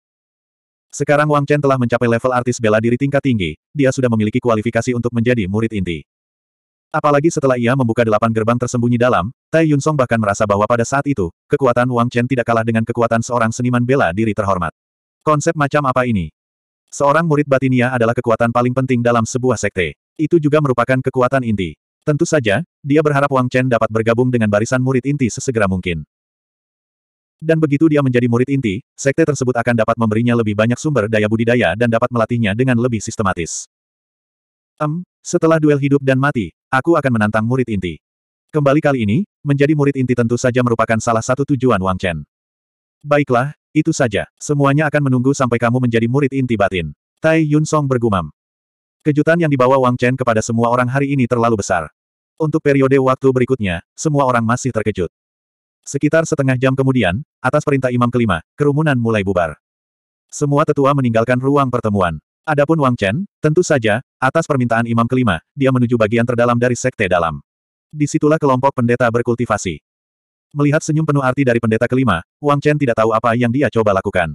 Sekarang Wang Chen telah mencapai level artis bela diri tingkat tinggi, dia sudah memiliki kualifikasi untuk menjadi murid inti. Apalagi setelah ia membuka delapan gerbang tersembunyi dalam, Tai Yun Song bahkan merasa bahwa pada saat itu, kekuatan Wang Chen tidak kalah dengan kekuatan seorang seniman bela diri terhormat. Konsep macam apa ini? Seorang murid batinia adalah kekuatan paling penting dalam sebuah sekte. Itu juga merupakan kekuatan inti. Tentu saja, dia berharap Wang Chen dapat bergabung dengan barisan murid inti sesegera mungkin. Dan begitu dia menjadi murid inti, sekte tersebut akan dapat memberinya lebih banyak sumber daya budidaya dan dapat melatihnya dengan lebih sistematis. Em, setelah duel hidup dan mati, aku akan menantang murid inti. Kembali kali ini, menjadi murid inti tentu saja merupakan salah satu tujuan Wang Chen. Baiklah, itu saja. Semuanya akan menunggu sampai kamu menjadi murid inti batin. Tai Yun Song bergumam. Kejutan yang dibawa Wang Chen kepada semua orang hari ini terlalu besar. Untuk periode waktu berikutnya, semua orang masih terkejut. Sekitar setengah jam kemudian, atas perintah imam kelima, kerumunan mulai bubar. Semua tetua meninggalkan ruang pertemuan. Adapun Wang Chen, tentu saja, atas permintaan imam kelima, dia menuju bagian terdalam dari sekte dalam. Di situlah kelompok pendeta berkultivasi. Melihat senyum penuh arti dari pendeta kelima, Wang Chen tidak tahu apa yang dia coba lakukan.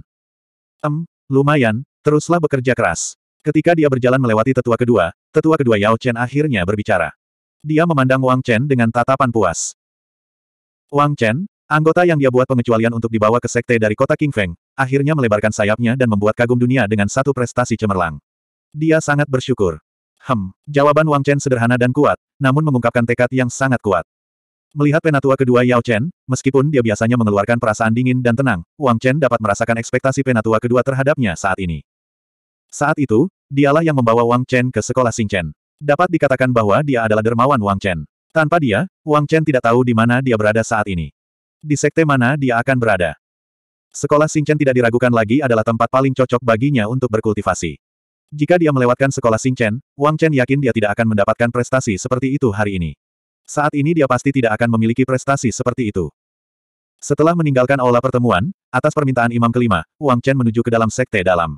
Em, lumayan, teruslah bekerja keras. Ketika dia berjalan melewati tetua kedua, tetua kedua Yao Chen akhirnya berbicara. Dia memandang Wang Chen dengan tatapan puas. Wang Chen, Anggota yang dia buat pengecualian untuk dibawa ke sekte dari kota King Feng, akhirnya melebarkan sayapnya dan membuat kagum dunia dengan satu prestasi cemerlang. Dia sangat bersyukur. Hem, jawaban Wang Chen sederhana dan kuat, namun mengungkapkan tekad yang sangat kuat. Melihat penatua kedua Yao Chen, meskipun dia biasanya mengeluarkan perasaan dingin dan tenang, Wang Chen dapat merasakan ekspektasi penatua kedua terhadapnya saat ini. Saat itu, dialah yang membawa Wang Chen ke sekolah Xing Chen. Dapat dikatakan bahwa dia adalah dermawan Wang Chen. Tanpa dia, Wang Chen tidak tahu di mana dia berada saat ini. Di sekte mana dia akan berada? Sekolah Xingchen tidak diragukan lagi adalah tempat paling cocok baginya untuk berkultivasi. Jika dia melewatkan sekolah Xingchen, Wang Chen yakin dia tidak akan mendapatkan prestasi seperti itu hari ini. Saat ini dia pasti tidak akan memiliki prestasi seperti itu. Setelah meninggalkan aula pertemuan, atas permintaan imam kelima, Wang Chen menuju ke dalam sekte dalam.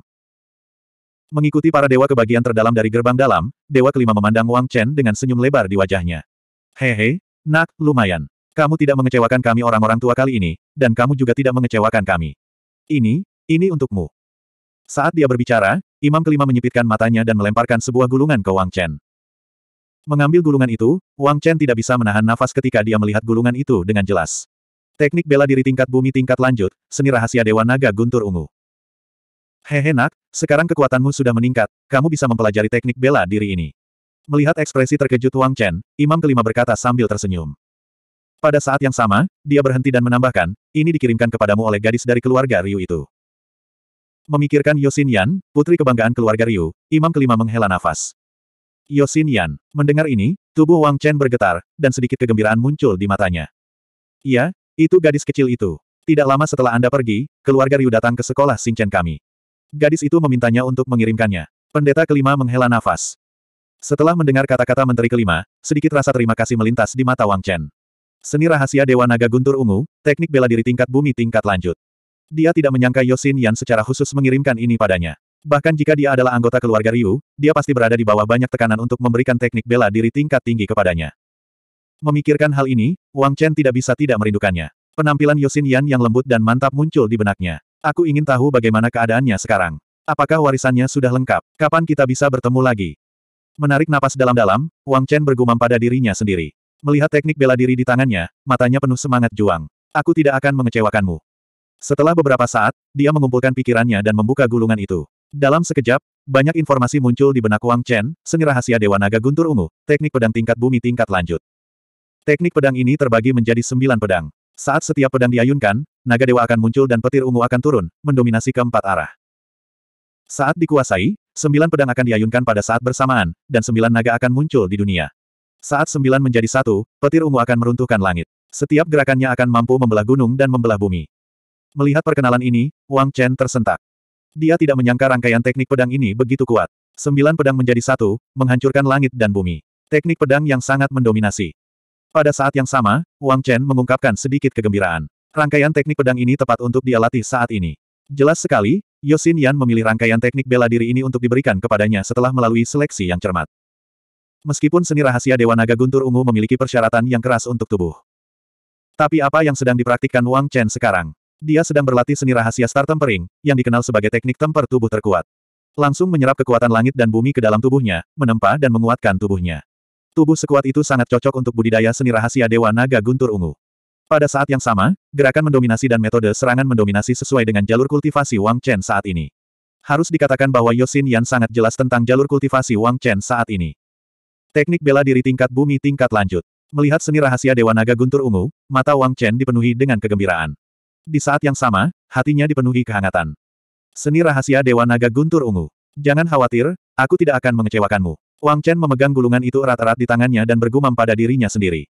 Mengikuti para dewa ke bagian terdalam dari gerbang dalam, dewa kelima memandang Wang Chen dengan senyum lebar di wajahnya. Hehe, nak, lumayan. Kamu tidak mengecewakan kami orang-orang tua kali ini, dan kamu juga tidak mengecewakan kami. Ini, ini untukmu. Saat dia berbicara, imam kelima menyipitkan matanya dan melemparkan sebuah gulungan ke Wang Chen. Mengambil gulungan itu, Wang Chen tidak bisa menahan nafas ketika dia melihat gulungan itu dengan jelas. Teknik bela diri tingkat bumi tingkat lanjut, seni rahasia Dewa Naga Guntur Ungu. Hehe nak, sekarang kekuatanmu sudah meningkat, kamu bisa mempelajari teknik bela diri ini. Melihat ekspresi terkejut Wang Chen, imam kelima berkata sambil tersenyum. Pada saat yang sama, dia berhenti dan menambahkan, ini dikirimkan kepadamu oleh gadis dari keluarga Ryu itu. Memikirkan Yosin Yan, putri kebanggaan keluarga Ryu, imam kelima menghela nafas. Yosin Yan, mendengar ini, tubuh Wang Chen bergetar, dan sedikit kegembiraan muncul di matanya. Iya, itu gadis kecil itu. Tidak lama setelah Anda pergi, keluarga Ryu datang ke sekolah Chen kami. Gadis itu memintanya untuk mengirimkannya. Pendeta kelima menghela nafas. Setelah mendengar kata-kata menteri kelima, sedikit rasa terima kasih melintas di mata Wang Chen. Seni rahasia Dewa Naga Guntur Ungu, teknik bela diri tingkat bumi tingkat lanjut. Dia tidak menyangka Yosin Yan secara khusus mengirimkan ini padanya. Bahkan jika dia adalah anggota keluarga Ryu, dia pasti berada di bawah banyak tekanan untuk memberikan teknik bela diri tingkat tinggi kepadanya. Memikirkan hal ini, Wang Chen tidak bisa tidak merindukannya. Penampilan Yosin Yan yang lembut dan mantap muncul di benaknya. Aku ingin tahu bagaimana keadaannya sekarang. Apakah warisannya sudah lengkap? Kapan kita bisa bertemu lagi? Menarik napas dalam-dalam, Wang Chen bergumam pada dirinya sendiri. Melihat teknik bela diri di tangannya, matanya penuh semangat juang. Aku tidak akan mengecewakanmu. Setelah beberapa saat, dia mengumpulkan pikirannya dan membuka gulungan itu. Dalam sekejap, banyak informasi muncul di benak Wang Chen, seni rahasia Dewa Naga Guntur Ungu, teknik pedang tingkat bumi tingkat lanjut. Teknik pedang ini terbagi menjadi sembilan pedang. Saat setiap pedang diayunkan, naga dewa akan muncul dan petir ungu akan turun, mendominasi keempat arah. Saat dikuasai, sembilan pedang akan diayunkan pada saat bersamaan, dan sembilan naga akan muncul di dunia. Saat sembilan menjadi satu, petir ungu akan meruntuhkan langit. Setiap gerakannya akan mampu membelah gunung dan membelah bumi. Melihat perkenalan ini, Wang Chen tersentak. Dia tidak menyangka rangkaian teknik pedang ini begitu kuat. Sembilan pedang menjadi satu, menghancurkan langit dan bumi. Teknik pedang yang sangat mendominasi. Pada saat yang sama, Wang Chen mengungkapkan sedikit kegembiraan. Rangkaian teknik pedang ini tepat untuk dia latih saat ini. Jelas sekali, Yosin Yan memilih rangkaian teknik bela diri ini untuk diberikan kepadanya setelah melalui seleksi yang cermat. Meskipun seni rahasia Dewa Naga Guntur Ungu memiliki persyaratan yang keras untuk tubuh. Tapi apa yang sedang dipraktikkan Wang Chen sekarang? Dia sedang berlatih seni rahasia Star Tempering, yang dikenal sebagai teknik temper tubuh terkuat. Langsung menyerap kekuatan langit dan bumi ke dalam tubuhnya, menempa dan menguatkan tubuhnya. Tubuh sekuat itu sangat cocok untuk budidaya seni rahasia Dewa Naga Guntur Ungu. Pada saat yang sama, gerakan mendominasi dan metode serangan mendominasi sesuai dengan jalur kultivasi Wang Chen saat ini. Harus dikatakan bahwa Yosin Yan sangat jelas tentang jalur kultivasi Wang Chen saat ini. Teknik bela diri tingkat bumi tingkat lanjut. Melihat seni rahasia Dewa Naga Guntur Ungu, mata Wang Chen dipenuhi dengan kegembiraan. Di saat yang sama, hatinya dipenuhi kehangatan. Seni rahasia Dewa Naga Guntur Ungu. Jangan khawatir, aku tidak akan mengecewakanmu. Wang Chen memegang gulungan itu erat-erat di tangannya dan bergumam pada dirinya sendiri.